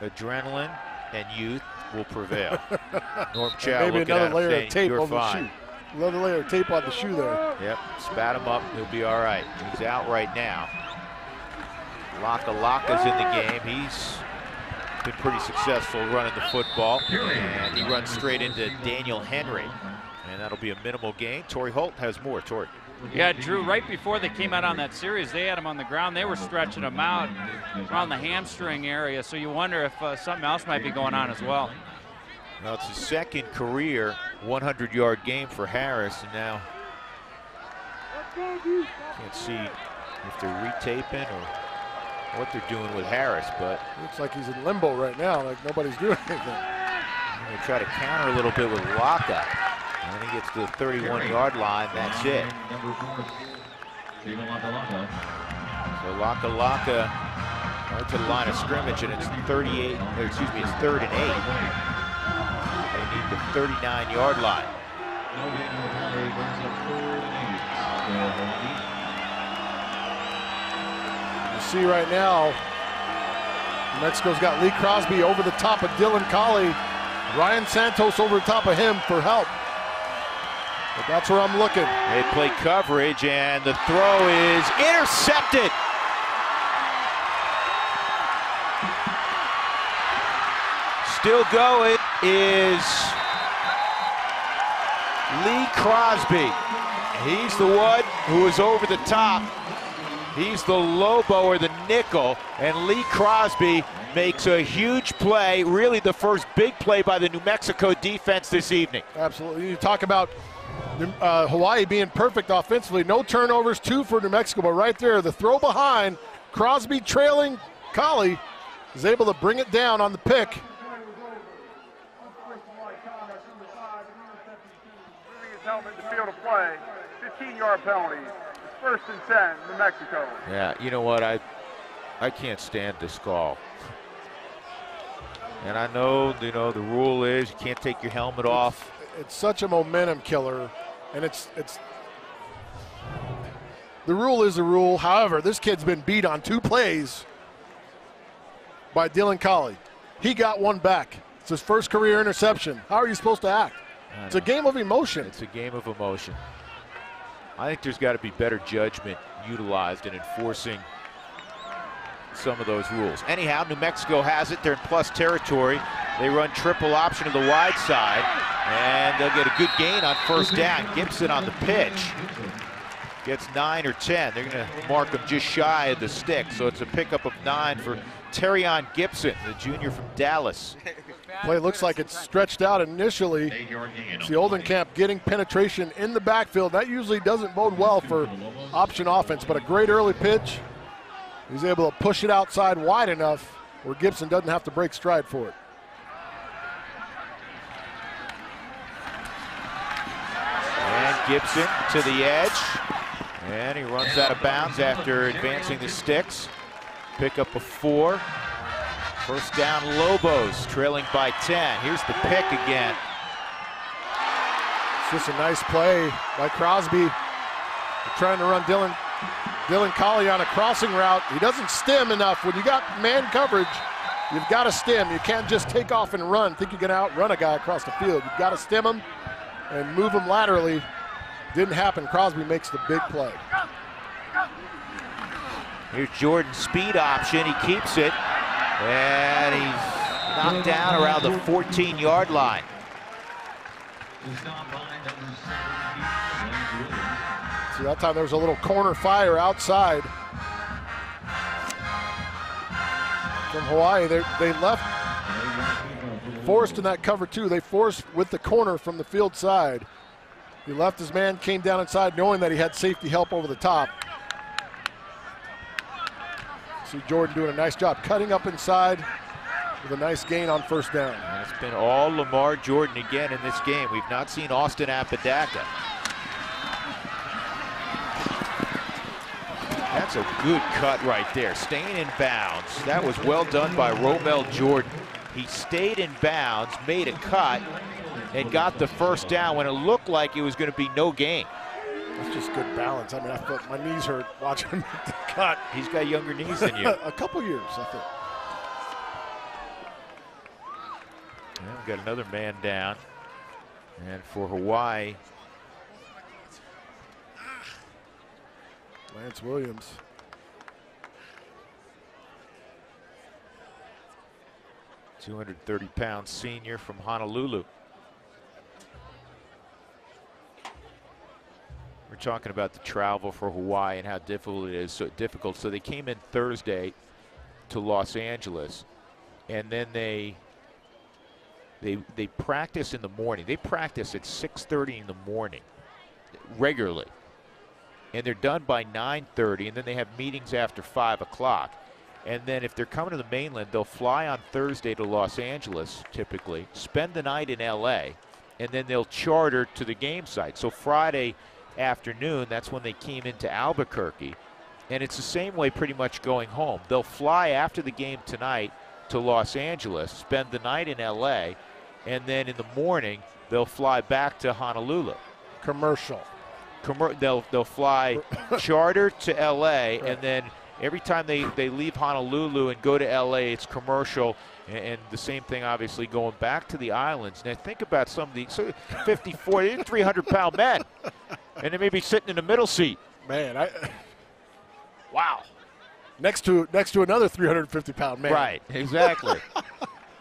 Adrenaline and youth will prevail. <laughs> Norm Chow Maybe another layer saying, of tape over fine. the shoe. Another layer of tape on the shoe there. Yep, spat him up. He'll be all right. He's out right now. Lakalaka's in the game. He's been pretty successful running the football, and he runs straight into Daniel Henry, and that'll be a minimal gain. Torrey Holt has more. Torrey. Yeah, Drew, right before they came out on that series, they had him on the ground. They were stretching him out around the hamstring area, so you wonder if uh, something else might be going on as well. Well, it's his second career 100-yard game for Harris, and now can't see if they're retaping or what they're doing with Harris, but Looks like he's in limbo right now, like nobody's doing <laughs> anything. They try to counter a little bit with Laka. And when he gets to the 31-yard line, that's it. Number four, Steven Lakalaka. So Lakalaka right to the line of scrimmage, and it's 38, or excuse me, it's third and eight. They need the 39-yard line. See right now, Mexico's got Lee Crosby over the top of Dylan Collie. Ryan Santos over the top of him for help. But that's where I'm looking. They play coverage, and the throw is intercepted. Still going is Lee Crosby. He's the one who is over the top. He's the Lobo or the nickel, and Lee Crosby makes a huge play, really the first big play by the New Mexico defense this evening. Absolutely. You talk about uh, Hawaii being perfect offensively. No turnovers, two for New Mexico. But right there, the throw behind, Crosby trailing Collie is able to bring it down on the pick. Helmet to field of play. 15-yard penalty. It's first and 10, New Mexico. Yeah, you know what? I I can't stand this call. And I know, you know, the rule is you can't take your helmet off. It's such a momentum killer, and it's it's. The rule is the rule. However, this kid's been beat on two plays by Dylan Collie. He got one back. It's his first career interception. How are you supposed to act? It's a game of emotion. It's a game of emotion. I think there's got to be better judgment utilized in enforcing some of those rules. Anyhow, New Mexico has it. They're in plus territory. They run triple option to the wide side, and they'll get a good gain on first down. Gipson on the pitch gets nine or 10. They're going to mark him just shy of the stick, so it's a pickup of nine for Teriyon Gipson, the junior from Dallas. <laughs> Play looks like it's stretched out initially. It's the Oldenkamp getting penetration in the backfield. That usually doesn't bode well for option offense, but a great early pitch. He's able to push it outside wide enough where Gipson doesn't have to break stride for it. And Gipson to the edge. And he runs out of bounds after advancing the sticks. Pick up a four. First down, Lobos trailing by 10. Here's the pick again. It's just a nice play by Crosby. Trying to run Dylan Dylan Collie on a crossing route. He doesn't stem enough. When you got man coverage, you've got to stem. You can't just take off and run. Think you're going to outrun a guy across the field. You've got to stem him and move him laterally. Didn't happen. Crosby makes the big play. Here's Jordan's speed option. He keeps it. And he's knocked down around the 14 yard line. Is down by number 17, Blaine Williams. See, that time there was a little corner fire outside from Hawaii. They, they left forced in that cover two. They forced with the corner from the field side. He left his man, came down inside knowing that he had safety help over the top. See Jordan doing a nice job cutting up inside with a nice gain on first down. And it's been all Lamar Jordan again in this game. We've not seen Austin Apodaca. That's a good cut right there, staying in bounds. That was well done by Romel Jordan. He stayed in bounds, made a cut, and got the first down when it looked like it was going to be no gain. That's just good balance. I mean, I felt my knees hurt watching him <laughs> make the cut. He's got younger knees than you. <laughs> a couple years, I think. Yeah, we got another man down. And for Hawaii, Lance Williams. two hundred thirty pound senior from Honolulu. We're talking about the travel for Hawaii and how difficult it is. So difficult. So they came in Thursday to Los Angeles, and then they they they practice in the morning. They practice at 6:30 in the morning regularly, and they're done by 9:30, and then they have meetings after five o'clock. And then if they're coming to the mainland, they'll fly on Thursday to Los Angeles, typically, spend the night in LA, and then they'll charter to the game site. So Friday afternoon, that's when they came into Albuquerque. And it's the same way pretty much going home. They'll fly after the game tonight to Los Angeles, spend the night in LA, and then in the morning, they'll fly back to Honolulu. Commercial. Commer- they'll they'll fly <laughs> charter to LA, and then every time they, they leave Honolulu and go to LA, it's commercial. And, and the same thing, obviously, going back to the islands. Now, think about some of these so 54, they're 300 pound men, <laughs> and they may be sitting in the middle seat. Man, I. Wow. Next to next to another 350 pound man. Right, exactly.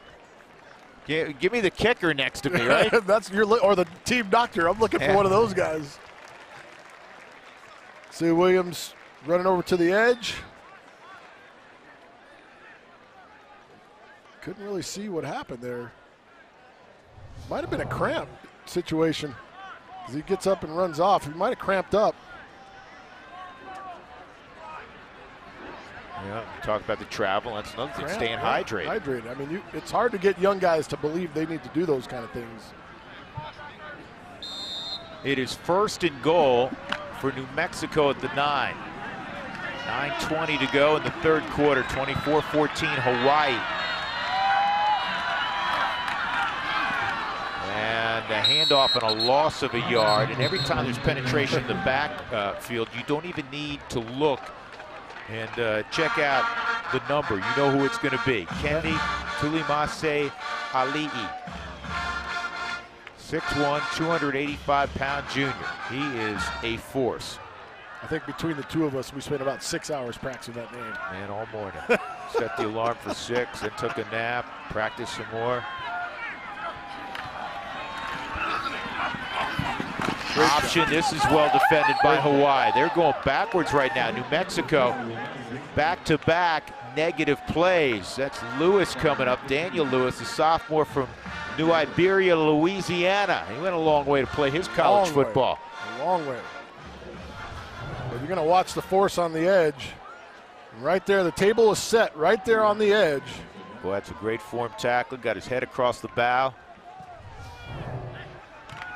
<laughs> give, give me the kicker next to me, right? <laughs> That's your or the team doctor. I'm looking for one of those guys. See Williams running over to the edge. Couldn't really see what happened there. Might have been a cramp situation because he gets up and runs off. He might have cramped up. yeah, talk about the travel. That's another thing, Cramp, staying yeah, hydrated. Hydrated. I mean, you, it's hard to get young guys to believe they need to do those kind of things. It is first and goal for New Mexico at the nine. 9.20 to go in the third quarter, 24 14 Hawaii. A handoff and a loss of a yard. And every time there's penetration in the backfield, you don't even need to look and uh, check out the number. You know who it's going to be. Kenny Tulimase Ali'i. 6'1", 285 pound junior. He is a force. I think between the two of us, we spent about six hours practicing that name. Man, all morning. Set the alarm for six, and took a nap, practiced some more. Option, this is well defended by Hawaii. They're going backwards right now. New Mexico, back-to-back negative plays. That's Lewis coming up. Daniel Lewis, a sophomore from New Iberia, Louisiana. He went a long way to play his college Long way. football. A long way. But you're going to watch the force on the edge. Right there, the table is set right there on the edge. Boy, that's a great form tackle. Got his head across the bow.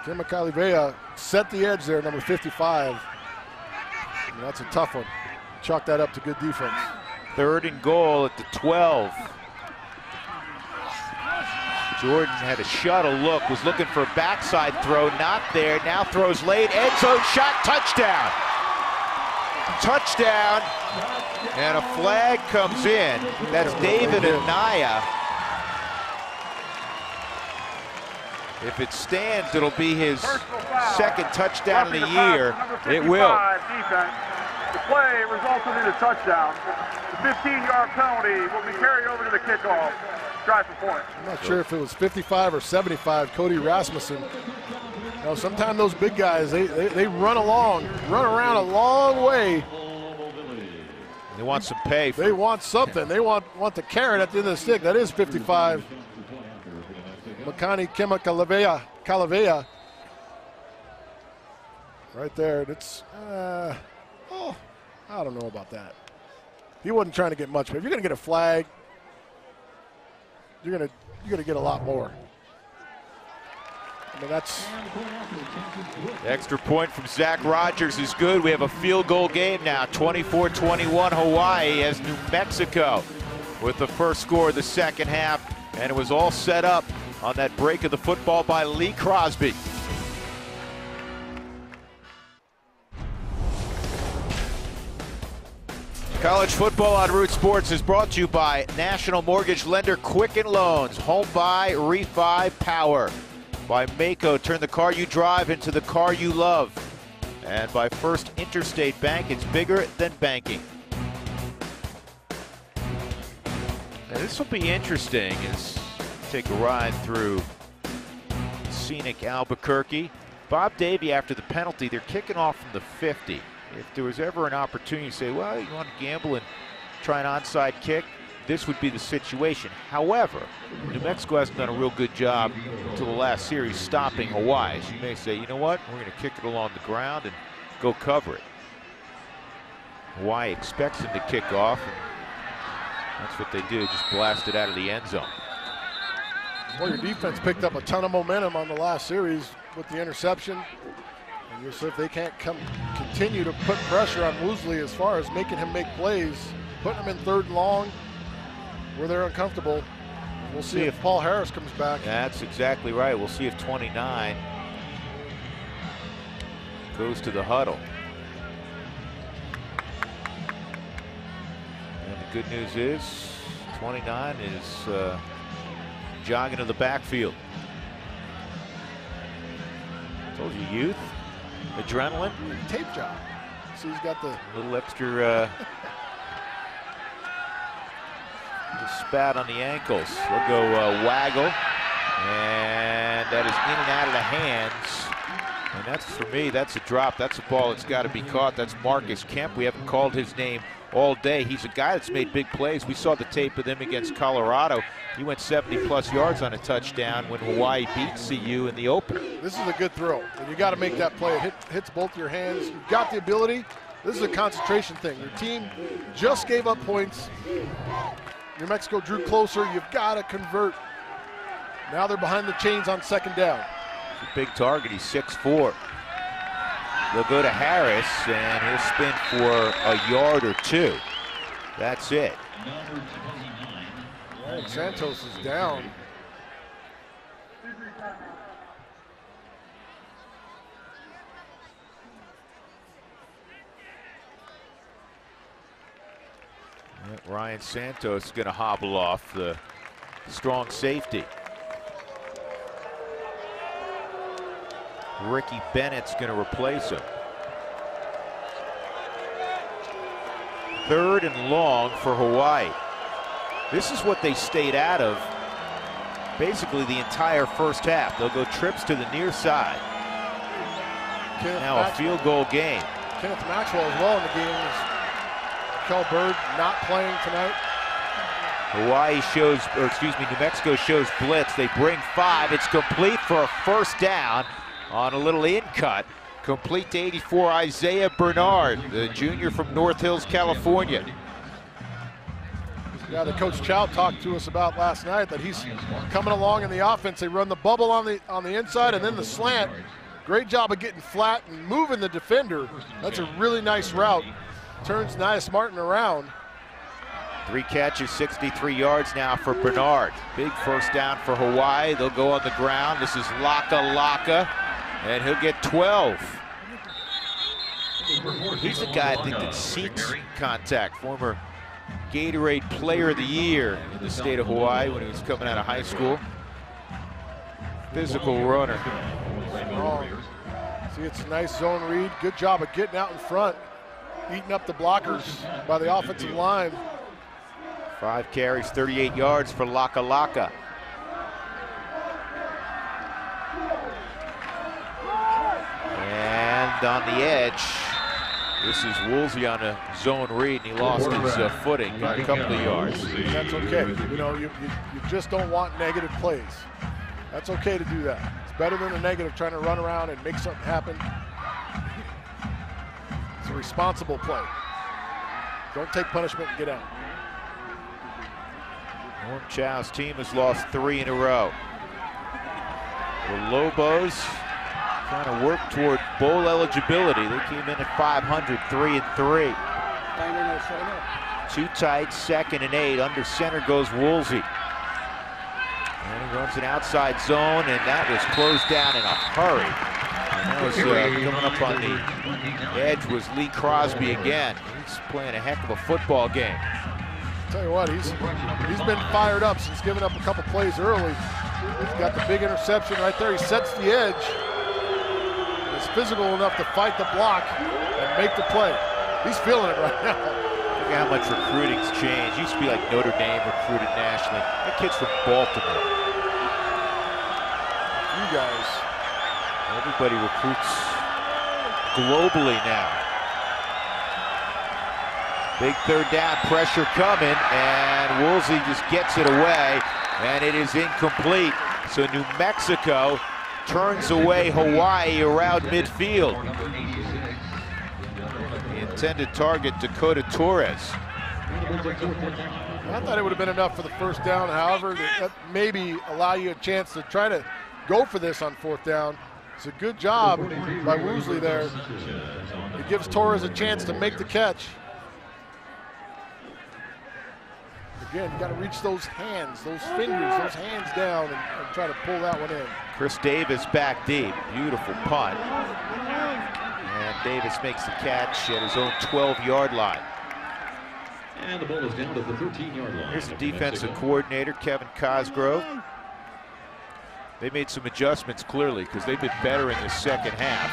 Kema-Kaleiwahea set the edge there, number 55. I mean, that's a tough one. Chalk that up to good defense. Third and goal at the 12. Jordan had a shuttle look, was looking for a backside throw, not there. Now throws late, end zone shot, touchdown. Touchdown, and a flag comes in. That's David Anaya. If it stands, it'll be his second touchdown of the year. pass to number It will. Defense. The play resulted in a touchdown. The 15-yard penalty will be carried over to the kickoff. Drive for point. I'm not sure if it was 55 or 75, Cody Rasmussen. You know, sometimes those big guys, they, they, they run along, run around a long way. They want some pay. For They want something. They want, want the carrot at the end of the stick. That is 55. Makani Kema Kalavea. Right there. It's, uh, oh, I don't know about that. He wasn't trying to get much, but if you're going to get a flag, you're going to you're going to get a lot more. I mean, that's extra point from Zach Rogers is good. We have a field goal game now, 24-21 Hawaii as New Mexico with the first score of the second half. And it was all set up on that break of the football by Lee Crosby. College football on Root Sports is brought to you by National Mortgage Lender Quicken Loans, Home Buy, Refi, Power. By Maaco, turn the car you drive into the car you love. And by First Interstate Bank, it's bigger than banking. Now, this will be interesting as take a ride through scenic Albuquerque. Bob Davie, after the penalty, they're kicking off from the 50. If there was ever an opportunity to say, well, you want to gamble and try an onside kick, this would be the situation. However, New Mexico hasn't done a real good job until the last series stopping Hawaii. So you may say, you know what, we're going to kick it along the ground and go cover it. Hawaii expects them to kick off, that's what they do, just blast it out of the end zone. Well, your defense picked up a ton of momentum on the last series with the interception. And you'll see if they can't come continue to put pressure on Woolsey as far as making him make plays, putting him in third and long where they're uncomfortable. We'll see, See if, if- Paul Harris comes back. That's exactly right. We'll see if 29 goes to the huddle. And the good news is 29 is uh, jogging to the backfield. Told you, youth, adrenaline, Tape job. See, he's got the little extra uh, little spat on the ankles. They'll go uh, waggle, and that is in and out of the hands. And that's for me, that's a drop. That's a ball that's got to be caught. That's Marcus Kemp. We haven't called his name all day. He's a guy that's made big plays. We saw the tape of him against Colorado. He went 70 plus yards on a touchdown when Hawaii beat CU in the opener. This is a good throw, and you got to make that play. It hit, hits both your hands. You've got the ability. This is a concentration thing. Your team just gave up points. New Mexico drew closer. You've got to convert. Now they're behind the chains on second down. Big target. He's 6'4". They'll go to Harris, and he'll spin for a yard or two. That's it. Number 29. Right, Santos is down. Ryan Santos is going to hobble off the strong safety. Ricky Bennett's going to replace him. Third and long for Hawaii. This is what they stayed out of basically the entire first half. They'll go trips to the near side. Kenneth, Now a field goal game. Kenneth Maxwell as well in the game. Kel Bird not playing tonight. Hawaii shows, or excuse me, New Mexico shows blitz. They bring five. It's complete for a first down on a little in cut. Complete to 84 Isaiah Bernard, the junior from North Hills, California. Yeah, the coach Chow talked to us about last night that he's coming along in the offense. They run the bubble on the on the inside and then the slant. Great job of getting flat and moving the defender. That's a really nice route. Turns Nias Martin around. Three catches, 63 yards now for Bernard. Big first down for Hawaii. They'll go on the ground. This is Lakalaka, and he'll get 12. He's a guy I think that seeks contact. Former Gatorade Player of the Year in the state of Hawaii when he was coming out of high school. Physical runner. Strong. See, it's a nice zone read. Good job of getting out in front, eating up the blockers by the offensive line. Five carries, 38 yards for Lakalaka. And on the edge, this is Woolsey on a zone read, and he lost his uh, footing, got a couple of yards. That's okay. You know, you, you, you just don't want negative plays. That's okay to do that. It's better than a negative trying to run around and make something happen. It's a responsible play. Don't take punishment and get out. Norm Chow's team has lost three in a row. The Lobos trying to work toward bowl eligibility. They came in at 500, three and three. Two tight, second and eight. Under center goes Woolsey. And he runs an outside zone, and that was closed down in a hurry. And That was uh, coming up on the edge was Lee Crosby again. He's playing a heck of a football game. Tell you what, he's he's been fired up since giving up a couple plays early. He's got the big interception right there. He sets the edge. He's physical enough to fight the block and make the play. He's feeling it right now. Look at how much recruiting's changed. Used to be like Notre Dame recruited nationally. That kid's from Baltimore. You guys. Everybody recruits globally now. Big third down, pressure coming, and Woolsey just gets it away, and it is incomplete. So New Mexico turns away Hawaii around midfield. The intended target, Dakota Torres. I thought it would have been enough for the first down. However, that uh, that maybe allow you a chance to try to go for this on fourth down. It's a good job by Woolsey there. It gives Torres a chance to make the catch. Again, got to reach those hands, those fingers, those hands down and, and try to pull that one in. Chris Davis back deep. Beautiful punt. And Davis makes the catch at his own 12-yard line. And the ball is down to the 13-yard line. Here's the defensive coordinator, Kevin Cosgrove. They made some adjustments clearly because they've been better in the second half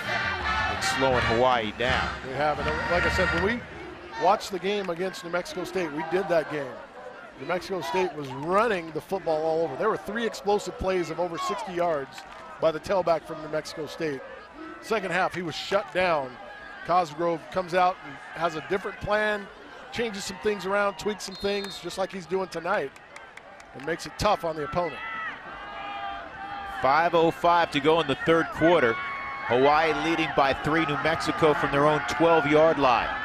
and slowing Hawaii down. They have, and like I said, when we watched the game against New Mexico State, we did that game. New Mexico State was running the football all over. There were three explosive plays of over 60 yards by the tailback from New Mexico State. Second half, he was shut down. Cosgrove comes out and has a different plan, changes some things around, tweaks some things, just like he's doing tonight, and makes it tough on the opponent. 5.05 to go in the third quarter. Hawaii leading by three, New Mexico from their own 12-yard line.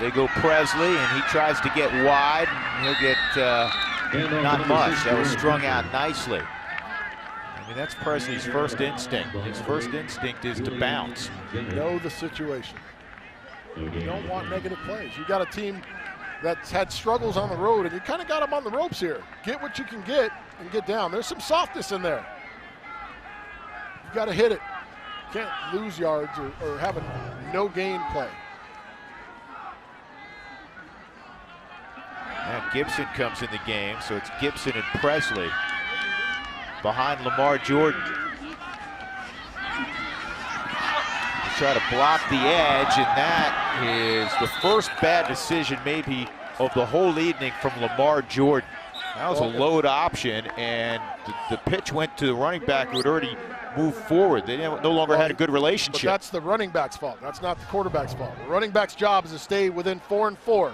They go Pressley, and he tries to get wide. He'll get uh, not much. That was strung out nicely. I mean, that's Pressley's first instinct. His first instinct is to bounce. know the situation. You don't want negative plays. You got a team that's had struggles on the road, and you kind of got them on the ropes here. Get what you can get and get down. There's some softness in there. You got to hit it. Can't lose yards or, or have a no gain play. Gipson comes in the game, so it's Gipson and Pressley behind Lamar Jordan. They try to block the edge, and that is the first bad decision maybe of the whole evening from Lamar Jordan. That was a load option, and the, the pitch went to the running back who had already moved forward. They no longer had a good But relationship. that's the running back's fault. That's not the quarterback's fault. The running back's job is to stay within four and four,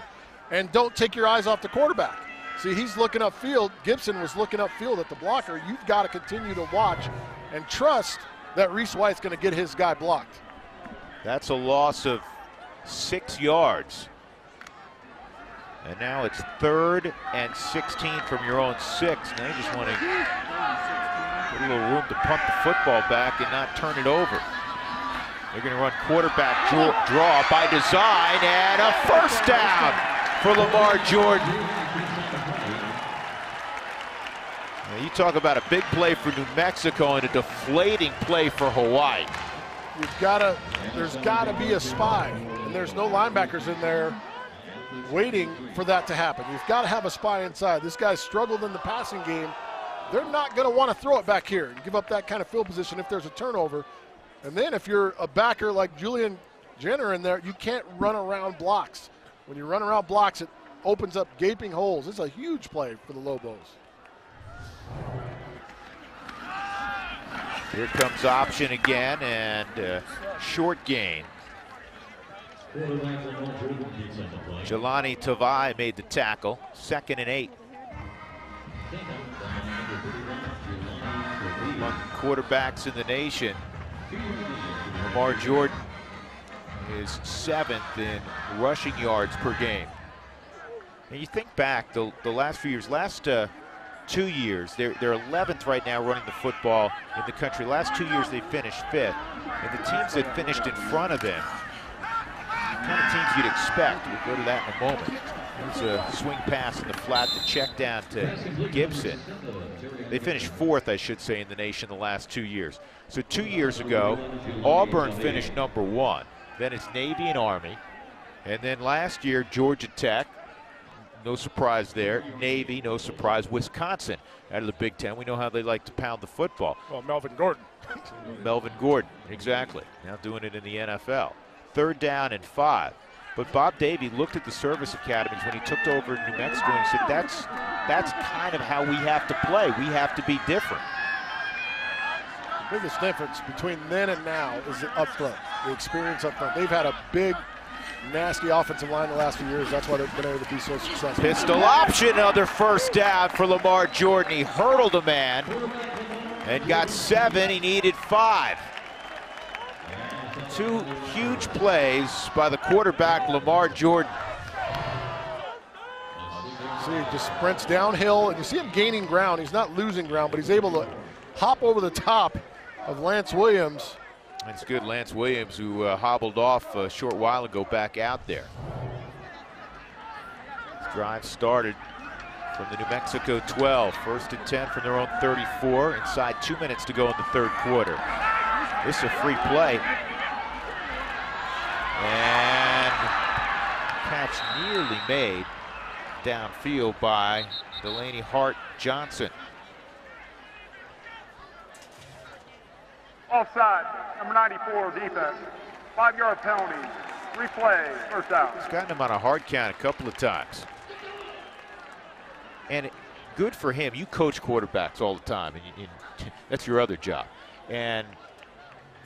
and don't take your eyes off the quarterback. See, he's looking upfield. Gipson was looking upfield at the blocker. You've got to continue to watch and trust that Reese White's going to get his guy blocked. That's a loss of six yards. And now it's third and 16 from your own six. Now you just want to get a little room to punt the football back and not turn it over. They're going to run quarterback draw, draw by design and a first down for Lamar Jordan. Now you talk about a big play for New Mexico and a deflating play for Hawaii. You've got to. There's got to be a spy, and there's no linebackers in there waiting for that to happen. You've got to have a spy inside. This guy struggled in the passing game. They're not going to want to throw it back here and give up that kind of field position if there's a turnover. And then if you're a backer like Julian Jenner in there, you can't run around blocks. When you run around blocks, it opens up gaping holes. It's a huge play for the Lobos. Here comes option again and uh, short gain. Jelani Tavai made the tackle. Second and eight. Among quarterbacks in the nation, Lamar Jordan is seventh in rushing yards per game. And you think back the, the last few years, last uh, two years, they're, they're 11th right now running the football in the country. Last two years they finished fifth. And the teams that finished in front of them, the kind of teams you'd expect, we'll go to that in a moment, There's a swing pass in the flat to check down to Gipson. They finished fourth, I should say, in the nation the last two years. So two years ago, Auburn finished number one. Then it's Navy and Army. And then last year, Georgia Tech, no surprise there. Navy, no surprise. Wisconsin out of the Big Ten. We know how they like to pound the football. Well, Melvin Gordon. <laughs> Melvin Gordon, exactly. Now doing it in the NFL. Third down and five. But Bob Davie looked at the service academies when he took over New Mexico and said, that's, that's kind of how we have to play. We have to be different. The biggest difference between then and now is up front, the experience up front. They've had a big, nasty offensive line the last few years. That's why they've been able to be so successful. Pistol option, another first down for Lamar Jordan. He hurdled a man and got seven. He needed five. Two huge plays by the quarterback, Lamar Jordan. See, he just sprints downhill, and you see him gaining ground. He's not losing ground, but he's able to hop over the top of Lance Williams. It's good, Lance Williams, who uh, hobbled off a short while ago, back out there. Drive started from the New Mexico 12. First and 10 from their own 34. Inside two minutes to go in the third quarter. This is a free play. And catch nearly made downfield by Delaney Hart Johnson. Offside, number 94, defense. Five-yard penalty. Replay, first down. He's gotten him on a hard count a couple of times. And good for him. You coach quarterbacks all the time, and, you, and <laughs> that's your other job. And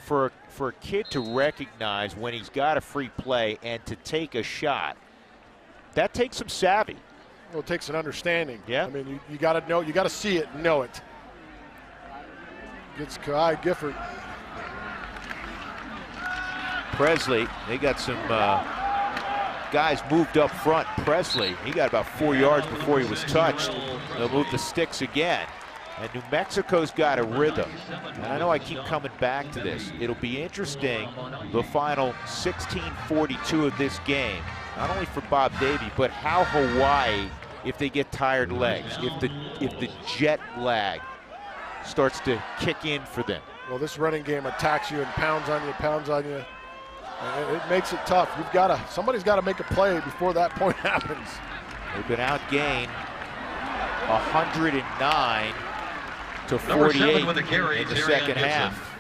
for for a kid to recognize when he's got a free play and to take a shot, that takes some savvy. Well, it takes an understanding. Yeah. I mean, you, you got to know, you got to see it, and know it. Gets Kai Gifford. Pressley, they got some uh, guys moved up front. Pressley, he got about four yards before he was touched. They'll move the sticks again. And New Mexico's got a rhythm. And I know I keep coming back to this. It'll be interesting, the final 16:42 of this game, not only for Bob Davie, but how Hawaii, if they get tired legs, if the if the jet lag starts to kick in for them. Well, this running game attacks you and pounds on you, pounds on you. It, it makes it tough. You've got to, somebody's got to make a play before that point <laughs> happens. They've been outgained 109 to Number 48 with the carry, in the Teriyon second Gipson. half.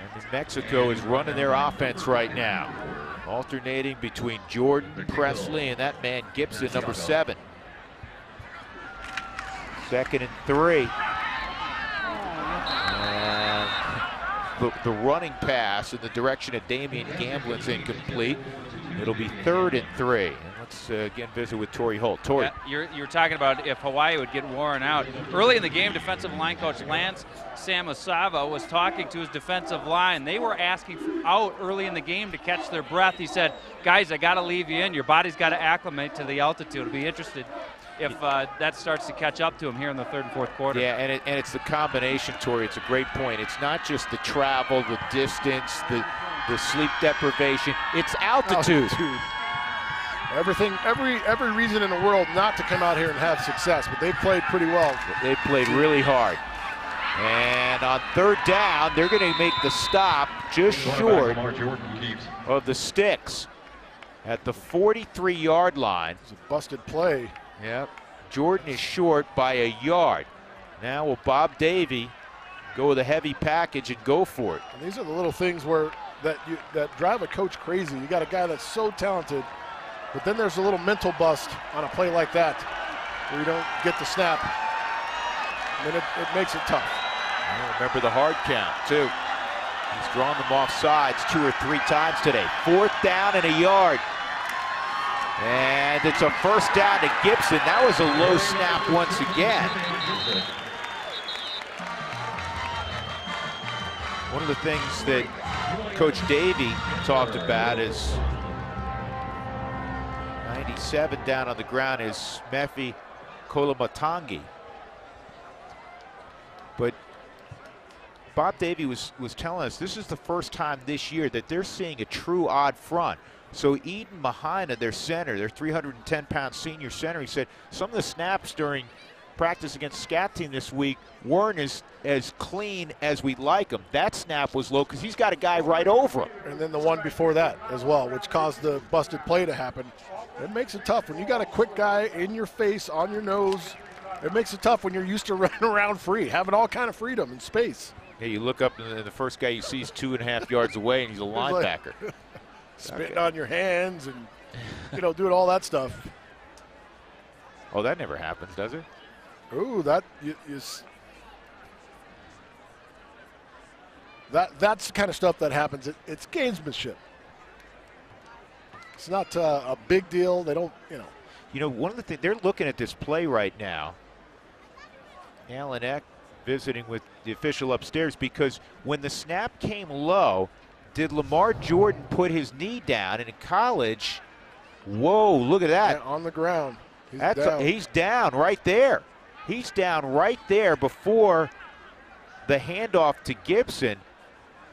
And New Mexico is running their offense right now, alternating between Jordan Pressley and that man Gipson, number seven. Second and three. The, the running pass in the direction of Damian Gamblin's incomplete. It'll be third and three. And let's uh, again visit with Torrey Holt. Torrey. Yeah, you're, you're talking about if Hawaii would get worn out. Early in the game, defensive line coach Lance Samasava was talking to his defensive line. They were asking out early in the game to catch their breath. He said, guys, I got to leave you in. Your body's got to acclimate to the altitude. I'll be interested if uh, that starts to catch up to him here in the third and fourth quarter. Yeah, and, it, and it's the combination, Tori. It's a great point. It's not just the travel, the distance, the the sleep deprivation. It's altitude. Altitude. Everything, every every reason in the world not to come out here and have success, but they've played pretty well. They played really hard. And on third down, they're going to make the stop just short Lamar Jordan keeps. of the sticks at the 43-yard line. It's a busted play. Yep. Jordan is short by a yard. Now will Bob Davie go with a heavy package and go for it. And these are the little things where that you that drive a coach crazy. You got a guy that's so talented, but then there's a little mental bust on a play like that where you don't get the snap. And then it, it makes it tough. Remember the hard count, too. He's drawn them off sides two or three times today. Fourth down and a yard. And it's a first down to Gipson. That was a low snap once again. One of the things that Coach Davie talked about is 97 down on the ground is Mefi Kolamatangi. But Bob Davie was, was telling us this is the first time this year that they're seeing a true odd front So Eden Mahina, their center, their 310 pound senior center, he said some of the snaps during practice against Scat team this week weren't as, as clean as we'd like them. That snap was low because he's got a guy right over him. and then the one before that as well, which caused the busted play to happen. It makes it tough when you got a quick guy in your face, on your nose. It makes it tough when you're used to <laughs> running around free, having all kind of freedom and space. Yeah, you look up and the- first guy you see is two and a half yards away and he's a <laughs> linebacker. Spitting on your hands and you know doing all that stuff. Oh, that never happens, does it? Ooh, that you, you s- that that's the kind of stuff that happens. It, it's gamesmanship. It's not uh, a big deal. They don't, you know. You know, one of the things they're looking at this play right now. Alan Eck visiting with the official upstairs because when the snap came low, did Lamar Jordan put his knee down? And in college, whoa, look at that. Yeah, on the ground. He's That's down. he's down right there. He's down right there before the handoff to Gipson.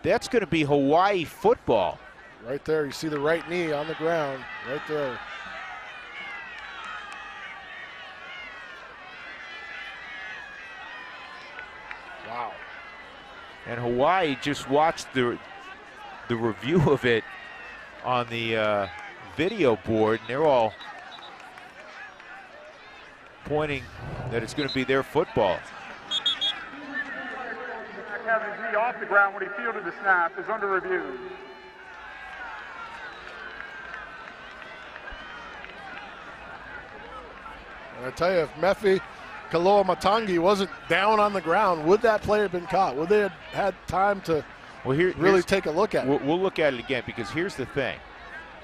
That's going to be Hawaii football. Right there, you see the right knee on the ground, right there. Wow. And Hawaii just watched the the review of it on the uh, video board, and they're all pointing that it's going to be their football. His knee off the ground when he fielded the snap is under review. And I tell you, if Mephi Kaloa Matangi wasn't down on the ground, would that play have been caught? Would they have had time to Well, here really take a look at it? We'll, we'll look at it again because here's the thing: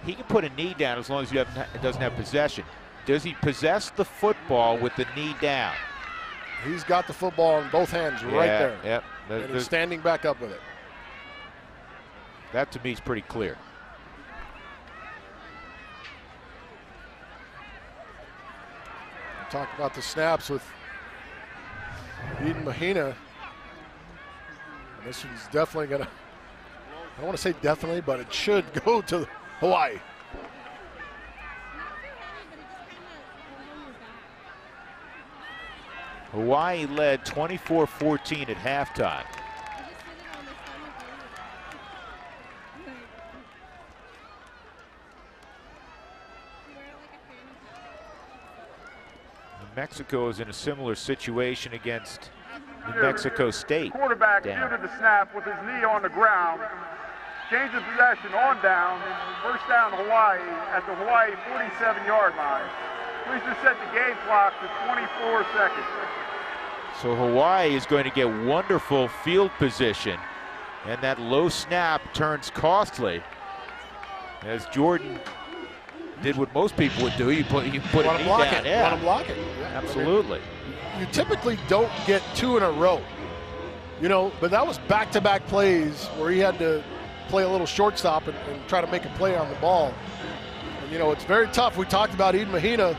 he can put a knee down as long as he doesn't have possession. Does he possess the football with the knee down? He's got the football in both hands right Yeah, there. Yep. There- And he's standing back up with it. that to me is pretty clear. Talk about the snaps with Eden Mahina. This one's definitely going to, I don't want to say definitely, but it should go to Hawaii. Hawaii led 24-14 at halftime. Mexico is in a similar situation against New Mexico State. Quarterback down. fielded the snap with his knee on the ground. Changes possession on down. First down Hawaii at the Hawaii 47-yard line. Please just set the game clock to 24 seconds. So Hawaii is going to get wonderful field position, and that low snap turns costly. As Jordan did what most people would do, you put you put a Want to knee block down. it. Yeah, Want to block it. Yeah, I absolutely. You typically don't get two in a row. You know, but that was back-to-back plays where he had to play a little shortstop and, and try to make a play on the ball. And, you know, it's very tough. We talked about Eden Mahina,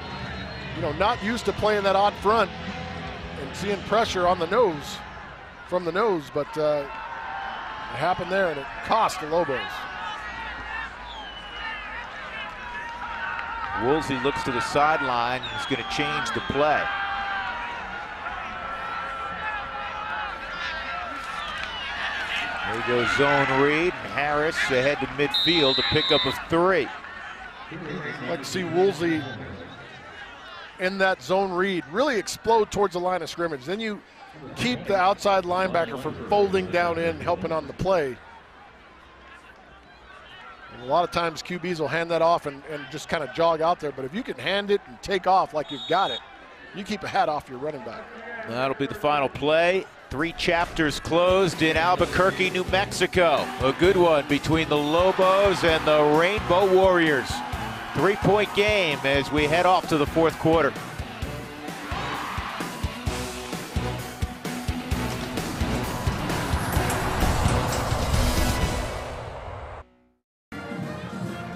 you know, not used to playing that odd front and seeing pressure on the nose, from the nose, but uh, it happened there and it cost the Lobos. Woolsey looks to the sideline He's going to change the play. There goes zone read. and Harris ahead to midfield, to pick up a three. I'd like to see Woolsey in that zone read really explode towards the line of scrimmage. Then you keep the outside linebacker from folding down in, helping on the play. And a lot of times QBs will hand that off and, and just kind of jog out there. But if you can hand it and take off like you've got it, you keep a hat off your running back. That'll be the final play. Three chapters closed in Albuquerque, New Mexico. A good one between the Lobos and the Rainbow Warriors. Three point game as we head off to the fourth quarter.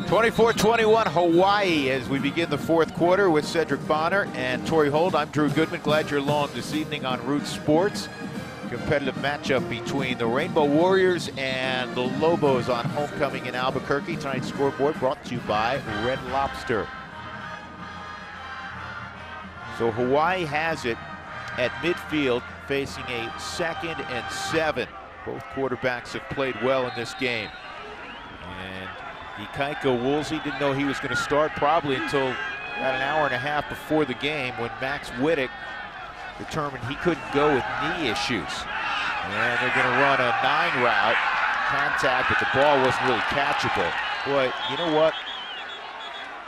Twenty-four, twenty-one, Hawaii as we begin the fourth quarter with Cedric Bonner and Tori Holt. I'm Drew Goodman. Glad you're along this evening on Root Sports. Competitive matchup between the Rainbow Warriors and the Lobos on homecoming in Albuquerque. Tonight's scoreboard brought to you by Red Lobster. So Hawaii has it at midfield, facing a second and seven. Both quarterbacks have played well in this game. And Ikaika Woolsey didn't know he was going to start probably until about an hour and a half before the game when Max Wittek determined he couldn't go with knee issues. And they're going to run a nine route, contact, but the ball wasn't really catchable. Boy, you know what?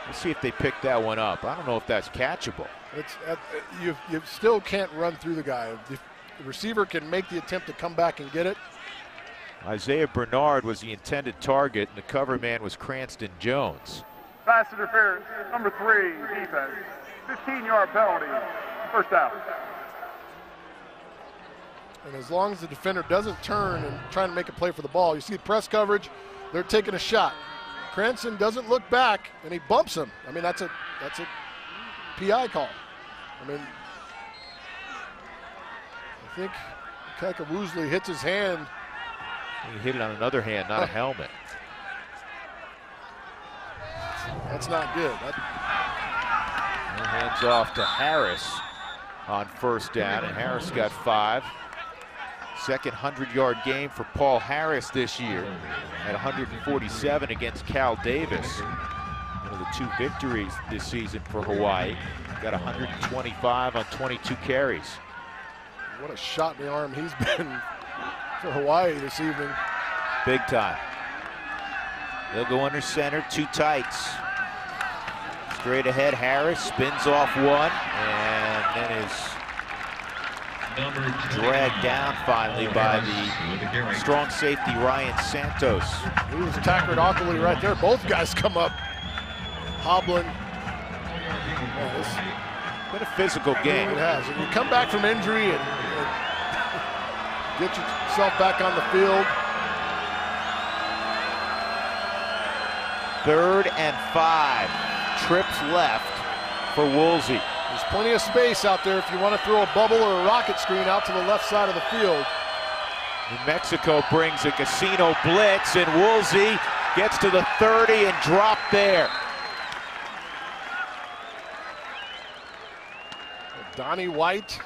Let's see if they pick that one up. I don't know if that's catchable. It's uh, you. You still can't run through the guy. The the receiver can make the attempt to come back and get it. Isaiah Bernard was the intended target, and the cover man was Cranston Jones. Pass interference, number three, defense. 15-yard penalty, first down. And as long as the defender doesn't turn and trying to make a play for the ball, you see the press coverage, they're taking a shot. Cranston doesn't look back and he bumps him. I mean, that's a that's a PI call. I mean, I think Kaika Woolsey hits his hand. He hit it on another hand, not a <laughs> helmet. That's not good. That, And hands off to Harris on first down, and Harris got five. Second 100-yard game for Paul Harris this year at 147 against Cal Davis. One of the two victories this season for Hawaii. Got 125 on 22 carries. what a shot in the arm he's <laughs> been for Hawaii this evening. Big time. They'll go under center, two tights. Straight ahead, Harris spins off one and then is dragged down finally by the strong safety Ryan Santos. He was tackled awkwardly right there. Both guys come up hobbling. Yeah, this- Been a physical game. It has. And you come back from injury and, and get yourself back on the field. Third and five. Trips left for Woolsey. There's plenty of space out there if you want to throw a bubble or a rocket screen out to the left side of the field. New Mexico brings a casino blitz, and Woolsey gets to the 30 and dropped there. Donnie White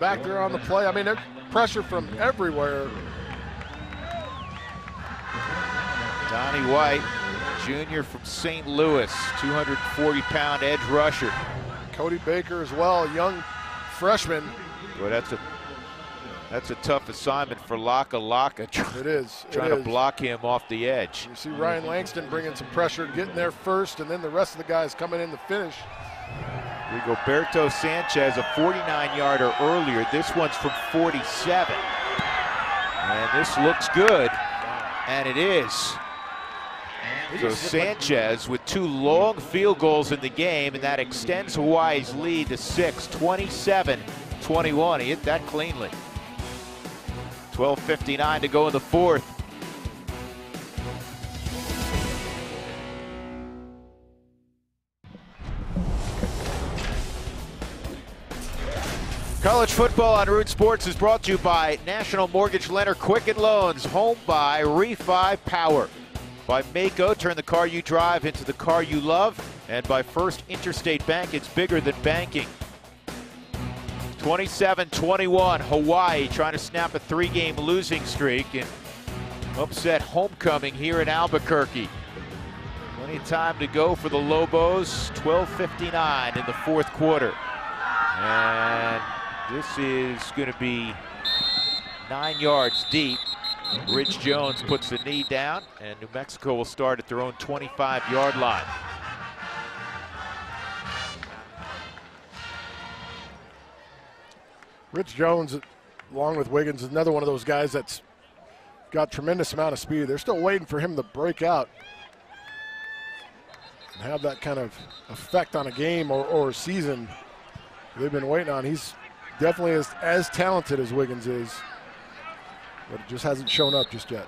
back there on the play. I mean, pressure from everywhere. Donnie White, junior from St. Louis, 240-pound edge rusher. Cody Baker as well, a young freshman. Boy, that's a that's a tough assignment for Lakalaka It is. it trying to is. block him off the edge. You see Ryan Langston bringing some pressure, getting there first, and then the rest of the guys coming in to finish. Rigoberto Sanchez, a 49-yarder earlier. This one's from 47. And this looks good, and it is. So Sanchez with two long field goals in the game, and that extends Hawaii's lead to six, 27-21. He hit that cleanly. 12.59 to go in the fourth. College football on Root Sports is brought to you by National Mortgage Lender Quicken Loans, home by Refi Power. By Maaco, turn the car you drive into the car you love. And by First Interstate Bank, it's bigger than banking. 27-21, Hawaii trying to snap a three-game losing streak and upset homecoming here in Albuquerque. Plenty of time to go for the Lobos. 12.59 in the fourth quarter. And this is going to be nine yards deep. Rich Jones puts the knee down, and New Mexico will start at their own 25-yard line. Rich Jones, along with Wiggins, is another one of those guys that's got tremendous amount of speed. They're still waiting for him to break out and have that kind of effect on a game or, or season they've been waiting on. He's definitely as, as talented as Wiggins is, but it just hasn't shown up just yet.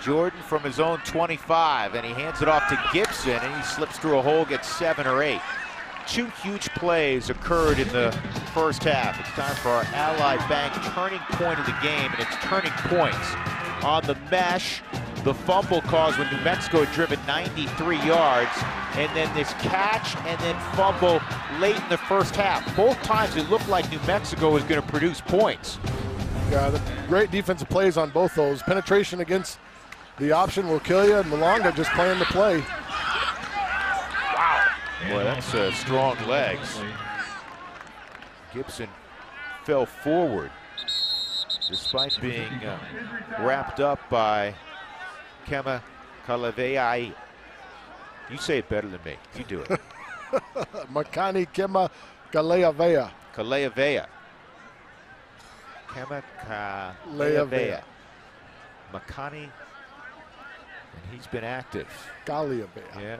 Jordan from his own 25, and he hands it off to Gipson, and he slips through a hole, gets seven or eight. Two huge plays occurred in the first half. It's time for our Ally Bank turning point of the game, and it's turning points on the mesh. The fumble caused when New Mexico had driven 93 yards, and then this catch and then fumble late in the first half. Both times it looked like New Mexico was going to produce points. Yeah, the great defensive plays on both those. Penetration against the option will kill you, and Malonga just playing the play. Wow. Boy, that's uh, strong legs. Gipson fell forward despite being uh, wrapped up by Kema Kalaveai. You say it better than me. You do it. <laughs> Makani Kema Galeavea. Kaleavea. Kema Leavea. Kaleavea. Makani. And he's been active. Galeavea. Yeah.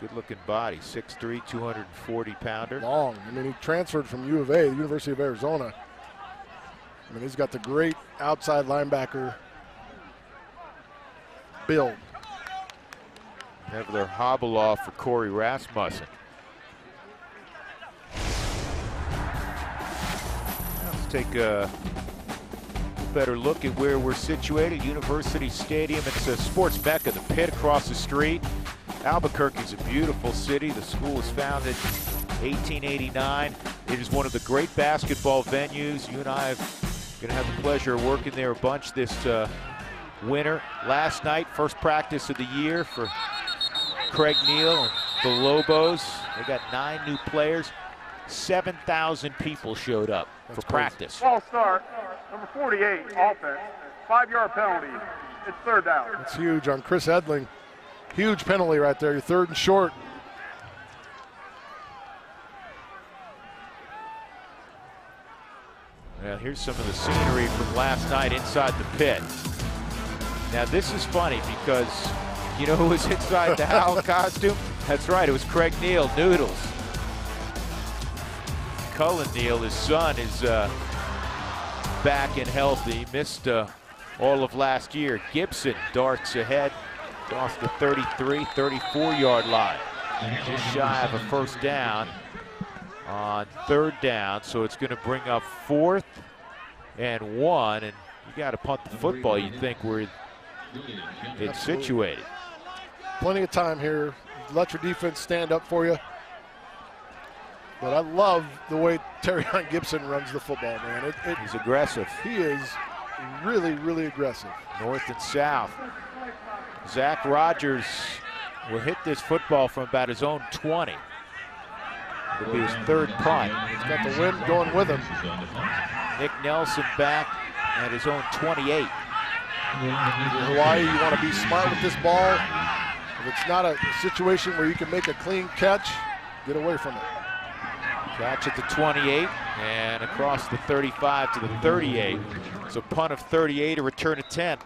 Good looking body. 6'3", 240 pounder. Long. I mean, he transferred from U of A, the University of Arizona. I mean, he's got the great outside linebacker build. Have their hobble off for Corey Rasmussen. Let's take a better look at where we're situated. University Stadium. It's a sports mecca. The pit across the street. Albuquerque is a beautiful city. The school was founded 1889. It is one of the great basketball venues. You and I have going to have the pleasure of working there a bunch this uh, winter. Last night, first practice of the year for Craig Neal and the Lobos. They got nine new players. 7,000 people showed up for practice. Ball start, number 48, offense. Five-yard penalty. It's third down. It's huge on Chris Edling. Huge penalty right there. Your third and short. Well, here's some of the scenery from last night inside the pit. Now, this is funny because you know who was inside the Howl <laughs> costume? That's right, it was Craig Neal, Noodles. Cullen Neal, his son, is uh, back and healthy. He missed uh, all of last year. Gipson darts ahead, off the 33, 34 yard line. Just shy of a first down on third down, so it's going to bring up fourth and one, and you got to punt the football. You think where it's situated. Plenty of time here. Let your defense stand up for you. But I love the way Teriyon <laughs> Gipson runs the football, man. It, it, He's aggressive, he is really, really aggressive. north and south. Zach Rogers will hit this football from about his own 20. It'll be his third punt. He's got the wind going with him. Nick Nelson back at his own 28. Hawaii, you want to be smart with this ball. If it's not a situation where you can make a clean catch, get away from it. Catch at the 28 and across the 35 to the 38. So punt of 38, a return of 10.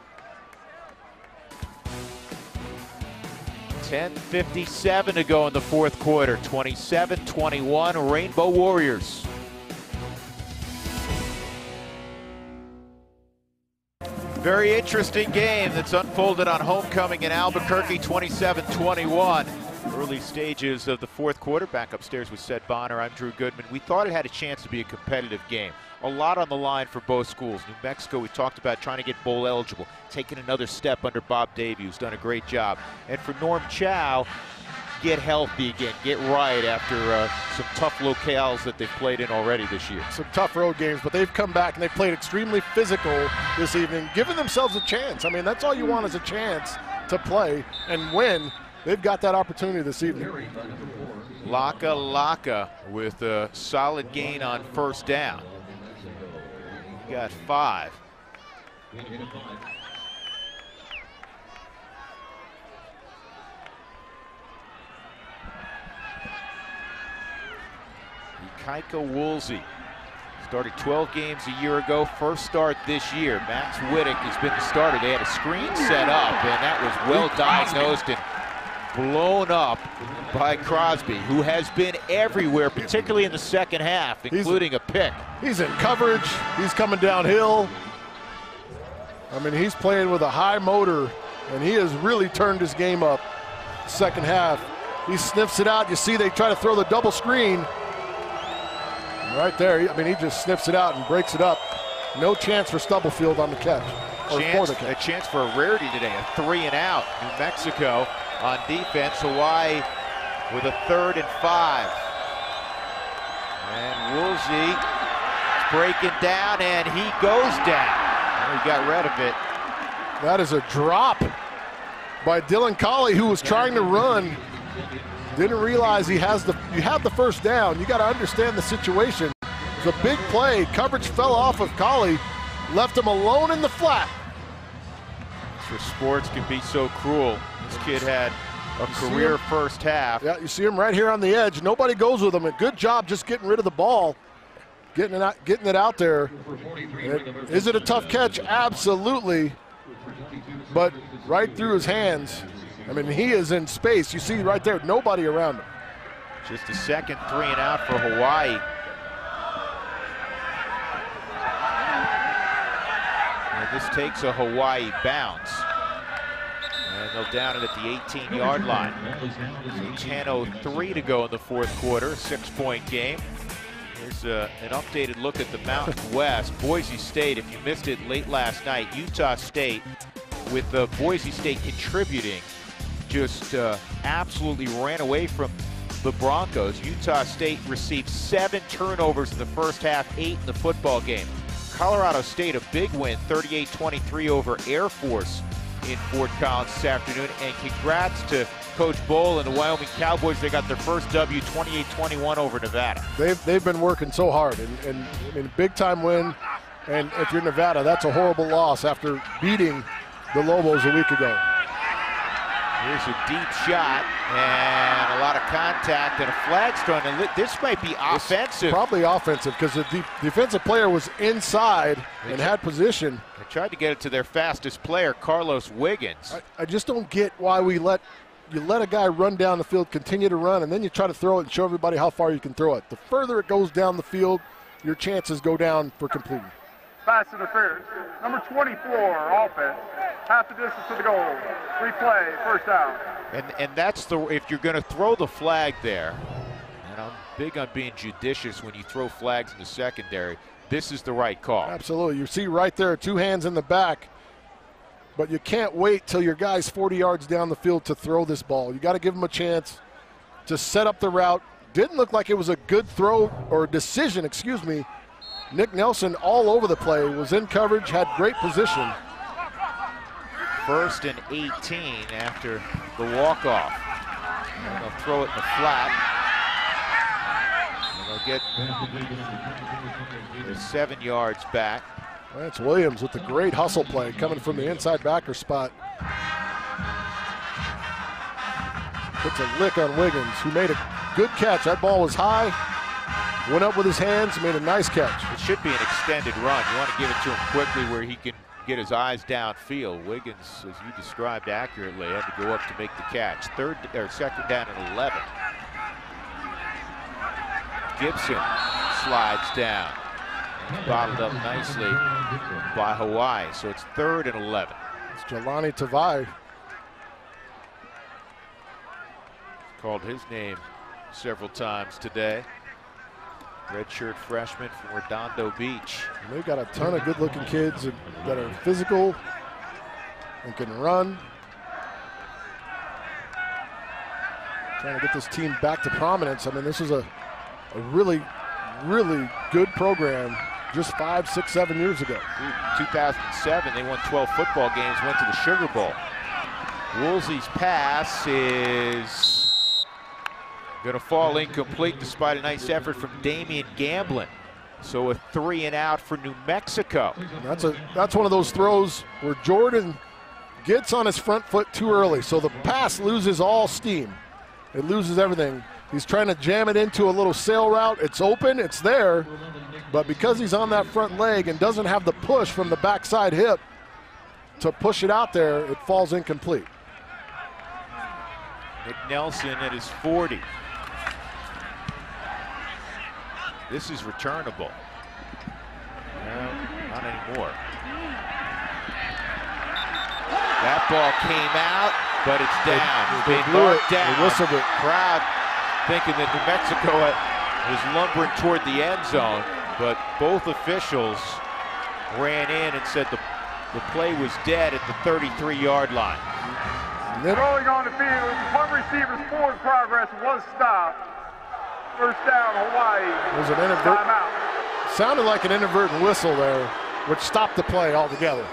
10.57 to go in the fourth quarter. 27-21, Rainbow Warriors. Very interesting game that's unfolded on homecoming in Albuquerque, 27-21. Early stages of the fourth quarter. Back upstairs with Seth Bonner. I'm Drew Goodman. We thought it had a chance to be a competitive game. A lot on the line for both schools. New Mexico, we talked about trying to get bowl eligible, taking another step under Bob Davie, who's done a great job. And for Norm Chow, get healthy again, get right after uh, some tough locales that they've played in already this year. Some tough road games, but they've come back and they've played extremely physical this evening, giving themselves a chance. I mean, that's all you want is a chance to play and win. They've got that opportunity this evening. Lakalaka with a solid gain on first down. He got five. Ikaika Woolsey started 12 games a year ago. First start this year. Max Wittek has been the starter. They had a screen set up, and that was well diagnosed and blown up by Crosby, who has been everywhere, particularly in the second half, including a pick. He's in coverage. He's coming downhill. I mean, he's playing with a high motor, and he has really turned his game up. Second half, he sniffs it out. You see, they try to throw the double screen. Right there, I mean, he just sniffs it out and breaks it up. No chance for Stubblefield on the catch or for chance, the a chance for a rarity today, a three and out. New Mexico on defense. Hawaii with a third and five. And Woolsey breaking down, and he goes down. He got rid of it. That is a drop by Dylan Collie, who was trying to run. Didn't realize he has the you have the first down. You got to understand the situation. It's a big play. Coverage fell off of Collie, left him alone in the flat. For sports can be so cruel. This kid had a see career first half. Yeah, you see him right here on the edge. Nobody goes with him. A good job just getting rid of the ball, getting it out, getting it out there. It- Is it a tough catch? Absolutely. But right through his hands. I mean, he is in space. You see right there, nobody around him. Just a second three and out for Hawaii. And this takes a Hawaii bounce. And they'll down it at the 18 yard line. 10.03 to go in the fourth quarter, six point game. Here's uh, an updated look at the Mountain <laughs> West. Boise State, if you missed it late last night, Utah State, with uh, Boise State contributing, just uh, absolutely ran away from the Broncos. Utah State received seven turnovers in the first half, eight in the football game. Colorado State, a big win, 38-23 over Air Force in Fort Collins this afternoon. And congrats to Coach Bohl and the Wyoming Cowboys. They got their first W, 28-21 over Nevada. They've, they've been working so hard and, and I mean, big time win. And if you're Nevada, that's a horrible loss after beating the Lobos a week ago. Here's a deep shot and a lot of contact and a flag thrown. And this might be offensive. Probably offensive because the de- defensive player was inside and had position. They tried to get it to their fastest player, Carlos Wiggins. I, I just don't get why we let you let a guy run down the field, continue to run, and then you try to throw it and show everybody how far you can throw it. The further it goes down the field, your chances go down for completing. Pass interference. Number 24, offense. Half the distance to the goal. Replay, first down. And and that's the if you're going to throw the flag there, and I'm big on being judicious when you throw flags in the secondary. This is the right call. Absolutely. You see right there, two hands in the back, but you can't wait till your guy's 40 yards down the field to throw this ball. You got to give him a chance to set up the route. Didn't look like it was a good throw or decision, excuse me. Nick Nelson all over the play, was in coverage, had great position. First and 18 after the walk off. They'll throw it in the flat. And they'll get the seven yards back. Lance Williams with the great hustle play coming from the inside backer spot. Puts a lick on Wiggins, who made a good catch. That ball was high, went up with his hands, made a nice catch. It should be an extended run. You want to give it to him quickly where he can get his eyes downfield. Wiggins, as you described accurately, had to go up to make the catch. Third or second down and 11. Gipson slides down. It's bottled up nicely by Hawaii. So it's third and 11. It's Jelani Tavai. Called his name several times today. Redshirt freshman from Redondo Beach. And They've got a ton of good-looking kids that- are physical and can run. Trying to get this team back to prominence. I mean, this is a, a really, really good program just five, six, seven years ago. 2007, they won 12 football games, went to the Sugar Bowl. Woolsey's pass is going to fall incomplete despite a nice effort from Damian Gamblin. So a three and out for New Mexico. That's a that's one of those throws where Jordan gets on his front foot too early, so the pass loses all steam. It loses everything. He's trying to jam it into a little sail route. It's open, it's there, but because he's on that front leg and doesn't have the push from the backside hip to push it out there, it falls incomplete. Nick Nelson at his 40. This is returnable. No, not anymore. That That ball came out, but it's down. It's they blew marked it. They down. whistled it. Crowd thinking that New Mexico was lumbering toward the end zone, but both officials ran in and said the, the play was dead at the 33-yard line. Nip- Rolling on the field, the punt receiver's forward progress was stopped. First down, Hawaii. It was an inadvert- Timeout. Sounded like an inadvertent whistle there, which stopped the play altogether.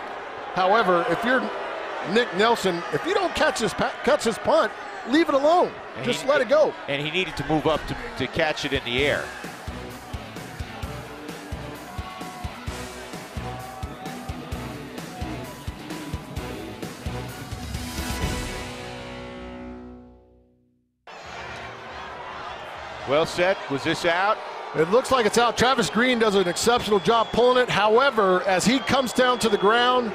However, if you're Nick Nelson, if you don't catch his catch his punt, leave it alone. And Just he- let it go. And he needed to move up to, to catch it in the air. Well set. Was this out? It looks like it's out. Travis Green does an exceptional job pulling it. However, as he comes down to the ground,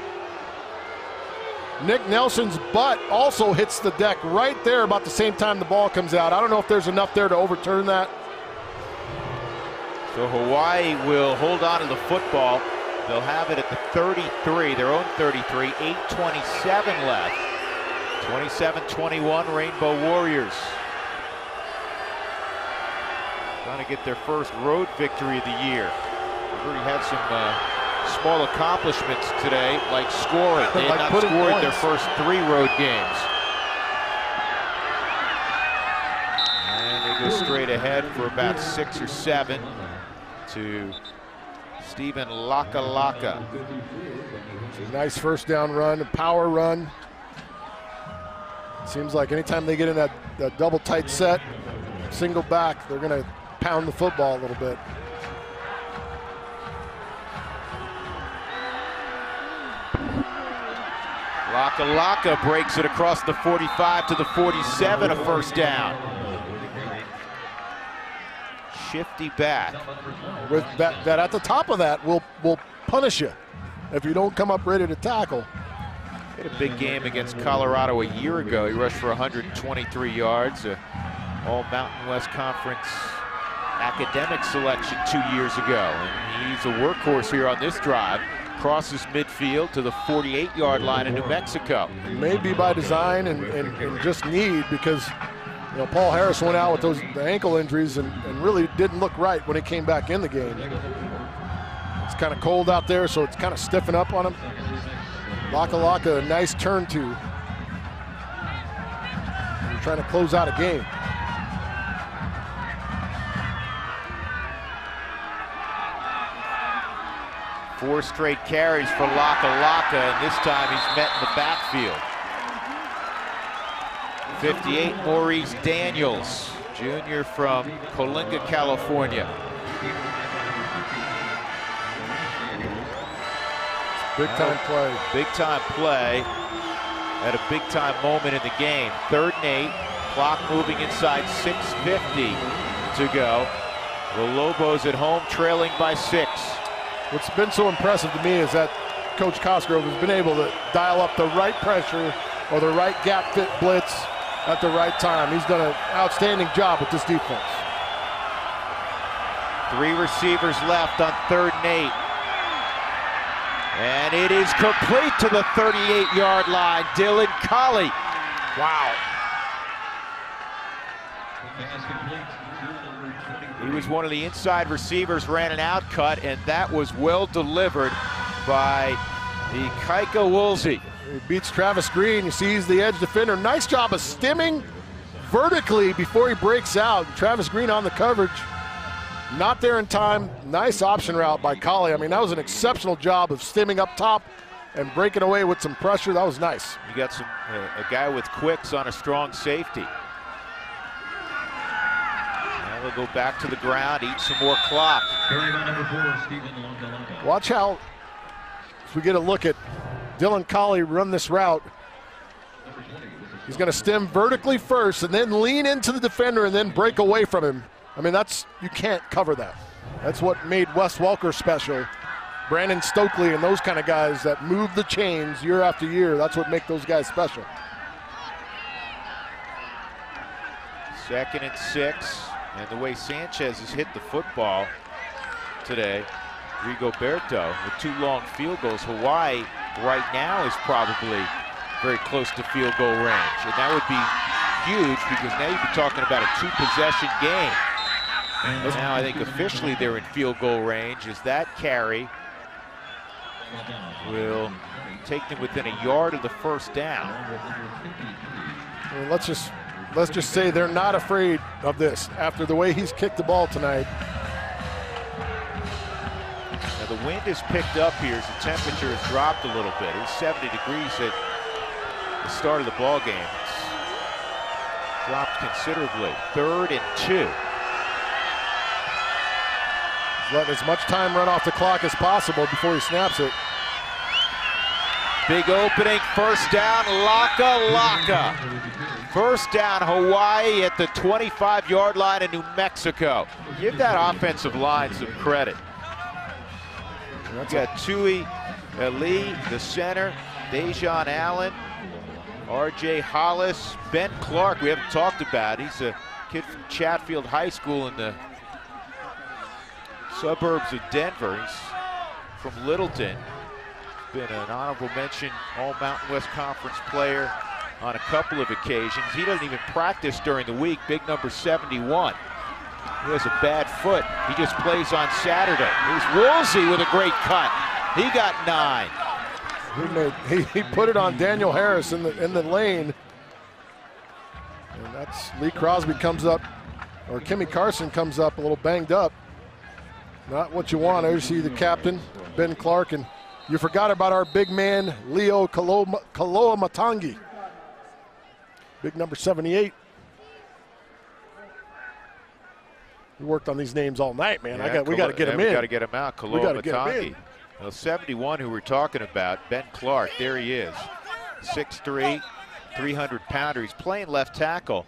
Nick Nelson's butt also hits the deck right there about the same time the ball comes out. I don't know if there's enough there to overturn that. So Hawaii will hold on to the football. They'll have it at the 33, their own 33, 8.27 left. 27-21 Rainbow Warriors. Trying to get their first road victory of the year. They've already had some uh, small accomplishments today, like scoring. They had Like not putting scored their first three road games. And they go straight ahead for about six or seven to Steven Lakalaka. It's a nice first down run, a power run. Seems like anytime they get in that, that double tight set, single back, they're going to pound the football a little bit. Lakalaka breaks it across the 45 to the 47, a first down. Shifty back. With that, that at the top of that will will punish you if you don't come up ready to tackle. Had a big game against Colorado a year ago. He rushed for 123 yards. A All Mountain West Conference academic selection two years ago. And he's a workhorse here on this drive. Crosses midfield to the 48-yard line in New Mexico. Maybe by design and, and, and just need because you know Paul Harris went out with those ankle injuries and, and really didn't look right when he came back in the game. It's kind of cold out there, so it's kind of stiffing up on him. Lakalaka, a nice turn to. You're trying to close out a game. Four straight carries for Laka Laka, and this time he's met in the backfield. 58, Maurice Daniels, junior from Coalinga, California. Big time play. Big time play at a big time moment in the game. Third and eight, clock moving inside 6.50 to go. The Lobos at home trailing by six. What's been so impressive to me is that Coach Cosgrove has been able to dial up the right pressure or the right gap fit blitz at the right time. He's done an outstanding job with this defense. Three receivers left on third and eight. And it is complete to the 38-yard line. Dylan Collie. Wow. Pass complete to number 23. He was one of the inside receivers, ran an out cut, and that was well delivered by the Ikaika Woolsey. He beats Travis Green. He sees the edge defender. Nice job of stimming vertically before he breaks out. Travis Green on the coverage. Not there in time. Nice option route by Collie. I mean, that was an exceptional job of stimming up top and breaking away with some pressure. That was nice. You got some uh, a guy with quicks on a strong safety. Now they'll go back to the ground, eat some more clock. Carry by number four, Stephen Longalonga. Watch how, if we get a look at Dylan Collie run this route, he's going to stem vertically first and then lean into the defender and then break away from him. I mean, that's, you can't cover that. That's what made Wes Welker special. Brandon Stokley and those kind of guys that move the chains year after year, that's what make those guys special. Second and six. And the way Sanchez has hit the football today, Rigoberto with two long field goals. Hawaii right now is probably very close to field goal range. And that would be huge because now you'd be talking about a two possession game. And now I think officially they're in field goal range as that carry will take them within a yard of the first down. Mean, let's just let's just say they're not afraid of this after the way he's kicked the ball tonight. Now the wind has picked up here as the temperature has dropped a little bit. It was 70 degrees at the start of the ball game. It's dropped considerably. Third and two. He's letting as much time run off the clock as possible before he snaps it. Big opening, first down, Lakalaka. First down, Hawaii at the 25-yard line in New Mexico. Give that offensive line some credit. You got Tui Ali, the center, Dejan Allen, R.J. Hollis, Ben Clark. We haven't talked about. He's a kid from Chatfield High School in the suburbs of Denver. He's from Littleton. Been an honorable mention All Mountain West Conference player on a couple of occasions. He doesn't even practice during the week. Big number 71. He has a bad foot. He just plays on Saturday. Here's Woolsey with a great cut. He got nine. He, made, he, he put it on Daniel Harris in the in the lane. And that's Lee Crosby comes up, or Kimmy Carson comes up a little banged up. Not what you want. You see the captain, Ben Clark, and you forgot about our big man, Leo Koloamatangi. Big number 78. We worked on these names all night, man. I got, we got to get him We in. got to get him out. We Kaloa gotta get him Matangi. Well, 71 who we're talking about, Ben Clark, there he is. 6'3", 300 pounder. He's playing left tackle.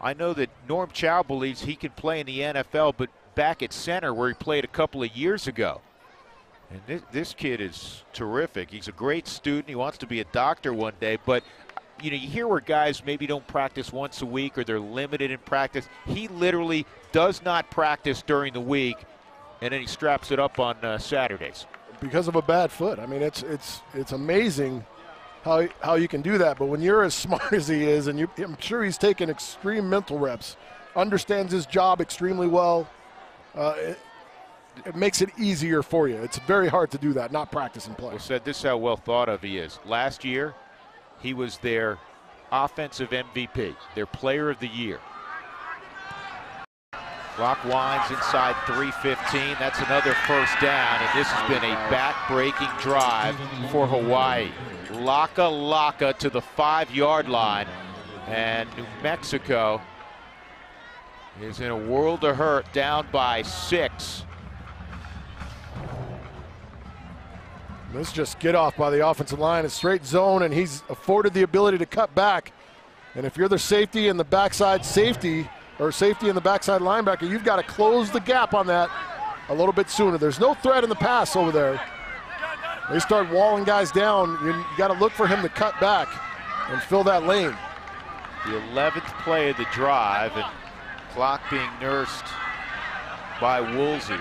I know that Norm Chow believes he can play in the NFL, but back at center where he played a couple of years ago. And this, this kid is terrific. He's a great student. He wants to be a doctor one day, but you know, you hear where guys maybe don't practice once a week or they're limited in practice. He literally does not practice during the week, and then he straps it up on uh, Saturdays. because of a bad foot. I mean, it's it's it's amazing how how you can do that. But when you're as <laughs> smart as he is, and you, I'm sure he's taken extreme mental reps, understands his job extremely well. Uh, it, it makes it easier for you. It's very hard to do that, not practice and play. Well said, this is how well thought of he is. Last year, he was their offensive MVP, their player of the year. Clock winds inside 315. That's another first down, and this has been a back-breaking drive for Hawaii. Lakalaka to the five-yard line, and New Mexico is in a world of hurt, down by six. This just get off by the offensive line, a straight zone, and he's afforded the ability to cut back. And if you're the safety and the backside safety, or safety and the backside linebacker, you've got to close the gap on that a little bit sooner. There's no threat in the pass over there. They start walling guys down. You, you got to look for him to cut back and fill that lane. The 11th play of the drive, and clock being nursed by Woolsey.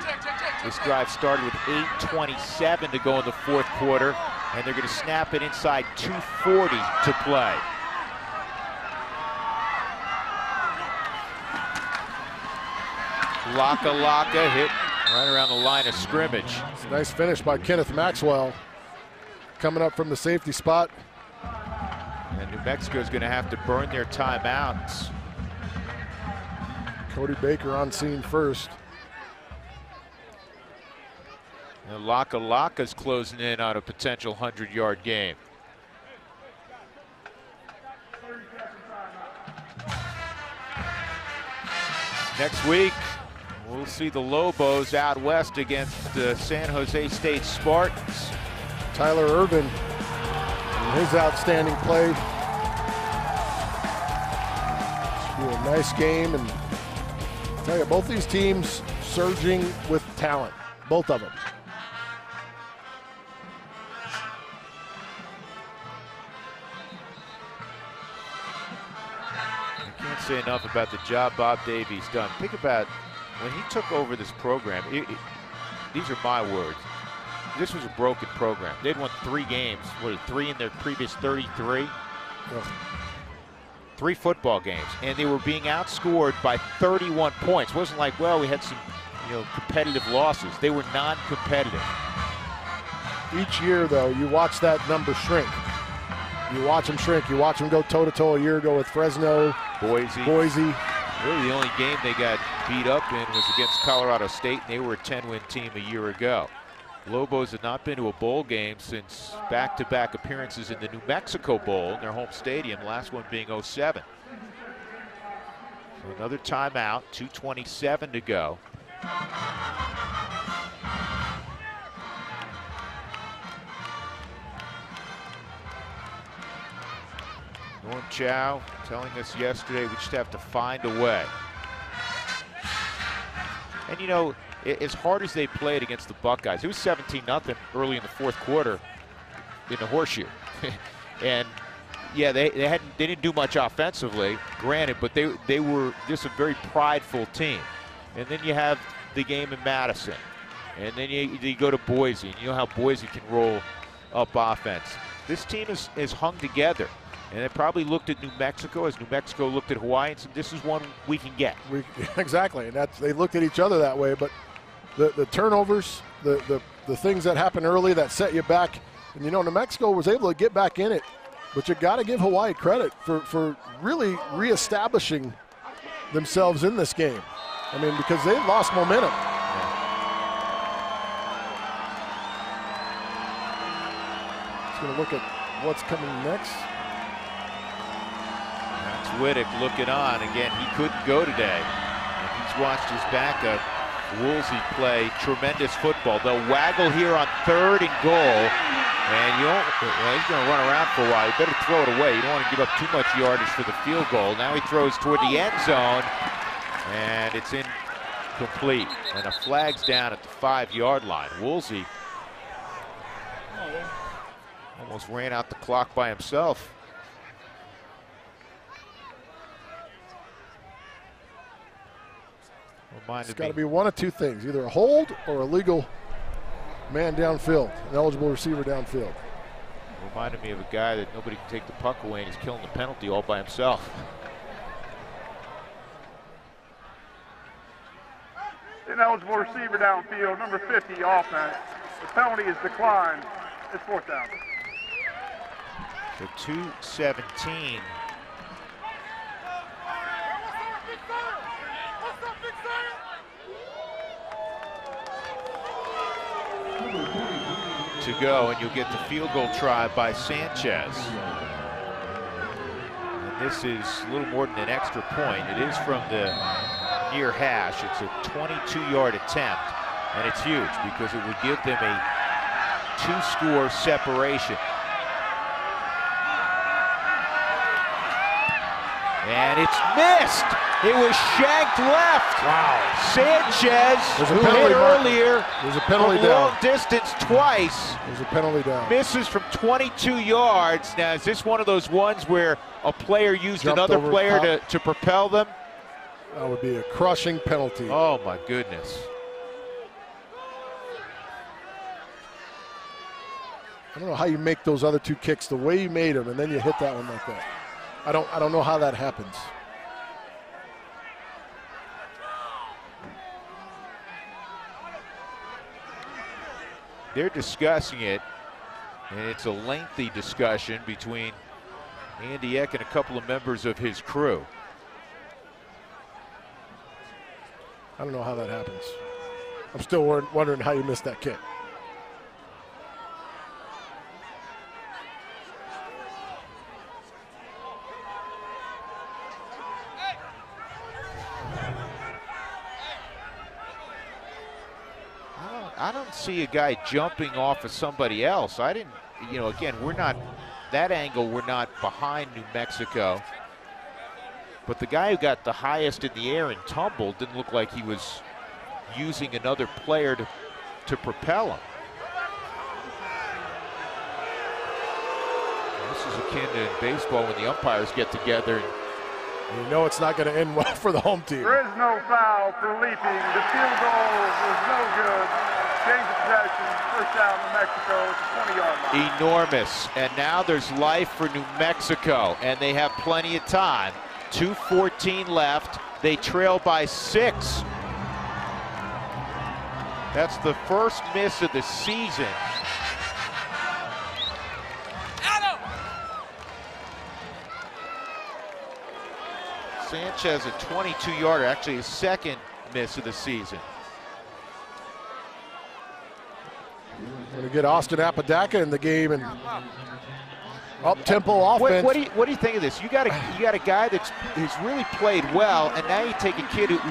This drive started with 8.27 to go in the fourth quarter, and they're going to snap it inside 2.40 to play. Laka Laka hit right around the line of scrimmage. Nice finish by Kenneth Maxwell. Coming up from the safety spot. And New Mexico is going to have to burn their timeouts. Cody Baker on scene first. And Lakalaka's closing in on a potential 100-yard game. Next week, we'll see the Lobos out west against the San Jose State Spartans. Tyler Ervin and his outstanding play. Be a nice game, and I tell you, both these teams surging with talent, both of them. Say enough about the job Bob Davie's done. Think about when he took over this program. it- it- these are my words. This was a broken program. They'd won three games. What, three in their previous 33? Three football games, and they were being outscored by 31 points. It wasn't like, well, we had some, you know, competitive losses. They were non-competitive. Each year, though, you watch that number shrink. You watch them shrink. You watch them go toe to toe a year ago with Fresno, Boise, Boise. Really, the only game they got beat up in was against Colorado State, and they were a 10-win team a year ago. Lobos had not been to a bowl game since back-to-back appearances in the New Mexico Bowl in their home stadium, last one being 07. So another timeout, 2.27 to go. Norm Chow telling us yesterday we just have to find a way. And you know, as hard as they played against the Buckeyes, it was 17 nothing early in the fourth quarter in the horseshoe. <laughs> and yeah, they, they hadn't they didn't do much offensively, granted, but they they were just a very prideful team. And then you have the game in Madison. And then you, you go to Boise, and you know how Boise can roll up offense. This team is, is hung together. And they probably looked at New Mexico as New Mexico looked at Hawaii and said, this is one we can get. We, <laughs> exactly, and that's they looked at each other that way. But the, the turnovers, the, the the things that happen early that set you back, and you know New Mexico was able to get back in it. But you got to give Hawaii credit for for really reestablishing themselves in this game. I mean, because they lost momentum. Just going to look at what's coming next. That's Wittek looking on. Again, he couldn't go today. And he's watched his backup, Woolsey, play tremendous football. They'll waggle here on third and goal. And you don't, well, he's going to run around for a while. You better throw it away. You don't want to give up too much yardage for the field goal. Now he throws toward the end zone, and it's incomplete. And a flag's down at the five-yard line. Woolsey almost ran out the clock by himself. Reminded It's got to be one of two things: either a hold or a legal man downfield, an eligible receiver downfield. Reminded me of a guy that nobody can take the puck away and he's killing the penalty all by himself. Ineligible receiver downfield, number 50 offense. The penalty is declined. It's fourth down. So 217. To go, and you'll get the field goal try by Sanchez. And this is a little more than an extra point. It is from the near hash. It's a 22-yard attempt, and it's huge because it would give them a two-score separation. And it's missed. It was shanked left. Wow. Sanchez, There's a who penalty hit mark. earlier There's a penalty down. long distance twice, There's a penalty down. misses from 22 yards. Now, is this one of those ones where a player used Jumped another player to, to propel them? That would be a crushing penalty. Oh, my goodness. I don't know how you make those other two kicks the way you made them, and then you hit that one like that. I don't. I don't know how that happens. They're discussing it, and it's a lengthy discussion between Andy Eck and a couple of members of his crew. I don't know how that happens. I'm still wondering how you missed that kick. I don't, see a guy jumping off of somebody else. I didn't, you know, again, we're not, that angle, we're not behind New Mexico. But the guy who got the highest in the air and tumbled didn't look like he was using another player to, to propel him. This is akin to baseball when the umpires get together and And you know it's not going to end well <laughs> for the home team. There is no foul for leaping. The field goal was no good. Gains of possession, first down, New Mexico 20-yard line. enormous. And now there's life for New Mexico, and they have plenty of time. 2.14 left. They trail by six. That's the first miss of the season. Sanchez, a 22 yarder, actually his second miss of the season. Going to get Austin Apodaca in the game and up tempo offense. what do you what do you think of this? You got a you got a guy that's who's really played well, and now you take a kid who's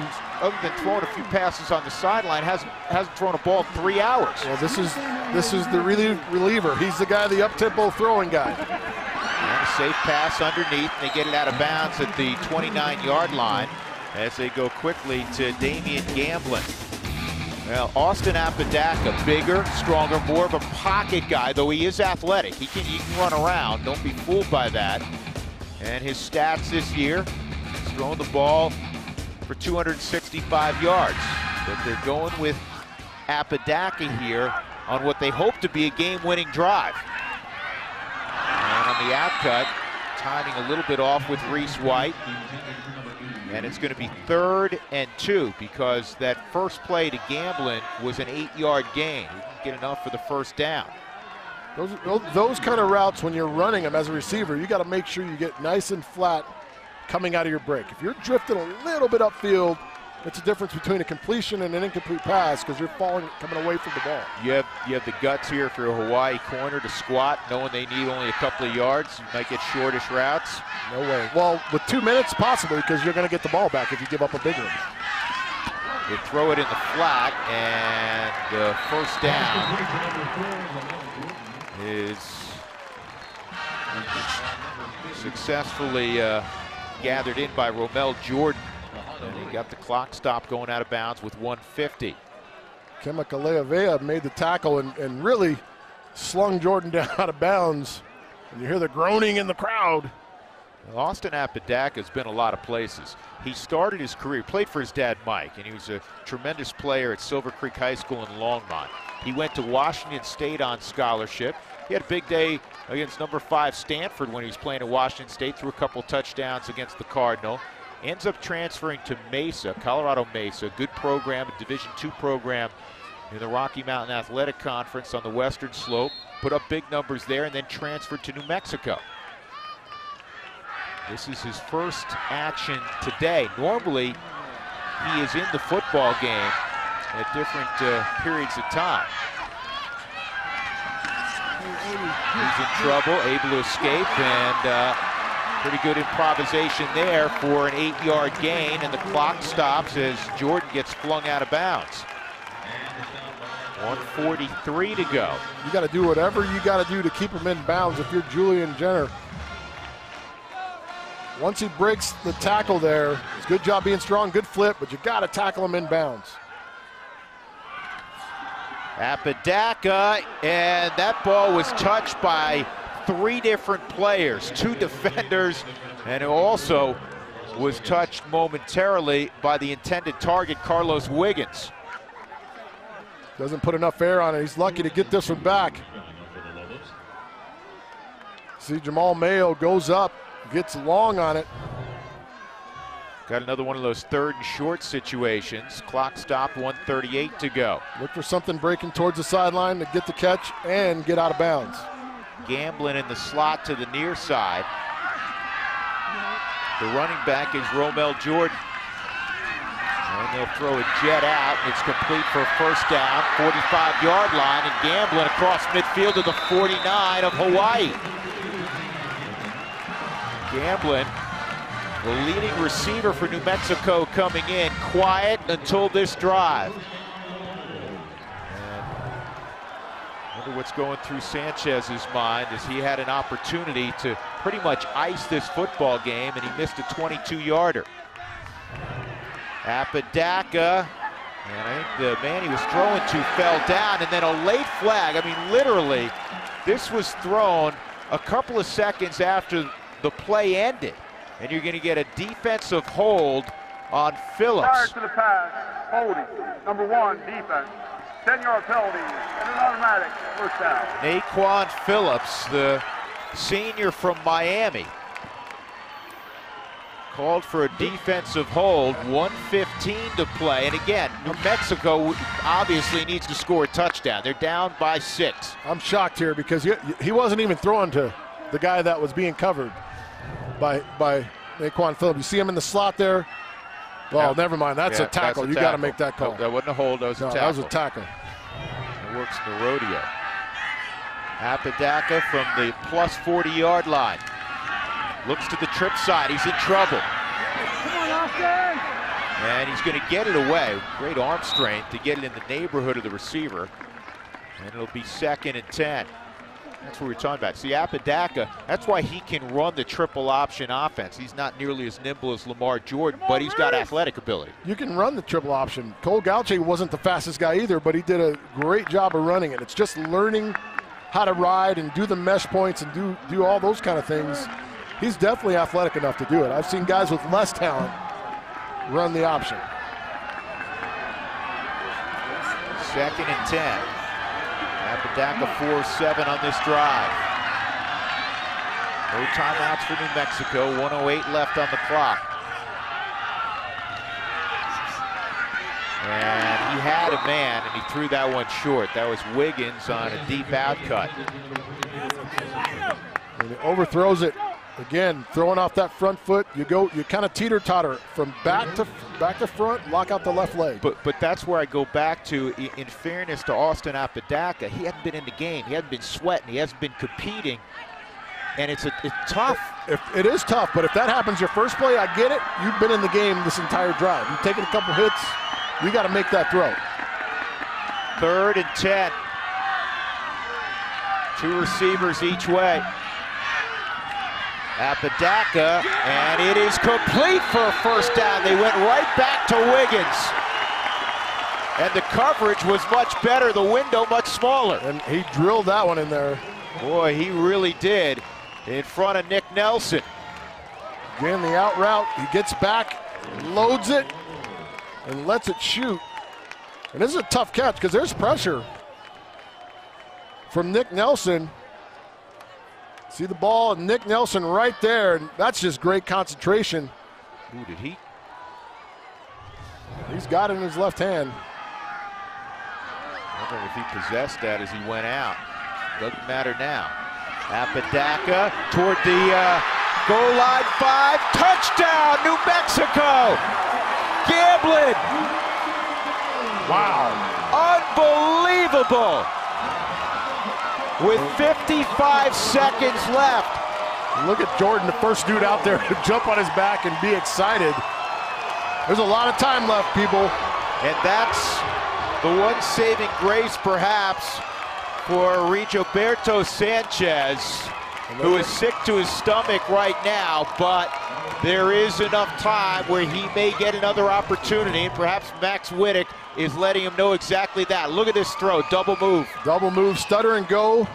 other than throwing a few passes on the sideline hasn't hasn't thrown a ball in three hours. well, this is this is the relie- reliever. He's the guy, the up tempo throwing guy. And a safe pass underneath, and they get it out of bounds at the 29-yard line as they go quickly to Damian Gamblin. Well, Austin Apodaca, bigger, stronger, more of a pocket guy, though he is athletic. He can, he can run around. Don't be fooled by that. And his stats this year, he's thrown the ball for 265 yards. But they're going with Apodaca here on what they hope to be a game-winning drive. And on the out cut, timing a little bit off with Reese White. And it's going to be third and two because that first play to Gamblin was an eight-yard gain. He didn't get enough for the first down. Those, those, those kind of routes, when you're running them as a receiver, you got to make sure you get nice and flat coming out of your break. If you're drifting a little bit upfield, it's a difference between a completion and an incomplete pass because you're falling, coming away from the ball. You have you have the guts here for a Hawaii corner to squat, knowing they need only a couple of yards. You might get shortish routes. No way. Well, with two minutes, possibly, because you're going to get the ball back if you give up a big one. They throw it in the flat, and the first down is successfully uh, gathered in by Romel Jordan. And he got the clock stop going out of bounds with 150. Kemaka made the tackle and, and really slung Jordan <laughs> down out of bounds. And you hear the groaning in the crowd. Well, Austin Apodaca has been a lot of places. He started his career, played for his dad Mike, and he was a tremendous player at Silver Creek High School in Longmont. He went to Washington State on scholarship. He had a big day against number five Stanford when he was playing at Washington State, threw a couple touchdowns against the Cardinal. Ends up transferring to Mesa, Colorado Mesa, good program, a Division II program in the Rocky Mountain Athletic Conference on the western slope. Put up big numbers there and then transferred to New Mexico. This is his first action today. Normally, he is in the football game at different uh, periods of time. He's in trouble, able to escape, and uh, pretty good improvisation there for an eight-yard gain, and the clock stops as Jordan gets flung out of bounds. 143 to go. You got to do whatever you got to do to keep him in bounds if you're Julian Jenner. Once he breaks the tackle there, it's a good job being strong, good flip, but you got to tackle him in bounds. Apodaca, and that ball was touched by three different players, two <laughs> defenders, and it also was touched momentarily by the intended target, Carlos Wiggins. Doesn't put enough air on it. He's lucky to get this one back. See Jamal Mayo goes up, gets long on it. Got another one of those third and short situations. Clock stopped, 138 to go. Look for something breaking towards the sideline to get the catch and get out of bounds. Gamblin in the slot to the near side. The running back is Romel Jordan. And they'll throw a jet out. It's complete for a first down, 45-yard line, and Gamblin across midfield to the 49 of Hawaii. Gamblin, the leading receiver for New Mexico coming in, quiet until this drive. And wonder what's going through Sanchez's mind as he had an opportunity to pretty much ice this football game and he missed a 22-yarder. Apodaca, and I think the man he was throwing to fell down, and then a late flag. I mean, literally, this was thrown a couple of seconds after the play ended, and you're going to get a defensive hold on Phillips. Prior to the pass, holding. Number one, defense. 10-yard penalty, and an automatic first down. Naquan Phillips, the senior from Miami, called for a defensive hold, 115 to play. And again, New Mexico obviously needs to score a touchdown. They're down by six. I'm shocked here because he, he wasn't even throwing to the guy that was being covered by by Naquan Phillips. You see him in the slot there. Oh, Yeah. never mind. That's Yeah, a tackle. you got to make that call. No, that wasn't a hold, that was No, a that tackle. was a tackle. It works in the rodeo. Apodaca from the plus 40 yard line. Looks to the trip side. He's in trouble. Come on, Austin. And he's going to get it away. Great arm strength to get it in the neighborhood of the receiver. And it'll be second and 10. That's what we're talking about. See, Apodaca, that's why he can run the triple option offense. He's not nearly as nimble as Lamar Jordan, but he's got athletic ability. You can run the triple option. Cole Gauche wasn't the fastest guy either, but he did a great job of running it. It's just learning how to ride and do the mesh points and do do all those kind of things. He's definitely athletic enough to do it. I've seen guys with less talent run the option. Second and 10. Apodaca 4-7 on this drive. No timeouts for New Mexico. 108 left on the clock. And he had a man, and he threw that one short. That was Wiggins on a deep out cut. And he overthrows it again, throwing off that front foot. You go, you kind of teeter totter from back to back to front, lock out the left leg. But but that's where I go back to. In fairness to Austin Apodaca, he hasn't been in the game. He hasn't been sweating. He hasn't been competing. And it's a, it's tough. If it is tough, but if that happens your first play, I get it. You've been in the game this entire drive. You've taken a couple hits. You got to make that throw. Third and 10. Two receivers each way. Apodaca, and it is complete for a first down. They went right back to Wiggins. And the coverage was much better, the window much smaller. And he drilled that one in there. Boy, he really did. In front of Nick Nelson. Again, the out route. He gets back, loads it, and lets it shoot. And this is a tough catch because there's pressure from Nick Nelson. See the ball, and Nick Nelson right there, and that's just great concentration. Who did he? He's got it in his left hand. I wondering if he possessed that as he went out. Doesn't matter now. Apodaca toward the uh, goal line five. Touchdown, New Mexico! Gamblin! Wow. Unbelievable! With 55 seconds left. Look at Jordan, the first dude out there <laughs> to jump on his back and be excited. There's a lot of time left, people. And that's the one saving grace, perhaps, for Rigoberto Sanchez, who is sick to his stomach right now, but there is enough time where he may get another opportunity, and perhaps Max Wittek is letting him know exactly that. Look at this throw, double move. Double move, stutter and go.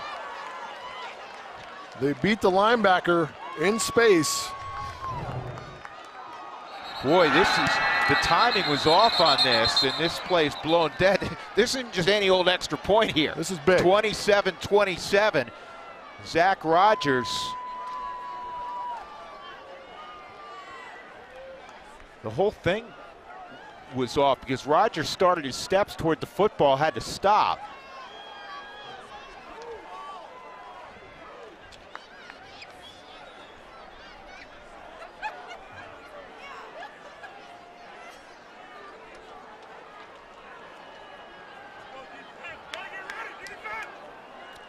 They beat the linebacker in space. Boy, this is the timing was off on this, and this play's blown dead. <laughs> This isn't just any old extra point here. This is big. 27-27. Zach Rogers. The whole thing was off because Rogers started his steps toward the football, had to stop.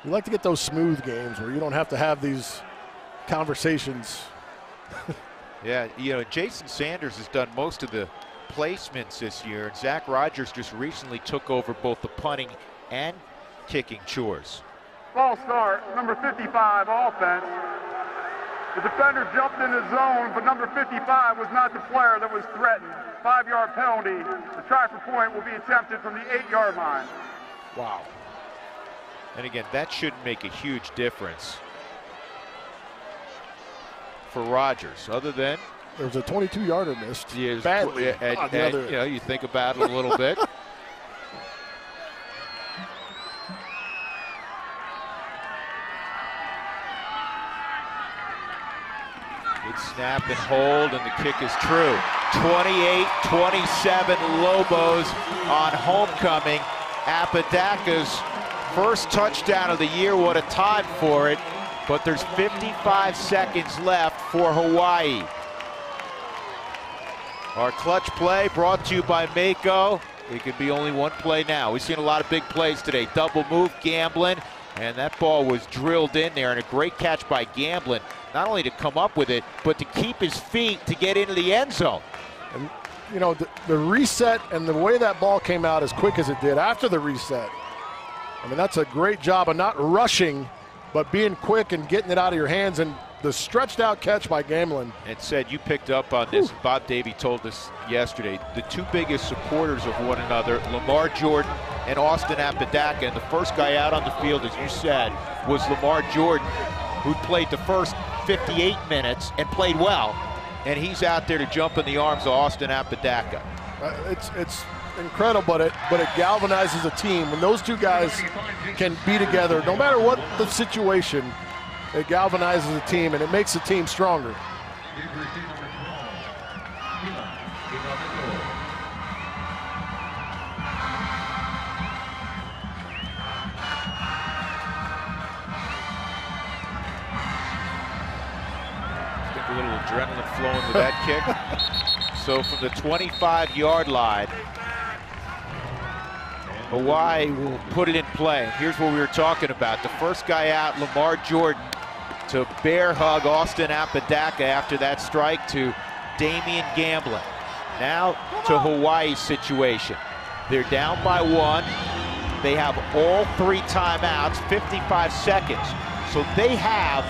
We like to get those smooth games where you don't have to have these conversations. Yeah, you know, Jason Sanders has done most of the placements this year, and Zach Rogers just recently took over both the punting and kicking chores. Ball start, number 55, offense. The defender jumped in the zone, but number 55 was not the player that was threatened. Five-yard penalty. The try for point will be attempted from the eight-yard line. Wow. And again, that shouldn't make a huge difference for Rogers, other than there was a 22 yarder missed. Badly. And, and, and, you know, you think about it a little bit. <laughs> Good snap and hold, and the kick is true. 28-27 Lobos on homecoming. Apodaca's first touchdown of the year. What a time for it. But there's 55 seconds left for Hawaii. Our clutch play brought to you by Maaco. It could be only one play now. We've seen a lot of big plays today. Double move, Gamblin, and that ball was drilled in there, and a great catch by Gamblin. Not only to come up with it, but to keep his feet to get into the end zone. And, you know, the, the reset and the way that ball came out as quick as it did after the reset. I mean, that's a great job of not rushing, but being quick and getting it out of your hands. And the stretched out catch by Gamblin. And said you picked up on this. Bob Davie told us yesterday. The two biggest supporters of one another, Lamar Jordan and Austin Apodaca. And the first guy out on the field, as you said, was Lamar Jordan, who played the first 58 minutes and played well. And he's out there to jump in the arms of Austin Apodaca. Uh, it's it's incredible, but it but it galvanizes a team when those two guys can be together, no matter what the situation. It galvanizes a team and it makes the team stronger. A little adrenaline flowing with that kick. <laughs> So from the 25 yard line, Hawaii will put it in play. Here's what we were talking about. The first guy out, Lamar Jordan, to bear hug Austin Apodaca after that strike to Damian Gamblin. Now to Hawaii's situation. They're down by one. They have all three timeouts, 55 seconds. So they have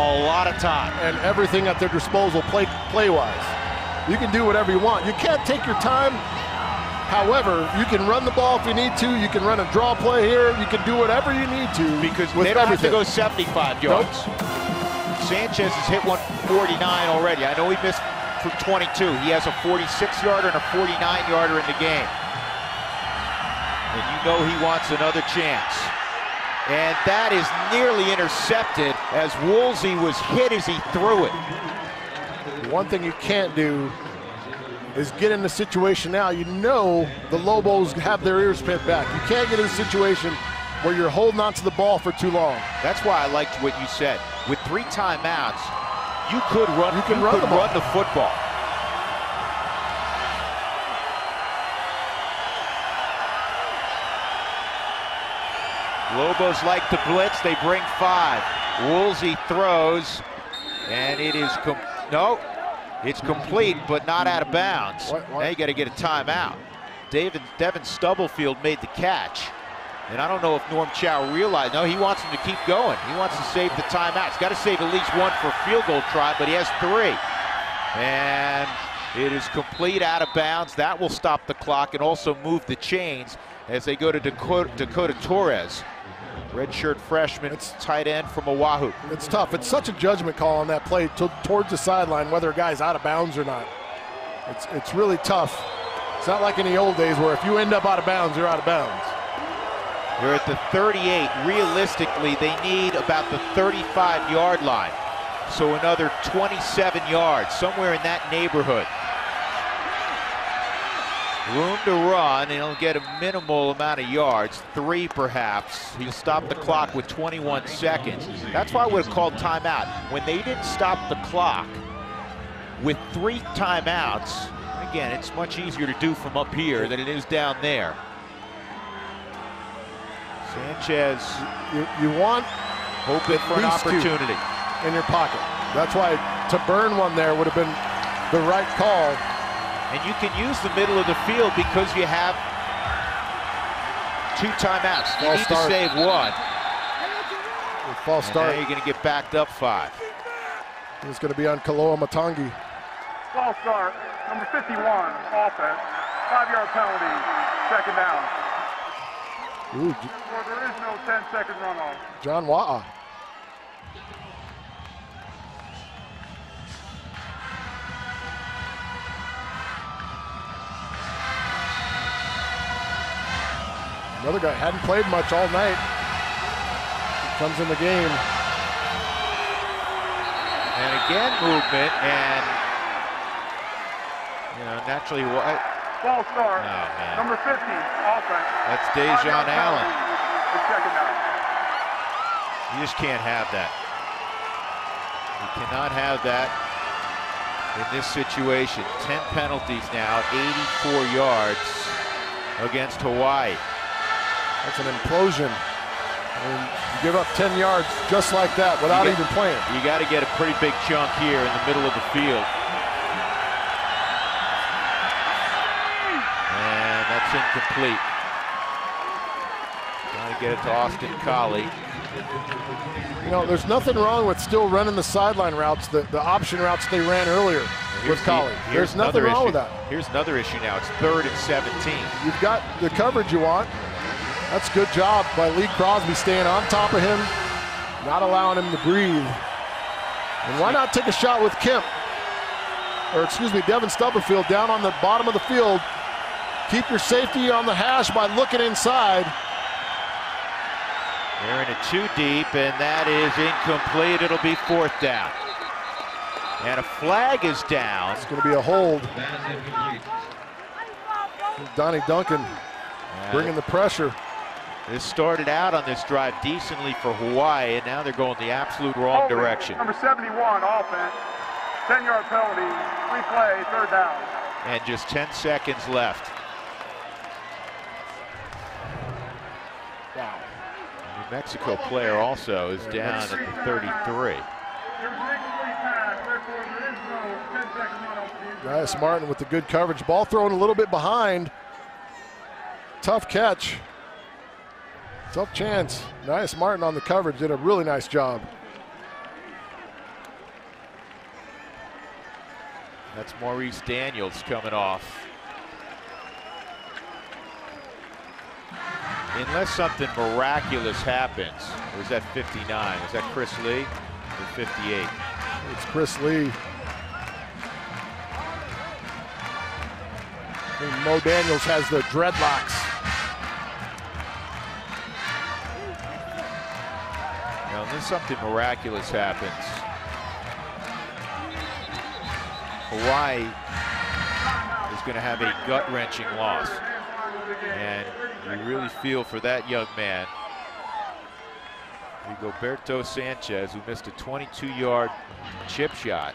a lot of time. and everything at their disposal play play wise. You can do whatever you want. You can't take your time. However, you can run the ball if you need to. You can run a draw play here. You can do whatever you need to because they don't everything. have to go 75 yards. Sanchez has hit 149 already. I know he missed for 22. He has a 46 yarder and a 49 yarder in the game. And you know he wants another chance. And that is nearly intercepted as Woolsey was hit as he threw it. One thing you can't do is get in the situation now. You know the Lobos have their ears pinned back. You can't get in a situation where you're holding on to the ball for too long. That's why I liked what you said. With three timeouts, you could run. You can run could the run the football. Lobos like to blitz. They bring five. Woolsey throws, and it is no, it's complete, but not out of bounds. What- what? Now you got to get a timeout. David Devin Stubblefield made the catch. And I don't know if Norm Chow realized. No, he wants him to keep going. He wants to save the timeout. He's got to save at least one for a field goal try, but he has three. And it is complete out of bounds. That will stop the clock and also move the chains as they go to Dakota, Dakota Torres. Redshirt freshman, It's- tight end from Oahu. It's tough. It's such a judgment call on that play to, towards the sideline, whether a guy's out of bounds or not. It's it's really tough. It's not like in the old days where if you end up out of bounds, you're out of bounds. They're at the 38. Realistically, they need about the 35 yard line. So another 27 yards, somewhere in that neighborhood. Room to run, and he'll get a minimal amount of yards, three perhaps. He'll stop the clock with 21 seconds. That's why I would have called timeout. When they didn't stop the clock with three timeouts, again, it's much easier to do from up here than it is down there. Sanchez You, you want hoping for an opportunity. in your pocket. That's why to burn one there would have been the right call. And you can use the middle of the field because you have two timeouts. You False need start. to save one. With false And start. now you're going to get backed up five. It's going to be on Koloamatangi. False start, number 51, offense. Five-yard penalty, second down. Ooh, J- Or there is no 10-second runoff. John Wa'a. Another guy hadn't played much all night. He Comes in the game. And again, movement, and you know, naturally, what? False start. Oh, man. Number 50, offense. That's Dejan Five-yard Allen. penalty. It's second down. You just can't have that. You cannot have that in this situation. 10 penalties now, 84 yards against Hawaii. That's an implosion. I mean, you give up 10 yards just like that without get- even playing. You got to get a pretty big chunk here in the middle of the field. And that's incomplete. Got to get it to Austin Collie. You know, there's nothing wrong with still running the sideline routes, the, the option routes they ran earlier with Collie. here's There's nothing wrong issue. with that. Here's another issue now. It's third and 17. You've got the coverage you want. That's a good job by Lee Crosby staying on top of him, not allowing him to breathe. And why not take a shot with Kemp? Or excuse me, Devin Stubblefield down on the bottom of the field. Keep your safety on the hash by looking inside. They're in it too deep, and that is incomplete. It'll be fourth down. And a flag is down. It's going to be a hold. Donnie Duncan bringing the pressure. This started out on this drive decently for Hawaii, and now they're going the absolute wrong Holding, direction. Number 71, offense. 10-yard penalty. Replay, third down. And just 10 seconds left. Wow. New Mexico player also is down at the 33. There was an pass. There is no 10-second run off the Nice Martin with the good coverage. Ball thrown a little bit behind. Tough catch. Tough chance. Nice Martin on the coverage. Did a really nice job. That's Maurice Daniels coming off. Unless something miraculous happens, or is that 59? Is that Chris Lee or 58? It's Chris Lee. Mo Daniels has the dreadlocks. Now, unless something miraculous happens, Hawaii is going to have a gut-wrenching loss. And we really feel for that young man. Rigoberto Sanchez, who missed a 22-yard chip shot.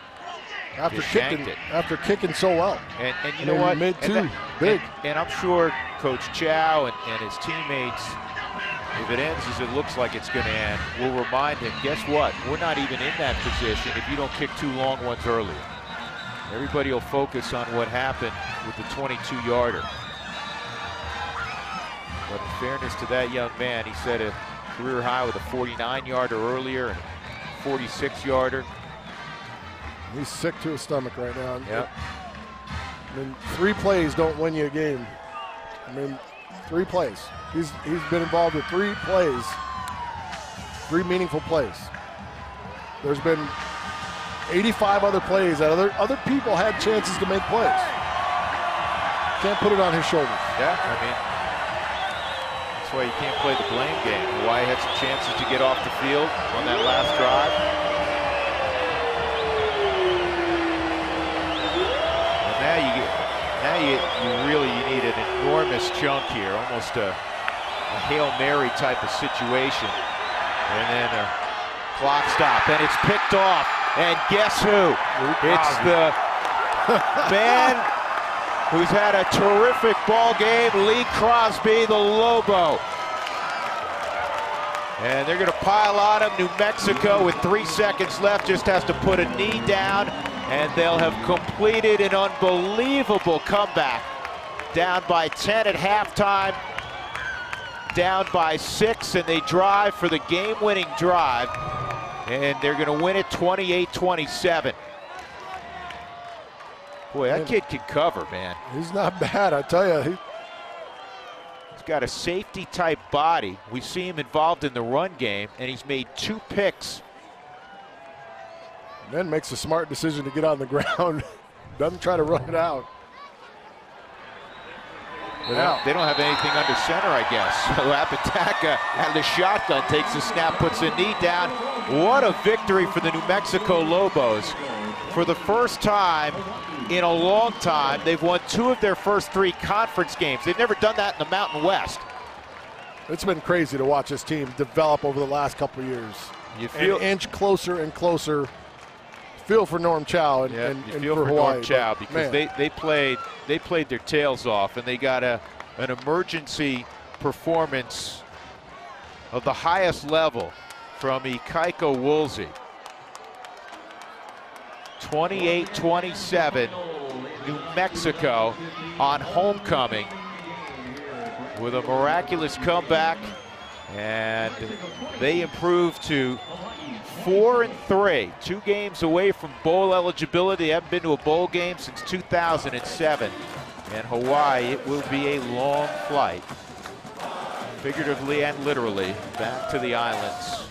After kicking, it. after kicking so well. And, and you Maybe know what? mid And two, that- big. And, and I'm sure Coach Chow and, and his teammates, if it ends as it looks like it's going to end, we'll remind him, guess what? We're not even in that position if you don't kick two long ones earlier. Everybody will focus on what happened with the 22-yarder. But in fairness to that young man, he set a career high with a 49-yarder earlier and a 46-yarder. He's sick to his stomach right now. Yep. I mean, three plays don't win you a game. I mean, three plays. He's he's been involved with three plays, three meaningful plays. There's been 85 other plays that other other people had chances to make plays. Can't put it on his shoulders. Yeah, I mean, that's why you can't play the blame game. Hawaii had some chances to get off the field on that last drive. And now you get, now you, you really you need an enormous chunk here, almost a, a hail mary type of situation, and then a clock stop, and it's picked off. And guess who? It's the <laughs> man who's had a terrific ball game, Lee Crosby, the Lobo. And they're going to pile on him. New Mexico, with three seconds left, just has to put a knee down, and they'll have completed an unbelievable comeback. Down by 10 at halftime, down by six, and they drive for the game-winning drive, and they're going to win it 28-27. Boy, that kid can cover, man. He's not bad, I tell you. He, He's got a safety type body. We see him involved in the run game, and he's made two picks. then makes a smart decision to get on the <laughs> ground. Doesn't try to run it out. They don't, they don't have anything under center, I guess. <laughs> So Apodaca out the shotgun takes the snap, puts a knee down. What a victory for the New Mexico Lobos. For the first time in a long time, they've won two of their first three conference games. They've never done that in the Mountain West. It's been crazy to watch this team develop over the last couple of years. You feel An inch closer and closer. Feel for Norm Chow and, Yeah, and, you and feel for for, Hawaii. Norm Chow because man, they, they played they played their tails off and they got a an emergency performance of the highest level from Ikaika Woolsey. 28-27, New Mexico on homecoming with a miraculous comeback and they improved to four and three, two games away from bowl eligibility. Haven't been to a bowl game since 2007. And Hawaii, it will be a long flight, figuratively and literally, back to the islands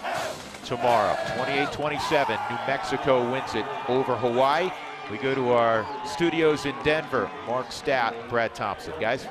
tomorrow. 28-27, New Mexico wins it over Hawaii. We go to our studios in Denver. Mark Stout, Brad Thompson. Guys?